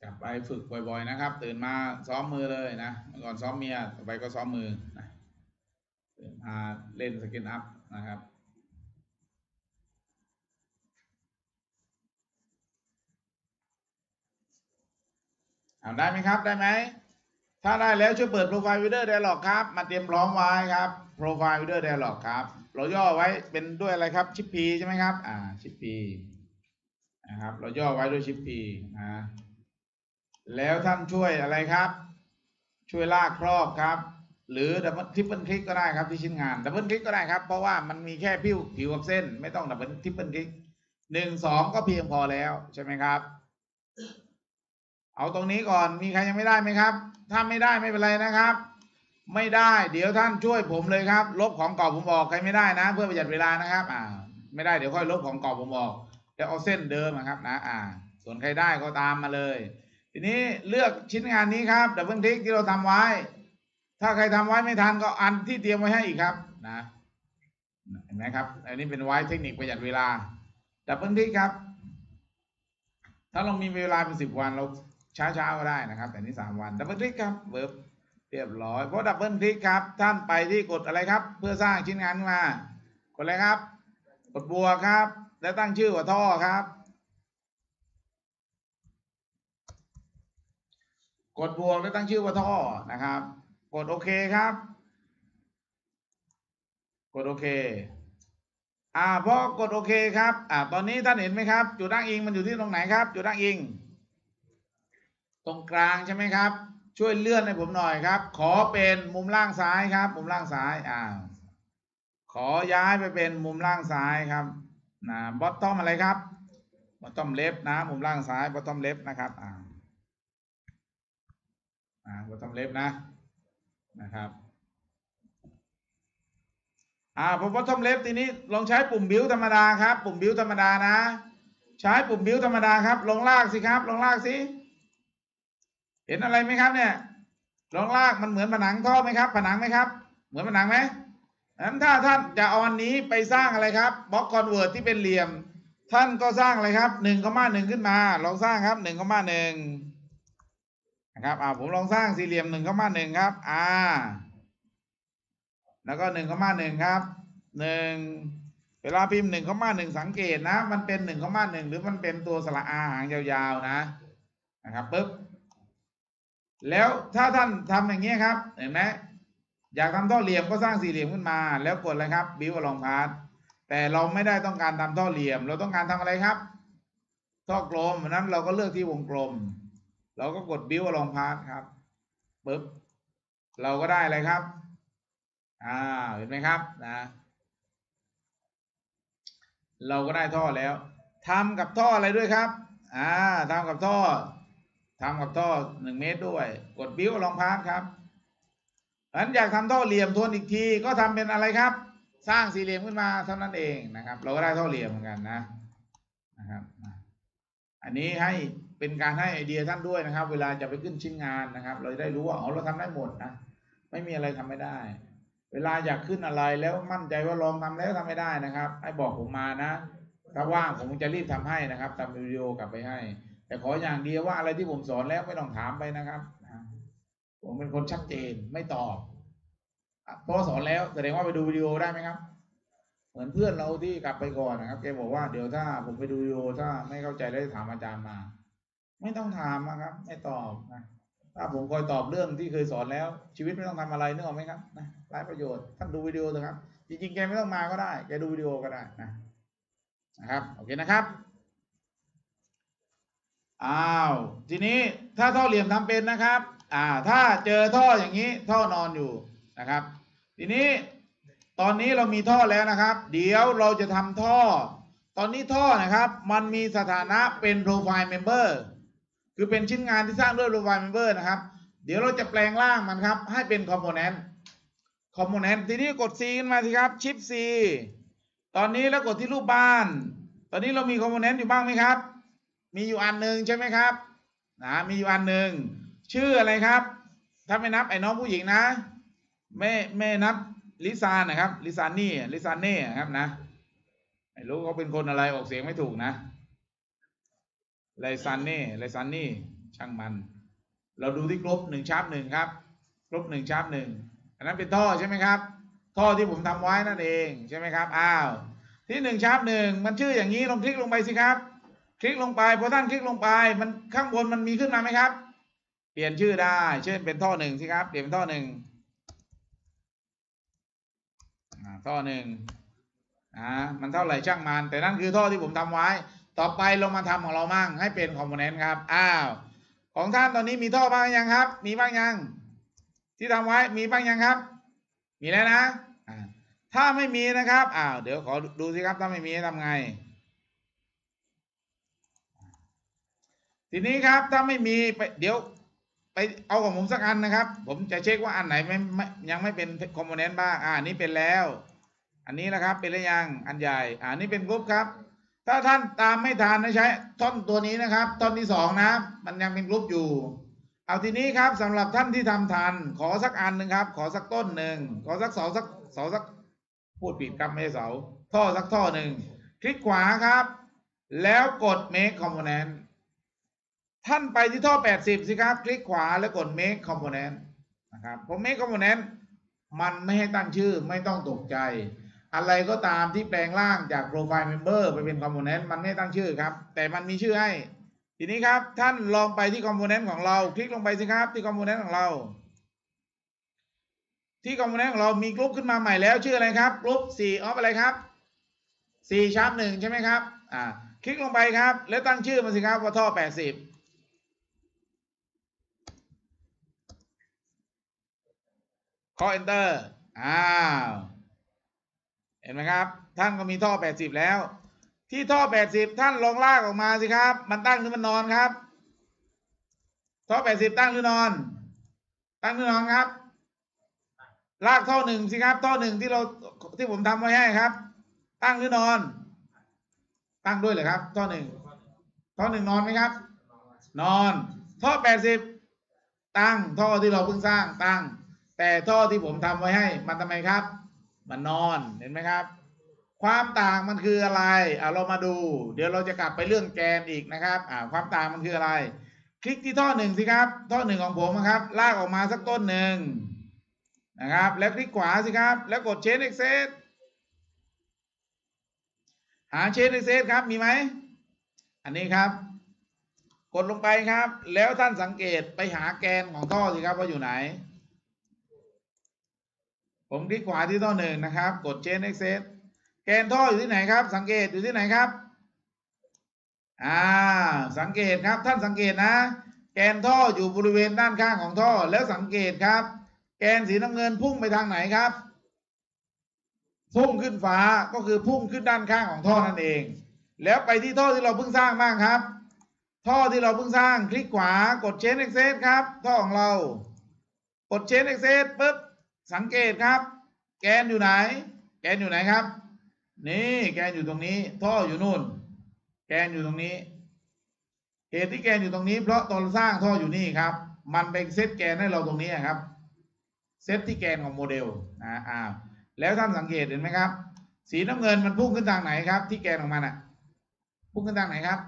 ลับไปฝึกบ่อย ๆ นะครับ ตื่นมาซ้อมมือเลยนะก่อนซ้อมเมียต่อไปก็ซ้อมมือนะอ่นมาเล่นสกินอัพนะครับเอาได้ไหมครับได้ไหมถ้าได้แล้วช่วยเปิด Profile Builder Dialog ครับ มาเตรียมพร้อมไว้ครับ Profile Builder Dialog ครับ เราย่อไว้เป็นด้วยอะไรครับชิปพีใช่ไหมครับ อ่าShift P นะครับ เราย่อไว้ด้วย Shift P นะ แล้วท่านช่วยอะไรครับ ช่วยลากครอบครับ หรือ double triple click ก็ได้ครับที่ชิ้นงาน double click ก็ได้ครับ เพราะว่ามันมีแค่ผิวผิวกับเส้น ไม่ต้อง double triple click หนึ่งสองก็เพียงพอแล้วใช่ไหมครับ เอาตรงนี้ก่อนมีใครยังไม่ได้ไหมครับ ถ้าไม่ได้ไม่เป็นไรนะครับ ไม่ได้เดี๋ยวท่านช่วยผมเลยครับ ลบของเก่าผมออกใครไม่ได้นะ เพื่อประหยัดเวลานะครับ อ่า ไม่ได้เดี๋ยวค่อยลบของเก่าผมออกแล้วเอาเส้นเดิมนะครับนะ อ่า ส่วนใครได้ก็ตามมาเลย ทีนี้เลือกชิ้นงานนี้ครับ double click ที่เราทำไว้ ถ้าใครทำไว้ไม่ทันก็อันที่เตรียมไว้ให้อีกครับนะเห็นไหมครับ อันนี้เป็นไว้เทคนิคประหยัดเวลา double click ครับ ถ้าเรามีเวลาเป็นสิบวันเราช้าๆก็ได้นะครับ แต่นี่สามวัน double click ครับเวิร์บเรียบร้อยเพราะ double click ครับ ท่านไปที่กดอะไรครับ เพื่อสร้างชิ้นงานมากดอะไรครับ กดบัวครับ แล้วตั้งชื่อว่าท่อครับ กดบวกแล้วตั้งชื่อว่าท่อนะครับ กดโอเคครับ กดโอเค อ่าพอกดโอเคครับ อ่าตอนนี้ท่านเห็นไหมครับ จุดตั้งอิงมันอยู่ที่ตรงไหนครับ จุดตั้งอิง ตรงกลางใช่ไหมครับ ช่วยเลื่อนให้ผมหน่อยครับ ขอเป็นมุมล่างซ้ายครับ มุมล่างซ้าย อ่า ขอย้ายไปเป็นมุมล่างซ้ายครับ นะ bottom อะไรครับ bottom left นะ มุมล่างซ้าย bottom left นะครับ อ่า อ่า bottom left นะนะครับอ่าพอ bottom left ทีนี้ลองใช้ปุ่มบิวธรรมดาครับ ปุ่มบิวธรรมดานะ ใช้ปุ่มบิวธรรมดาครับ ลองลากสิครับ ลองลากสิ เห็นอะไรไหมครับเนี่ย ลองลากมันเหมือนผนังท่อไหมครับ ผนังไหมครับ เหมือนผนังไหมนั้นถ้าท่านจะเอาอันนี้ไปสร้างอะไรครับ box culvert ที่เป็นเหลี่ยม ท่านก็สร้างอะไรครับหนึ่งก็มาหนึ่งขึ้นมา ลองสร้างครับหนึ่งก็มาหนึ่ง นะครับอ่าผมลองสร้างสี่เหลี่ยมหนึ่งก็มาหนึ่งครับอ่าแล้วก็หนึ่งก็มาหนึ่งครับหนึ่งเวลาพิมพ์หนึ่งก็มาหนึ่งสังเกตนะ มันเป็นหนึ่งก็มาหนึ่งหรือมันเป็นตัวสระอาหางยาวๆนะนะครับปุ๊บแล้วถ้าท่านทำอย่างนี้ครับเห็นไหมอยากทำท่อเหลี่ยมก็สร้างสี่เหลี่ยมขึ้นมา แล้วกดอะไรครับ build along path แต่เราไม่ได้ต้องการทำท่อเหลี่ยม เราต้องการทำอะไรครับ ท่อกลมเพราะนั้นเราก็เลือกที่วงกลม เราก็กด build along path ครับปุ๊บเราก็ได้อะไรครับ อ่าเห็นไหมครับนะ เราก็ได้ท่อแล้วทำกับท่ออะไรด้วยครับ อ่าทำกับท่อทำกับท่อหนึ่งเมตรด้วย กดบิ้วลองพาร์ทครับอันอยากทำท่อเหลี่ยมทวนอีกทีก็ทำเป็นอะไรครับ สร้างสี่เหลี่ยมขึ้นมาเท่านั้นเองนะครับ เราก็ได้ท่อเหลี่ยมเหมือนกันนะนะครับ อันนี้ให้ เป็นการให้ไอเดียท่านด้วยนะครับ เวลาจะไปขึ้นชิ้นงานนะครับ เราได้รู้ว่าอ๋อเราทำได้หมดนะไม่มีอะไรทำไม่ได้ เวลาอยากขึ้นอะไรแล้วมั่นใจว่าลองทำแล้วทำไม่ได้นะครับ ให้บอกผมมานะถ้าว่างผมจะรีบทำให้นะครับทำวิดีโอกลับไปให้ แต่ขออย่างเดียวว่าอะไรที่ผมสอนแล้วไม่ต้องถามไปนะครับผมเป็นคนชัดเจนไม่ตอบเพราะสอนแล้วแสดงว่าไปดูวิดีโอได้ไหมครับ เหมือนเพื่อนเราที่กลับไปก่อนนะครับแกบอกว่าเดี๋ยวถ้าผมไปดูวิดีโอถ้าไม่เข้าใจได้ถามอาจารย์มา ไม่ต้องถามนะครับ ไม่ตอบนะถ้าผมคอยตอบเรื่องที่เคยสอนแล้ว ชีวิตไม่ต้องทำอะไรนึกออกไหมครับนะไร้ประโยชน์ท่านดูวิดีโอเถอะครับ จริงๆแกไม่ต้องมาก็ได้แกดูวิดีโอก็ได้นะนะครับโอเคนะครับอ้าวทีนี้ถ้าท่อเหลี่ยมทำเป็นนะครับ อ่า ถ้าเจอท่ออย่างนี้ท่อนอนอยู่นะครับ ทีนี้ตอนนี้เรามีท่อแล้วนะครับ เดี๋ยวเราจะทำท่อ ตอนนี้ท่อนะครับ มันมีสถานะเป็น profile member คือเป็นชิ้นงานที่สร้างด้วย profile member นะครับ เดี๋ยวเราจะแปลงร่างมันครับ ให้เป็น component component ทีนี้กด C ขึ้นมาสิครับ shift C ตอนนี้แล้วกดที่รูปบ้าน ตอนนี้เรามี component อยู่บ้างไหมครับ มีอยู่อันหนึ่งใช่ไหมครับนะมีอยู่อันหนึ่งชื่ออะไรครับ ถ้าไม่นับไอ้น้องผู้หญิงนะไม่ไม่นับลิซานนะครับลิซานนี่ลิซานเน่ครับนะไม่รู้เขาเป็นคนอะไรออกเสียงไม่ถูกนะ ไลซานเน่ไลซานนี่ช่างมัน เราดูที่กรุ๊ปหนึ่ง sharp หนึ่งครับกรุ๊ปหนึ่ง sharp หนึ่งอันนั้นเป็นท่อใช่ไหมครับ ท่อที่ผมทำไว้นั่นเองใช่ไหมครับอ้าวที่หนึ่ง sharp หนึ่งมันชื่ออย่างนี้ลองคลิกลงไปสิครับ คลิกลงไปพอท่านคลิกลงไปมันข้างบนมันมีขึ้นมาไหมครับ เปลี่ยนชื่อได้ เช่นเป็นท่อหนึ่งสิครับ เปลี่ยนเป็นท่อหนึ่งท่อหนึ่งอ่ามันเท่าไหร่ช่างมัน แต่นั่นคือท่อที่ผมทำไว้ ต่อไปเรามาทำของเรามั่งให้เป็นคอมโพเนนต์ครับ อ้าว ของท่านตอนนี้มีท่อบ้างยังครับ มีบ้างยัง ที่ทำไว้มีบ้างยังครับ มีแล้วนะถ้าไม่มีนะครับ อ้าว เดี๋ยวขอดูสิครับ ถ้าไม่มีทำไง ทีนี้ครับ ถ้าไม่มีไปเดี๋ยวไปเอาของผมสักอันนะครับ ผมจะเช็คว่าอันไหนไม่ไม่ยังไม่เป็นcomponent บ้าง อ่าอันนี้เป็นแล้ว อันนี้นะครับ เป็นหรือยัง อันใหญ่ อ่านี่เป็นกรุ๊ปครับ ถ้าท่านตามไม่ทันนะใช้ท่อนตัวนี้นะครับท่อนที่สองนะ มันยังเป็นกรุ๊ปอยู่ เอาทีนี้ครับสำหรับท่านที่ทำทัน ขอสักอันหนึ่งครับ ขอสักต้นหนึ่งขอสักเสาสักเสาสักพูดผิดครับไม่ใช่เสา ท่อสักท่อหนึ่งคลิกขวาครับ แล้วกด make component ท่านไปที่ท่อ 80 สิครับ คลิกขวาแล้วกด make component นะครับผม make component มันไม่ให้ตั้งชื่อไม่ต้องตกใจ อะไรก็ตามที่แปลงร่างจาก profile member ไปเป็น component มันไม่ตั้งชื่อครับ แต่มันมีชื่อให้ ทีนี้ครับ ท่านลองไปที่ component ของเรา คลิกลงไปสิครับที่ component ของเรา ที่ component ของเรามีกลุ่มขึ้นมาใหม่แล้วชื่ออะไรครับกลุ่ม4 of อะไรครับ4ชาร์ปหนึ่งใช่ไหมครับอ่าคลิกลงไปครับ แล้วตั้งชื่อมันสิครับว่าท่อ80ข้อ enter อ้าว ห็นไหมครับ ท่านก็มีท่อ 80 แล้ว ที่ท่อ 80 ท่านลองลากออกมาสิครับ มันตั้งหรือมันนอนครับ ท่อ 80 ตั้งหรือนอน ตั้งหรือนอนครับ ลากท่อหนึ่งสิครับ ท่อหนึ่งที่เราที่ผมทำไว้ให้ครับ ตั้งหรือนอน ตั้งด้วยเหรอครับ ท่อหนึ่งท่อหนึ่งนอนไหมครับ นอน ท่อ 80 ตั้งท่อที่เราเพิ่งสร้างตั้ง แต่ท่อที่ผมทำไว้ให้มันทำไมครับ มันนอนเห็นไหมครับ ความต่างมันคืออะไรอ่าเรามาดู เดี๋ยวเราจะกลับไปเรื่องแกนอีกนะครับอ่าความต่างมันคืออะไร คลิกที่ท่อหนึ่งสิครับ ท่อหนึ่งของผมนะครับ ลากออกมาสักต้นหนึ่งนะครับ แล้วคลิกขวาสิครับ แล้วกด Change Access หา Change Access ครับมีไหมอันนี้ครับ กดลงไปครับ แล้วท่านสังเกตไปหาแกนของท่อสิครับว่าอยู่ไหน ผมคลิกขวาที่ท่อหนึ่งนะครับ กด Change Access แกนท่ออยู่ที่ไหนครับ สังเกตอยู่ที่ไหนครับ อ่า สังเกตครับ ท่านสังเกตนะ แกนท่ออยู่บริเวณด้านข้างของท่อ แล้วสังเกตครับ แกนสีน้ำเงินพุ่งไปทางไหนครับ พุ่งขึ้นฟ้า ก็คือพุ่งขึ้นด้านข้างของท่อนั่นเอง แล้วไปที่ท่อที่เราเพิ่งสร้างบ้างครับ ท่อที่เราเพิ่งสร้าง คลิกขวา กด Change Access ครับ ท่อของเรา กด Change Access ปุ๊บ สังเกตครับ แกนอยู่ไหน แกนอยู่ไหนครับ นี่แกนอยู่ตรงนี้ ท่ออยู่นู่น แกนอยู่ตรงนี้ เหตุที่แกนอยู่ตรงนี้ เพราะตอนสร้างท่ออยู่นี่ครับ มันเป็นเซตแกนให้เราตรงนี้ครับ เซตที่แกนของโมเดลนะอ่าแล้วท่านสังเกตเห็นไหมครับ สีน้ำเงินมันพุ่งขึ้นทางไหนครับ ที่แกนของมันอะ พุ่งขึ้นทางไหนครับ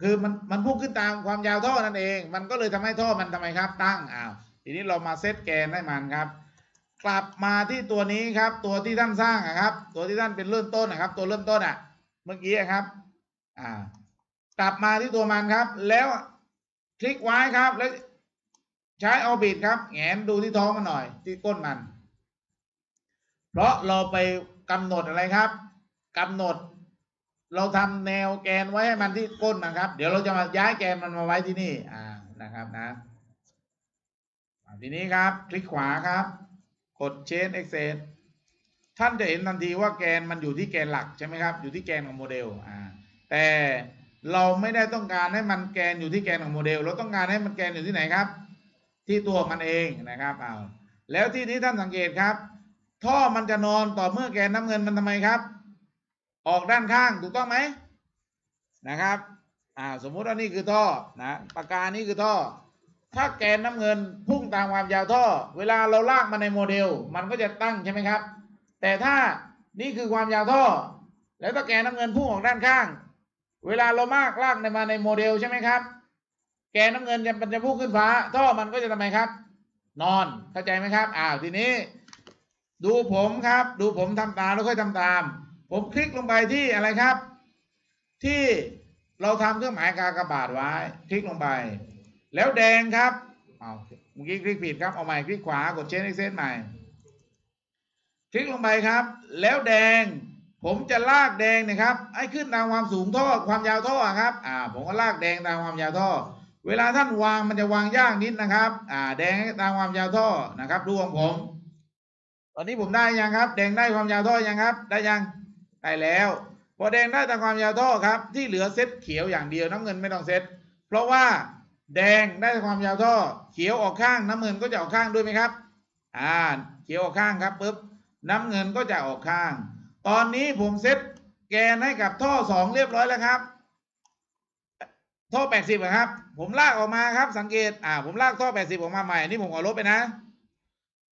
คือมันมันพุ่งขึ้นตามความยาวท่อนั่นเอง มันก็เลยทำให้ท่อมันทำไมครับ ตั้งอ้าว ทีนี้เรามาเซตแกนให้มันครับ กลับมาที่ตัวนี้ครับ ตัวที่ท่านสร้างอะครับ ตัวที่ท่านเป็นเริ่มต้นนะครับ ตัวเริ่มต้นอะ เมื่อกี้อะครับ อ่า กลับมาที่ตัวมันครับ แล้วคลิกไว้ครับแล้วใช้ออบิทครับแงนดูที่ท้องมันหน่อย ที่ก้นมัน เพราะเราไปกำหนดอะไรครับกำหนด เราทำแนวแกนไว้ให้มันที่ก้นนะครับ เดี๋ยวเราจะมาย้ายแกนมันมาไว้ที่นี่ อ่านะครับนะ ทีนี้ครับ คลิกขวาครับ กด Change Access ท่านจะเห็นทันทีว่าแกนมันอยู่ที่แกนหลักใช่ไหมครับ อยู่ที่แกนของโมเดลอ่าแต่เราไม่ได้ต้องการให้มันแกนอยู่ที่แกนของโมเดล เราต้องการให้มันแกนอยู่ที่ไหนครับ ที่ตัวมันเองนะครับเอาแล้วที่นี้ท่านสังเกตครับ ท่อมันจะนอนต่อเมื่อแกนน้ำเงินมันทำไมครับ ออกด้านข้างถูกต้องไหมนะครับอ่าสมมุติว่านี่คือท่อนะปากกานี้คือท่อ ถ้าแกนน้ำเงินพุ่งตามความยาวท่อ เวลาเราลากมาในโมเดล มันก็จะตั้งใช่ไหมครับ แต่ถ้านี่คือความยาวท่อ แล้วถ้าแกนน้ำเงินพุ่งออกด้านข้าง เวลาเรามากลากในมาในโมเดลใช่ไหมครับ แกนน้ำเงินจะมันจะพุ่งขึ้นฟ้า ท่อมันก็จะทำไมครับ นอนเข้าใจไหมครับอ้าวทีนี้ ดูผมครับ ดูผมทำตามแล้วค่อยทำตาม ผมคลิกลงไปที่อะไรครับ ที่เราทำเครื่องหมายกากบาทไว้ คลิกลงไป แล้วแดงครับเอาเมื่อกี้คลิกผิดครับ เอาใหม่คลิกขวากดเชนเอ็กเซนใหม่ คลิกลงไปครับ แล้วแดง ผมจะลากแดงนะครับ ให้ขึ้นตามความสูงท่อความยาวท่อครับ อ่า ผมก็ลากแดงตามความยาวท่อ เวลาท่านวางมันจะวางยากนิดนะครับ อ่า แดงตามความยาวท่อนะครับดูของผม ตอนนี้ผมได้ยังครับ แดงได้ความยาวท่อยังครับ ได้ยัง ได้แล้ว พอแดงได้ตามความยาวท่อครับ ที่เหลือเซตเขียวอย่างเดียวน้ำเงินไม่ต้องเซตเพราะว่า แดงได้ความยาวท่อ เขียวออกข้างน้ำเงินก็จะออกข้างด้วยไหมครับ อ่า เขียวออกข้างครับปุ๊บน้ำเงินก็จะออกข้าง ตอนนี้ผมเซตแกนให้กับท่อสองเรียบร้อยแล้วครับท่อแปดสิบครับ ผมลากออกมาครับ สังเกต อ่า ผมลากท่อแปดสิบออกมาใหม่นนี่ผมขอลบไปนะ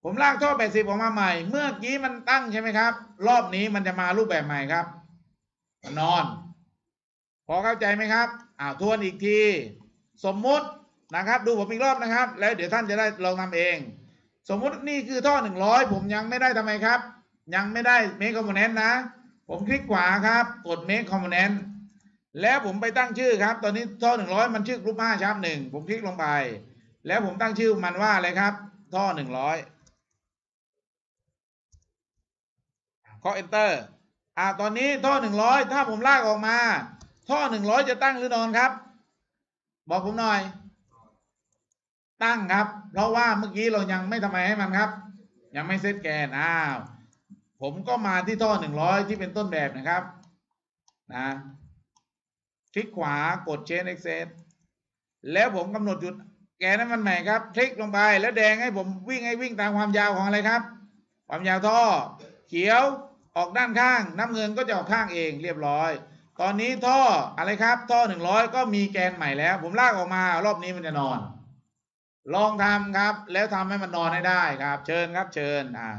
ผมลากท่อแปดสิบออกมาใหม่ เมื่อกี้มันตั้งใช่ไหมครับ รอบนี้มันจะมารูปแบบใหม่ครับ นอน พอเข้าใจไหมครับ อ่าทวนอีกที สมมุตินะครับ ดูผมอีกรอบนะครับ แล้วเดี๋ยวท่านจะได้ลองทำเอง สมมุตินี่คือท่อหนึ่งร้อยผมยังไม่ได้ทำไมครับ ยังไม่ได้ make component นะ ผมคลิกขวาครับ กด make component แล้วผมไปตั้งชื่อครับ ตอนนี้ท่อหนึ่งร้อยมันชื่อกรุ๊ปห้าชาร์ปหนึ่งผมคลิกลงไป แล้วผมตั้งชื่อมันว่าอะไรครับ ท่อหนึ่งร้อยเคาะ enter อ่าตอนนี้ท่อหนึ่งร้อยถ้าผมลากออกมา ท่อหนึ่งร้อยจะตั้งหรือนอนครับ บอกผมหน่อย ตั้งครับ เพราะว่าเมื่อกี้เรายังไม่ทำไมให้มันครับ ยังไม่เซตแกนอ้าว ผมก็มาที่ท่อหนึ่งร้อยที่เป็นต้นแบบนะครับ นะ คลิกขวากด Change Access แล้วผมกำหนดจุดแกนนั้นมันใหม่ครับ คลิกลงไปแล้วแดงให้ผมวิ่งให้วิ่งตามความยาวของอะไรครับ ความยาวท่อ เขียวออกด้านข้าง น้ำเงินก็จะออกข้างเองเรียบร้อย ตอนนี้ท่ออะไรครับ ท่อหนึ่งร้อยก็มีแกนใหม่แล้ว ผมลากออกมารอบนี้มันจะนอน ลองทำครับ แล้วทำให้มันนอนให้ได้ครับ เชิญครับเชิญอ่า